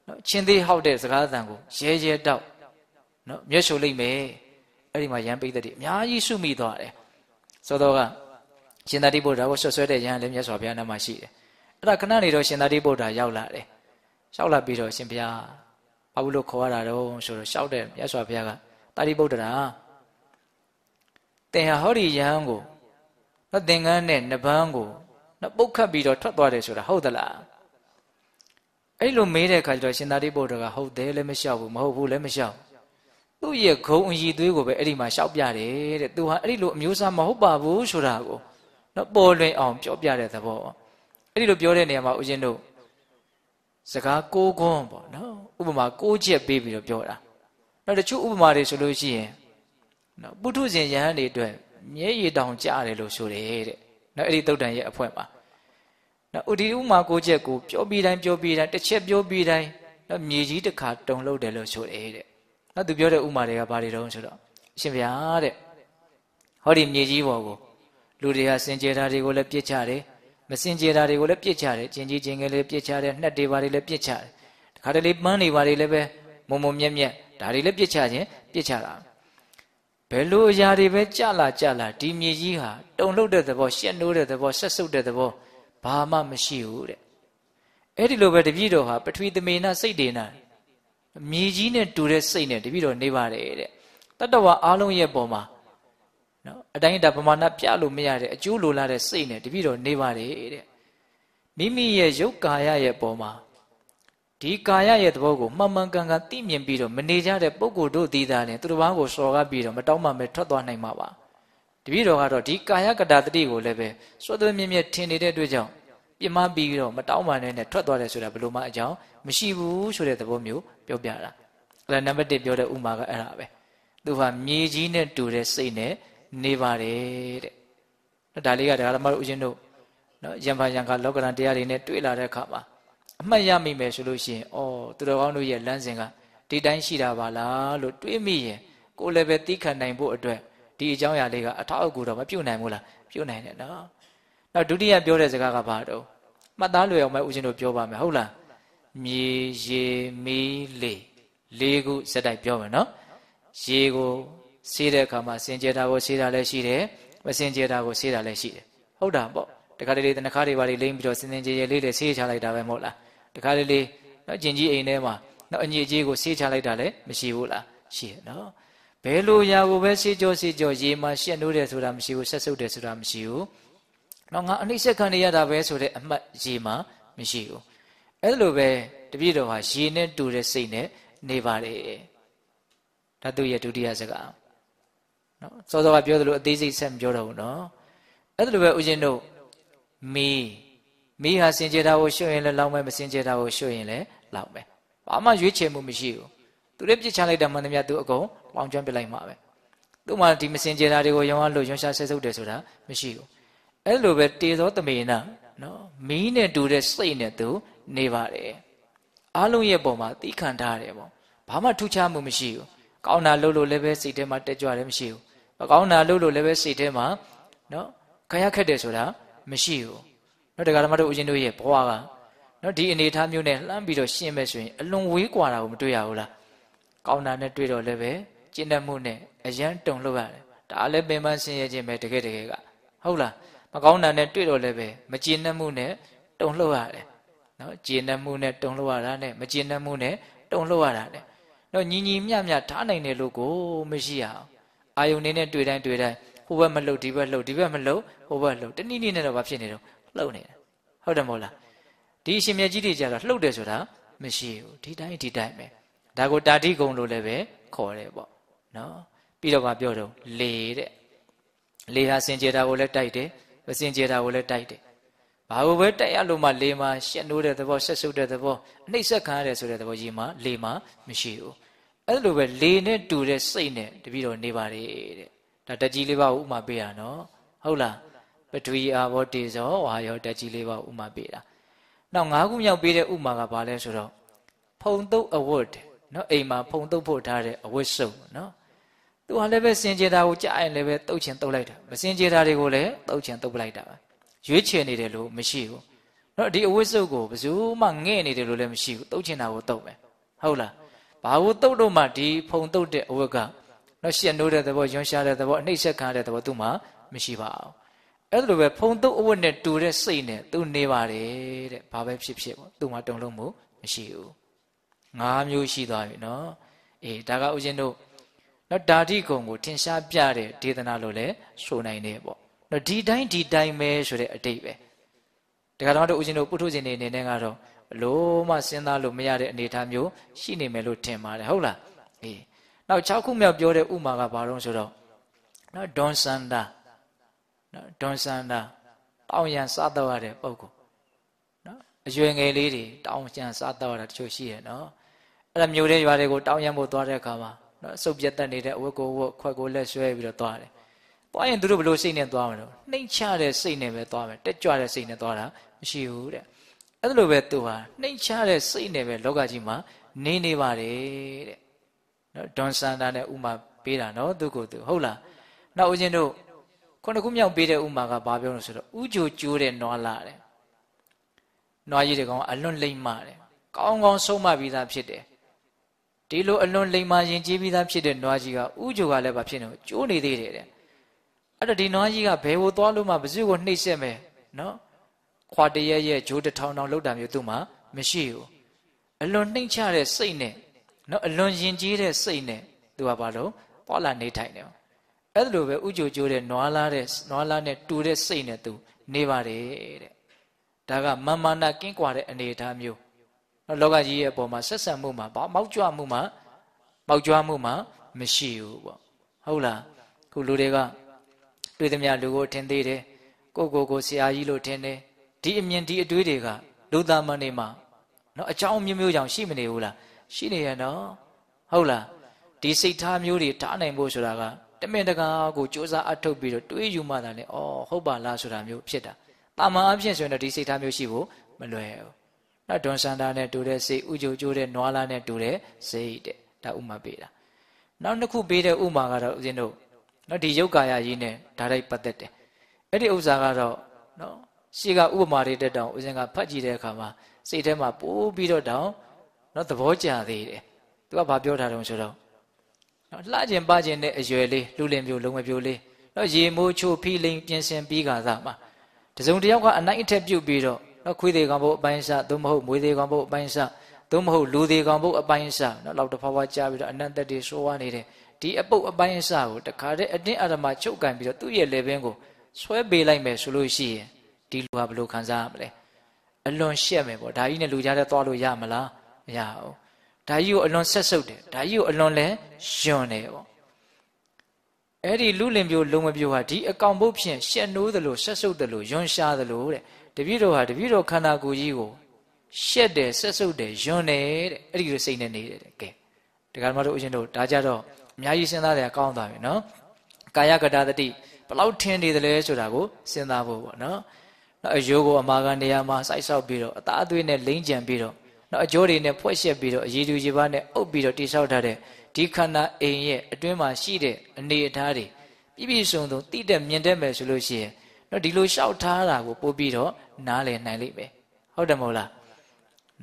နော်ချင်းသေးဟောက်တဲ့စကားသံကိုရဲရဲတောက်နော်မျက်ရှုလိုက်မယ်အဲ့ဒီမှာယဟန်ပိသက်တွေအများကြီးစုမိသွားတယ်ဆိုတော့ကရှင်သာရိပုတ္တရာကိုဆွဆွဲတဲ့ယဟန်လည်းမြတ်စွာဘုရားနာမှာရှိတယ်အဲ့ဒါခဏနေတော့ရှင်သာရိပုတ္တရာရောက်လာတယ်လျှောက်လာပြီးတော့ရှင်ဘုရားဘာလို့ခေါ်ရတာတော့ဆိုတော့လျှောက်တဲ့မြတ်စွာဘုရားကတာရိပုတ္တရာသင်ဟာဟောဒီယဟန်ကိုနော်သင်္ကန်းနဲ့နဗန်းကိုနော်ပုတ်ခတ်ပြီးတော့ထွက်သွားတယ်ဆိုတာဟုတ်သလား အဲ့လိုမေးတဲ့အခါကျတော့ရှင်သာရိပုတ္တရာကဟုတ်တယ်လည်းမလျှောက်ဘူးမဟုတ်ဘူးလည်းမလျှောက်သူ့ရဲ့ဂုံအည်သွေးကိုပဲအဲ့ဒီမှာလျှောက်ပြတယ်တဲ့သူဟာအဲ့ဒီလိုအမျိုးအစားမဟုတ်ပါဘူးဆိုတာကိုနော်ပေါ်လွင်အောင်ပြောပြတဲ့သဘောအဲ့ဒီလိုပြောတဲ့နေရာမှာဦးဇင်းတို့စကားကိုးခွန်းပေါ့နော်ဥပမာကိုးချက်ပေးပြီးတော့ပြောတာနောက်တချို့ဥပမာတွေဆိုလို့ရှိရင်နော်ပုထုဇဉ်ယဟန်တွေအတွက်မြဲရည်တောင်ကြားတယ်လို့ဆိုတယ်တဲ့နော်အဲ့ဒီတုတ်တန်ရဲ့အဖွဲမှာ နော်ဥဒီဥမာကိုးချက်ကိုပြောပြီးတိုင်းပြောပြီးတိုင်းတစ်ချက်ပြောပြီးတိုင်းနော်မြေကြီးတစ်ခါတုံလို့တယ်လို့ဆိုတယ်တဲ့နော်သူပြောတဲ့ဥမာတွေကဘာတွေတုံးဆိုတော့အရှင်ဗျာတဲ့ဟောဒီမြေကြီးပေါ်ကိုလူတွေကစင်ကြယ်တာတွေကိုလည်းပြစ်ချတယ်မစင်ကြယ်တာတွေကိုလည်းပြစ်ချတယ်ကျင်ကြီးကျင်ငယ်လေးပြစ်ချတယ်နှက်တွေဘာတွေလည်းပြစ်ချတယ်တခါတလေပန်းတွေဘာတွေလည်းပဲမုံမုံမြက်မြက်ဒါတွေလည်းပြစ်ချခြင်းပြစ်ချတာဘယ်လိုအရာတွေပဲကြလာကြလာဒီမြေကြီးဟာတုံလှုပ်တဲ့သဘောရှက်နိုးတဲ့သဘောဆက်ဆုပ်တဲ့သဘော ဘာမှမရှိဘူးတဲ့အဲ့ဒီလိုပဲတပည့်တော်ဟာပထဝီသမေနစိတ်ဒေနာမြေကြီးနဲ့တူတဲ့စိတ်နဲ့တပည့်တော်နေပါတယ်တဲ့တတ္တဝါအားလုံးရဲ့ပုံမှာနော်အတိုင်းဒါပမာဏပြလို့မရတဲ့အကျိုးလိုလာတဲ့စိတ်နဲ့တပည့်တော်နေပါတယ်တဲ့မိမိရဲ့ရုပ်ကာယရဲ့ပုံမှာဒီကာယရဲ့သဘောကိုမှန်မှန်ကန်ကန်သိမြင်ပြီးတော့မနေကြတဲ့ပုဂ္ဂိုလ်တို့ဒီသားနဲ့သူတစ်ပါးကိုစော်ကားပြီးတော့မတောင်းမှမဲထွက်သွားနိုင်မှာပါ တပည့်တော်ကတော့ဒီကာယကတာတတိကိုလည်းပဲစွတ်သွဲမြင့်မြတ်ထင်နေတဲ့အတွက်ကြောင့်ပြမပြီးတော့မတောင်းမှနဲ့ထွက်သွားတယ်ဆိုတာဘယ်လိုမှအကြောင်းမရှိဘူးဆိုတဲ့သဘောမျိုးပြောပြတာအဲ့ဒါနံပါတ်1ပြောတဲ့ဥမာကအဲ့ဒါပဲသူဟာမြေကြီးနဲ့တူတဲ့စိတ်နဲ့နေပါတယ်တဲ့ဒါလေးကဒါဓမ္မတို့ဦးဇင်းတို့နော်ယံဖာယံခါလောကရန်တရားတွေနဲ့တွေ့လာတဲ့အခါမှာအမှတ်ရမိမယ်ဆိုလို့ရှိရင်ဩသူတော်ကောင်းတို့ရဲ့လမ်းစဉ်ကဒီတိုင်းရှိတာပါလားလို့တွေးမိရင်ကိုယ်လည်းပဲသိခံနိုင်ဖို့အတွက် ဒီအကြောင်းအရာလေးကအထောက်အကူတော့မပြုတ်နိုင်ဘူးလားပြုတ်နိုင်တယ်နော်နောက်ဒုတိယပြောတဲ့စကားကဘာတော့မှတ်သားလွယ်အောင်ပဲဦးဇင်းတို့ပြောပါမယ်ဟုတ်လားမြေရေမီးလေလေးခုစက်တိုက်ပြောမယ်နော်ရေကိုဆေးတဲ့အခါမှာစင်ကြယ်တာကိုဆေးတာလည်းရှိတယ်မစင်ကြယ်တာကိုဆေးတာလည်းရှိတယ်ဟုတ်တာပေါ့တခါတလေတနခါတွေပါလိမ့်ပြီးတော့စင်စင်ကြယ်ကြယ်လေးတွေဆေးချလိုက်တာပဲမဟုတ်လားတခါလေလေနော်ကျင်ကြီးအိမ်ထဲမှာနော်အညစ်အကြေးကိုဆေးချလိုက်တာလည်းမရှိဘူးလားရှိရနော် ဘယ်လိုຢာကိုပဲဆေးကြောဆေးကြောရေမှာရှက်နိုးတယ်ဆိုတာမရှိဘူးဆက်ဆုပ်တယ်ဆိုတာမရှိဘူးနော်ငါအနှိမ့်ဆက်ခံရတာပဲဆိုတဲ့အမှတ်ရေမှာမရှိဘူးအဲ့လိုပဲတပြည့်တော်ဟာရေနဲ့တူတဲ့စိတ်နဲ့နေပါတယ်ဒါသူရဲ့ဒုတိယစကားနော်စောစောကပြောသလိုအသေးစိတ်ဆက်မပြောတော့ဘူးနော်အဲ့ဒါလိုပဲဦးဇင်းတို့မီးမီးဟာစင်ကြယ်တာကိုရှုရင်လည်းလောင်းမယ်မစင်ကြယ်တာကိုရှုရင်လည်းလောင်းမယ်ဘာမှရွေးချယ်မှုမရှိဘူးသူလည်းပြစ်ချလိုက်တာမှန်သမျှသူအကုန် လောင်းကျွမ်းပြလိုက်မှာပဲသူမှဒီမစင်ကြယ်တာတွေကိုရောင်းအားလို့ရွှန်ရှာဆက်ဆုပ်တယ်ဆိုတာမရှိဘူးအဲ့လိုပဲတေသောတမေနနော်မီးနဲ့တူတဲ့စိတ်နဲ့သူနေပါတယ်အားလုံးရဲ့ပုံမှာသီးခံထားရတယ်ပေါ့ဘာမှထူးခြားမှုမရှိဘူးကောင်းတာလုပ်လို့လည်းပဲစိတ်ထဲမှာတက်ကြွတယ်မရှိဘူးမကောင်းတာလုပ်လို့လည်းပဲစိတ်ထဲမှာနော်ခရခက်တယ်ဆိုတာမရှိဘူးနော်တရားဓမ္မတို့ဦးဇင်းတို့ရဲ့ဘဝကနော်ဒီအနေအထားမျိုးနဲ့လှမ်းပြီးတော့ရှင်းမဲ့ဆိုရင်အလွန်ဝေးကွာတာကိုမတွေ့ရဘူးလားကောင်းတာနဲ့တွေ့တော့လည်းပဲ ကျင့်တတ်မှုနဲ့အယံတုံလို့ရတယ်ဒါလည်းပင်ပန်းဆင်းရဲခြင်းပဲတကယ်တကယ်ကဟုတ်လားမကောင်းတာနဲ့တွေ့တော့လည်းပဲမကျင့်တတ်မှုနဲ့တုံလှုပ်ရတယ်နော်ကျင့်တတ်မှုနဲ့တုံလှုပ်ရတာနဲ့မကျင့်တတ်မှုနဲ့တုံလှုပ်ရတာနဲ့တော့ညီညီမျှမျှထားနိုင်တယ်လို့ကိုမရှိရအောင်အာယုန်နေနဲ့တွေ့တိုင်းတွေ့တိုင်းဟိုဘက်မလှုပ်ဒီဘက်လှုပ်ဒီဘက်မလှုပ်ဟိုဘက်လှုပ်တနည်းနည်းနဲ့တော့ဘာဖြစ်နေတော့လှုပ်နေတယ်ဟုတ်တယ်မဟုတ်လားဒီအရှင်မြတ်ကြီးတွေကြတော့လှုပ်တယ်ဆိုတာမရှိဘူးဒီတိုင်းဒီတိုင်းပဲဒါကိုတာတိကုံလို့လည်းပဲခေါ်တယ်ပေါ့ နော်ပြီးတော့ကပြောတော့လေတဲ့လေဟာစင်ကြယ်တာကိုလည်းတိုက်တယ်မစင်ကြယ်တာကိုလည်းတိုက်တယ်ဘာလို့ပဲတိုက်ရလို့မှလေမှာရှက်နိုးတဲ့သဘောဆက်ဆုပ်တဲ့သဘောအနှိမ့်ဆက်ခံရတယ်ဆိုတဲ့သဘောကြီးမှာလေမှာမရှိဘူးအဲ့လိုပဲလေနဲ့တူတဲ့စိတ်နဲ့တပည့်တော်နေပါတယ်တဲ့ဒါတကြီးလေးပါဥမာပေးရနော်ဟုတ်လားပထဝီအာဘောတေဇောဝါယောတကြီးလေးပါဥမာပေးတာနောက်၅ခုမြောက်ပေးတဲ့ဥမာကဘာလဲဆိုတော့ဖုံတုပ်အဝတ်နော်အိမ်မှာဖုံတုပ်ဖို့ထားတဲ့အဝတ်စုံနော် သူကလည်းပဲစင်ကြယ်တာကိုကြားရင်လည်းပဲတုတ်ချင်တုတ်လိုက်တာမစင်ကြယ်တာတွေကိုလည်းတုတ်ချင်တုတ်ပလိုက်တာပဲရွေးချယ်နေတယ်လို့မရှိဘူးနော်ဒီအဝတ်စုပ်ကိုဘယ်သူမှငဲ့နေတယ်လို့လည်းမရှိဘူးတုတ်ချင်တာကိုတုတ်ပဲဟုတ်လားဘာကိုတုတ်တော့မှဒီဖုံတုတ်တဲ့အဝတ်ကနော်ရှက်နိုးတဲ့သဘောယွန်းရှားတဲ့သဘောအနှိမ့်ဆက်ခံတဲ့သဘောသူ့မှာမရှိပါဘူးအဲ့လိုပဲဖုံတုတ်အဝတ်နဲ့တူတဲ့စိတ်နဲ့သူနေပါတယ်တဲ့ဘာပဲဖြစ်ဖြစ်ပေါ့သူ့မှာတုံလုံးမှုမရှိဘူးငါးမျိုးရှိသွားပြီနော်အေးဒါကဥစဉ်တို့ နော်ဓာတိကုံကိုထင်ရှားပြတဲ့ဒေသနာလို့လည်းဆိုနိုင်တယ်ပေါ့နော်ဒီတိုင်းဒီတိုင်းပဲဆိုတဲ့အတိတ်ပဲတခါတော့တို့ဥစဉ်တို့ပုထုဇဉ်တွေအနေနဲ့ကတော့ဘလို့မှစဉ်းစားလို့မရတဲ့အနေအထားမျိုးရှိနေမယ်လို့ထင်ပါတယ်ဟုတ်လားအေးနောက်6ခုမြောက်ပြောတဲ့ဥမာကဘာလို့ဆိုတော့နော်ဒွန်စန္ဒာနော်ဒွန်စန္ဒာတောင်းရန်စားတော့ရတဲ့ပုံကိုနော်အရွယ်ငယ်လေးတွေတောင်းရန်စားတော့ရတာတချို့ရှိရဲ့နော်အဲ့ဒါမျိုးတဲ့ရွာတွေကိုတောင်းရန်ဖို့သွားတဲ့အခါမှာ နော်စုပ်ပြတ်တက်နေတဲ့အဝတ်ကိုဝတ်ခွက်ကိုလက်ဆွဲပြီးတော့သွားတယ်။သွားရင်သူတို့ဘယ်လိုစိတ်နဲ့သွားမလို့နှိမ့်ချတဲ့စိတ်နဲ့ပဲသွားမယ်တက်ကြွတဲ့စိတ်နဲ့သွားတာမရှိဘူးတဲ့။အဲ့လိုပဲသူဟာနှိမ့်ချတဲ့စိတ်နဲ့ပဲလောကကြီးမှာနေနေပါတယ်တဲ့။နော်ဒွန်စန္ဒာနဲ့ဥမာပေးတာနော်သူကိုသူဟုတ်လား။နောက်ဦးဇင်းတို့ခုနှစ်ခုမြောက်ပေးတဲ့ဥမာကဘာပြောလို့ဆိုတော့ဥကြိုကျိုးတဲ့နွားလာတယ်။နွားကြီးတကောင်အလွန်လိမ့်မာတယ်။ကောင်းကောင်းဆုံးမပြီးသားဖြစ်တယ် ဒီလိုအလွန်လိမ္မာရင်ကြီးပြီးသားဖြစ်တဲ့နွားကြီးကဥကြိုကလည်းဘာဖြစ်နေကျိုးနေသေးတယ်တဲ့အဲ့တော့ဒီနွားကြီးကဘယ်ကိုသွားလို့မှဘဇုကိုနှိပ်စက်မယ်နော်ခွာတရရဲ့ဂျိုးတထောင်ထောင်လောက်တာမျိုးသူ့မှာမရှိဘူးအလွန်နှိမ့်ချတဲ့စိတ်နဲ့နော်အလွန်ယဉ်ကျေးတဲ့စိတ်နဲ့သူကဘာလို့ပွာလာနေထိုင်တယ်အဲ့ဒါလိုပဲဥကြိုကျိုးတဲ့နွားလားတဲ့နွားလားနဲ့တူတဲ့စိတ်နဲ့သူနေပါတယ်တဲ့ဒါကမမနာကင်းကွာတဲ့အနေအထားမျိုး လောကကြီးရဲ့အပေါ်မှာဆက်ဆံမှုမှာဘာမောက်ကြွမှုမှာမောက်ကြွမှုမှာမရှိဘူးပေါ့ဟုတ်လားခုလူတွေကတွေ့သမျှလူကိုထင်သေးတယ်ကိုကိုကိုဆရာကြီးလို့ထင်တယ်ဒီအမြင်ဒီအတွေးတွေကလူသားမနေမှာနော်အကြောင်းမျိုးမျိုးကြောင့်ရှိမနေဘူးလားရှိနေရနော်ဟုတ်လားဒီစိတ်ထားမျိုးတွေထားနိုင်ဖို့ဆိုတာကတမင်တကာကိုစ조사အထုတ်ပြီးတော့တွေးယူမှသာလေဩဟုတ်ပါလားဆိုတာမျိုးဖြစ်တာတာမန်အဖြစ်ဆိုရင်တော့ဒီစိတ်ထားမျိုးရှိဖို့မလွယ်ဘူး နော်ဒွန်စန္ဒာနဲ့တူတဲ့စိတ်ဥကြိုကျိုးတဲ့နွားလားနဲ့တူတဲ့စိတ်တဲ့ဒါဥမာပေးတာနောက်တစ်ခုပေးတဲ့ဥမာကတော့ဦးဇင်းတို့နော်ဒီယုတ်ကာယကြီးနဲ့ဓာတ်ရိုက်ပတ်သက်တယ်အဲ့ဒီဥစ္စာကတော့နော်ရှေ့ကဥပမာတွေတက်တောင်ဦးဇင်းကဖတ်ကြည့်တဲ့အခါမှာစိတ်ထဲမှာပိုးပြီးတော့တောင်နော်သဘောကျသေးတယ်သူကဘာပြောထားတုံးဆိုတော့နော်လှကျင်ပကျင်တဲ့အရွယ်လေးလူလင်ပြိုလုံးဝပြိုလေးနော်ရေမိုးချိုဖီလိန်ပြင်ဆင်ပြီးကစားမှာတစုံတယောက်ကအနိုင်အထက်ပြုတ်ပြီးတော့ နော်ခွေးသေးကောင်ဘုတ်အပိုင်းစသို့မဟုတ်မွေးသေးကောင်ဘုတ်အပိုင်းစသို့မဟုတ်လူသေးကောင်ဘုတ်အပိုင်းစနော်လောက်တဖွာဖွာကြားပြီးတော့အနန္တတ္တိဆိုးဝါးနေတဲ့ဒီအပုတ်အပိုင်းစကိုတခါတည်းအတင်းအဓမ္မချုပ်ကန်ပြီးတော့သူ့ရဲ့လေပင်ကိုဆွဲပေးလိုက်မယ်ဆိုလို့ရှိရင်ဒီလူဟာဘယ်လိုခံစားရမလဲအလွန်ရှက်မယ်ပေါ့ဒါကြီးနဲ့လူကြားတဲ့သွားလို့ရမလားမရဘူးဒါကြီးကိုအလွန်ဆက်ဆုပ်တယ်ဒါကြီးကိုအလွန်လဲယွန်တယ်ပေါ့အဲ့ဒီလူလင်ပြိုလုံမပြိုဟာဒီအကောင်ဘုတ်ဖြင့်ရှက်နိုးသလိုဆက်ဆုပ်သလိုယွန်ရှားသလိုတဲ့ တပည့်တော်ဟာတပည့်တော်ခန္ဓာကိုယ်ကြီးကိုရှက်တယ်ဆက်ဆုပ်တယ်ယွန်းတယ်တဲ့အဲ့ဒီလိုစိတ်နဲ့နေတယ်တဲ့ကဲဒကာမတို့အရှင်တို့ဒါကြတော့အများကြီးစဉ်းစားတယ်ကောင်းသွားပြီနော်ကာယကတာတတိဘလောက်ထင်နေတယ်လဲဆိုတာကိုစဉ်းစားဖို့ပေါ့နော်နော်အယိုးကိုအမာကနေရာမှာစိုက်ဆောက်ပြီးတော့အသားအသွေးနဲ့လိမ့်ကြံပြီးတော့နော်အကျိုးတွေနဲ့ဖွဲ့ရှက်ပြီးတော့အရည်သူရေပါနဲ့အုပ်ပြီးတော့တိဆောက်ထားတဲ့ဒီခန္ဓာအိမ်ရဲ့အတွင်းမှာရှိတဲ့အနေအထားတွေပြည့်ပြည့်စုံစုံတိတဲ့မြင်တတ်မယ်ဆိုလို့ရှိရင် နော်ဒီလိုလျှောက်ထားတာကိုပို့ပြီးတော့နားလည်နိုင်လိမ့်မယ်ဟုတ်တယ်မဟုတ်လား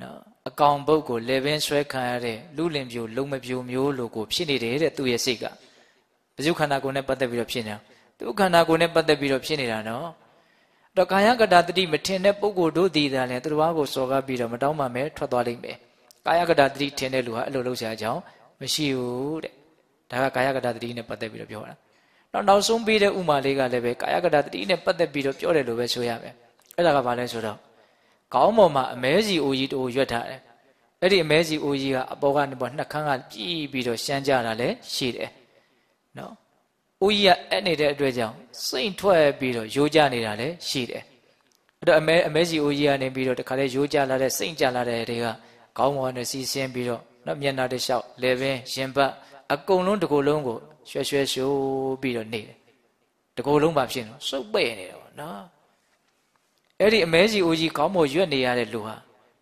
နော်အကောင်ဘုတ်ကိုလေပင်ဆွဲခံရတဲ့လူလင်ပြိုလုံမပြိုမျိုးလိုကိုဖြစ်နေတယ်တဲ့သူ့ရဲ့စိတ်ကဘဇုခန္ဓာကိုယ်နဲ့ပတ်သက်ပြီးတော့ဖြစ်နေတာသူခန္ဓာကိုယ်နဲ့ပတ်သက်ပြီးတော့ဖြစ်နေတာနော်တော့ကာယကတာတတိမထင်တဲ့ပုဂ္ဂိုလ်တို့ဒီသာလဲသူတော်ဘာကိုစော်ကားပြီးတော့မတောင်းမှမဲထွက်သွားလိမ့်မယ်ကာယကတာတတိထင်တဲ့လူဟာအဲ့လိုလုပ်ချင်အကြောင်းမရှိဘူးတဲ့ဒါကကာယကတာတတိနဲ့ပတ်သက်ပြီးတော့ပြောတာ နောက်နောက်ဆုံးပေးတဲ့ဥမာလေးကလည်းပဲကာယကတာတတိနဲ့ပတ်သက်ပြီးတော့ပြောတယ်လို့ပဲဆိုရမယ်အဲ့ဒါကဘာလဲဆိုတော့ကောင်းပေါ်မှာအမဲစီအိုကြီးတူရွက်ထားတယ်အဲ့ဒီအမဲစီအိုကြီးကအပေါ်ကနေပေါ်နှစ်ခမ်းကပြည်ပြီးတော့ရှမ်းကြတာလည်းရှိတယ်နော်အိုကြီးကအဲ့နေတဲ့အတွက်ကြောင့်စိတ်ထွက်ပြီးတော့ရိုးကြနေတာလည်းရှိတယ်အဲ့တော့အမဲအမဲစီအိုကြီးကနေပြီးတော့တခါလေရိုးကြလာတဲ့စိတ်ကြလာတဲ့တွေကကောင်းပေါ်ကနေစီးဆင်းပြီးတော့နော်မျက်နှာတစ်လျှောက်လေပင်ရင်ပတ်အကုန်လုံးတစ်ကိုယ်လုံးကို ရွှဲရွှဲရှိုးပြီးတော့နေတယ်တစ်ကိုယ်လုံးပါဖြစ်နေစုပ်ပဲ့နေတယ်ပေါ့နော်အဲ့ဒီအမဲစီအိုကြီးကောင်းပေါ်ရွက်နေရတဲ့လူဟာ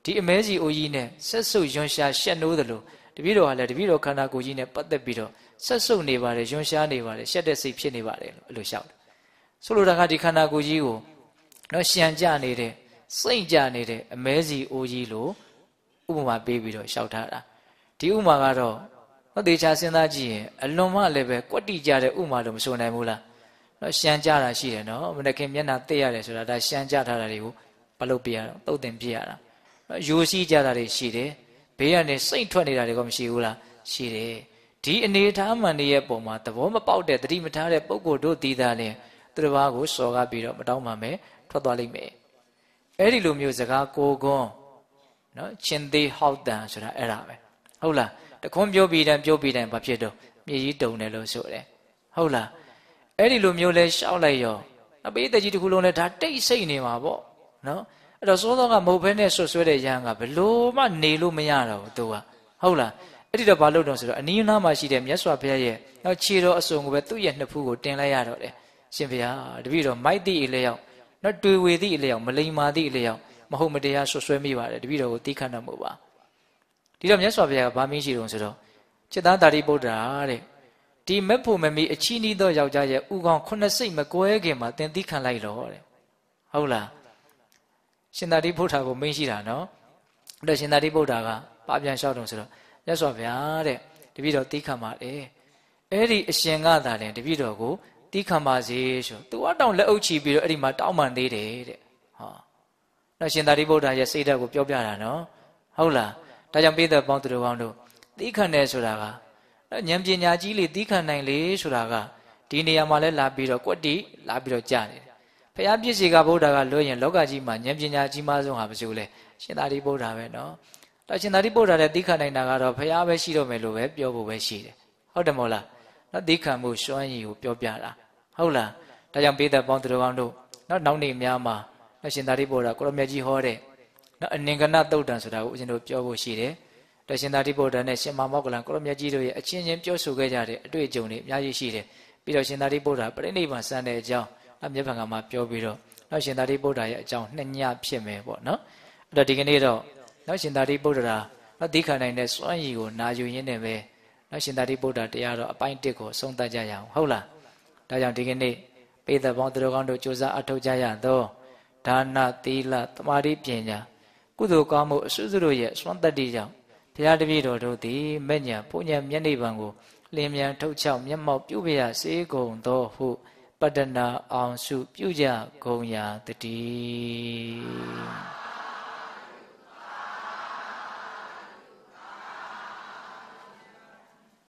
ဒီအမဲစီအိုကြီးနဲ့ဆက်စုပ်ယွန်ရှာရှက်နိုးတယ်လို့တပည့်တော်ကလည်းတပည့်တော်ခန္ဓာကိုယ်ကြီးနဲ့ပတ်သက်ပြီးတော့ဆက်စုပ်နေပါတယ်ယွန်ရှာနေပါတယ်ရှက်တဲ့စိတ်ဖြစ်နေပါတယ်လို့အဲ့လိုလျှောက်တယ်ဆိုလိုတာကဒီခန္ဓာကိုယ်ကြီးကိုနော်ရှံကြနေတဲ့စိတ်ကြနေတဲ့အမဲစီအိုကြီးလို့ဥပမာပေးပြီးတော့လျှောက်ထားတာဒီဥမာကတော့ ဟောတေချာစဉ်းစားကြည့်ရင်အလွန်မှလည်းပဲကွက်တိကြတဲ့ဥမာလို့မဆိုနိုင်ဘူးလားနော်ရှမ်းကြတာရှိတယ်နော်မနခင်မျက်နှာသိရတယ်ဆိုတာဒါရှမ်းကြထားတာတွေကိုမလုပ်ပြရတော့တုတ်တင်ပြရတာယူစီးကြတာတွေရှိတယ်ဘေးကနေစိတ်ထွက်နေတာတွေကမရှိဘူးလားရှိတယ်ဒီအနေထားမှန်ရဲ့ပုံမှာသဘောမပေါက်တဲ့တတိမထားတဲ့ပုံကိုယ်တို့ဒီသားလင်သူတစ်ပါးကိုစော်ကားပြီးတော့မတောင်းပါမယ်ထွက်သွားလိမ့်မယ်အဲ့ဒီလိုမျိုးစကားကိုကွန်းနော်ချင်းသေးဟောက်တန်ဆိုတာအဲ့ဒါပဲဟုတ်လား တခွန်းပြောပြီးတိုင်းပြောပြီးတိုင်းဘာဖြစ်တော့မြေကြီးတုံတယ်လို့ဆိုတယ်ဟုတ်လားအဲ့ဒီလိုမျိုးလဲရှောက်လိုက်ရောအပေးတကြီးတစ်ခုလုံးလဲဒါတိတ်ဆိတ်နေမှာပေါ့နော်အဲ့တော့စိုးသောကမဟုတ်ဘဲနဲ့ဆွဆွဲတဲ့ရဟန်းကဘလို့မှနေလို့မရတော့ဘူးသူကဟုတ်လားအဲ့ဒီတော့ဘာလုပ်တော့ဆိုတော့အနီးနားမှာရှိတဲ့မြတ်စွာဘုရားရဲ့နောက်ခြေတော်အစုံကိုပဲသူ့ရဲ့နှစ်ဖူးကိုတင်လိုက်ရတော့တယ်ရှင်ဘုရားတပည့်တော်မိုက်တိအလျောက်နော်တွေ့ဝေသည့်အလျောက်မလိမ္မာသည့်အလျောက်မဟုတ်မတရားဆွဆွဲမိပါတယ်တပည့်တော်ကိုသိခတ်တော့မို့ပါ ဒီတော့မြတ်စွာဘုရားကဗာမင်းရှိတုံဆိုတော့จิตသားတာရိပုတ္တရာတဲ့ဒီမက်ဖို့မမီအချီးနီးသောယောက်ျားရဲ့ဥကောင်းခုနှစ်စိတ်မကွဲခင်မှာသင်သိခံလိုက်တော့တဲ့ဟုတ်လားရှင်သာရိပုတ္တရာကိုမင်းရှိတာနော်အဲ့တော့ရှင်သာရိပုတ္တရာကပါပြန်လျှောက်တုံဆိုတော့မြတ်စွာဘုရားတဲ့တပည့်တော်သိခံပါတယ်အဲ့ဒီအရှင်ကသာလည်းတပည့်တော်ကိုသိခံပါစေဆိုသူအတောင်လက်အုပ်ချီပြီးတော့အဲ့ဒီမှာတောင်းပန်သေးတယ်တဲ့ဟောနော်ရှင်သာရိပုတ္တရာရဲ့စိတ်ဓာတ်ကိုပြောပြတာနော်ဟုတ်လား ဒါကြောင့်ပိဿပေါင်းသူတော်ကောင်းတို့သိခံတယ်ဆိုတာကဉာဏ်ပညာကြီးလေသိခံနိုင်လေဆိုတာကဒီနေရာမှာလဲလာပြီးတော့ကွက်တိလာပြီးတော့ကြာနေတယ်ဖျားပြည့်စီကဗုဒ္ဓကလွှဲရင်လောကကြီးမှာဉာဏ်ပညာကြီးမားဆုံးဟာမဆိုလဲရှင်သာရိပုတ္တရာပဲနော်ဒါရှင်သာရိပုတ္တရာလည်းသိခံနိုင်တာကတော့ဖျားပဲရှိတော့မယ်လို့ပဲပြောဖို့ပဲရှိတယ်ဟုတ်တယ်မို့လားနော်သိခံမှုစွမ်းရည်ကိုပြောပြတာဟုတ်လားဒါကြောင့်ပိဿပေါင်းသူတော်ကောင်းတို့နော်နောက်နေများမှာနော်ရှင်သာရိပုတ္တရာကိုရမြတ်ကြီးဟောတဲ့ နော်အနင်္ဂနတုတ်တန်ဆိုတာကိုဦးဇင်းတို့ပြောဖို့ရှိတယ်တရှင်သာတိဗုဒ္ဓနဲ့ရှင်မာမောကလန်ကိုရမြတ်ကြီးတို့ရဲ့အချင်းချင်းပြောဆိုခဲ့ကြတဲ့အတွေ့အကြုံတွေအများကြီးရှိတယ်ပြီးတော့ရှင်သာတိဗုဒ္ဓပြိဋိဘံစံတဲ့အကြောင်းအမြတ်ဗံကမှာပြောပြီးတော့နောက်ရှင်သာတိဗုဒ္ဓရဲ့အကြောင်းနှစ်ညဖြစ်မယ်ပေါ့နော်အဲ့တော့ဒီကနေ့တော့နောက်ရှင်သာတိဗုဒ္ဓရာနော်ဒီခါနိုင်တဲ့စွမ်းရည်ကိုနာယူရင်းနဲ့ပဲနောက်ရှင်သာတိဗုဒ္ဓတရားတော်အပိုင်း1ကိုဆုံးသတ်ကြရအောင်ဟုတ်လားဒါကြောင့်ဒီကနေ့ပေသပေါင်းသူတော်ကောင်းတို့ကြိုးစားအထောက်ကြရသောဒါနသီလသမာဓိပညာ ကုသိုလ်ကောင်းမှုအစွတ်စွတို့ရဲ့စွမ်းတတ္တိကြောင့်ဘုရားတပည့်တော်တို့သည်မဲ့ညာဘုညာမျက်နှိဗံကိုလင်းမြန်ထုတ်ချောက်မျက်မှောက်ပြုပြရစေကုန်သောဟုပတ္တနာအောင်စုပြုကြကုန်ရာတည်း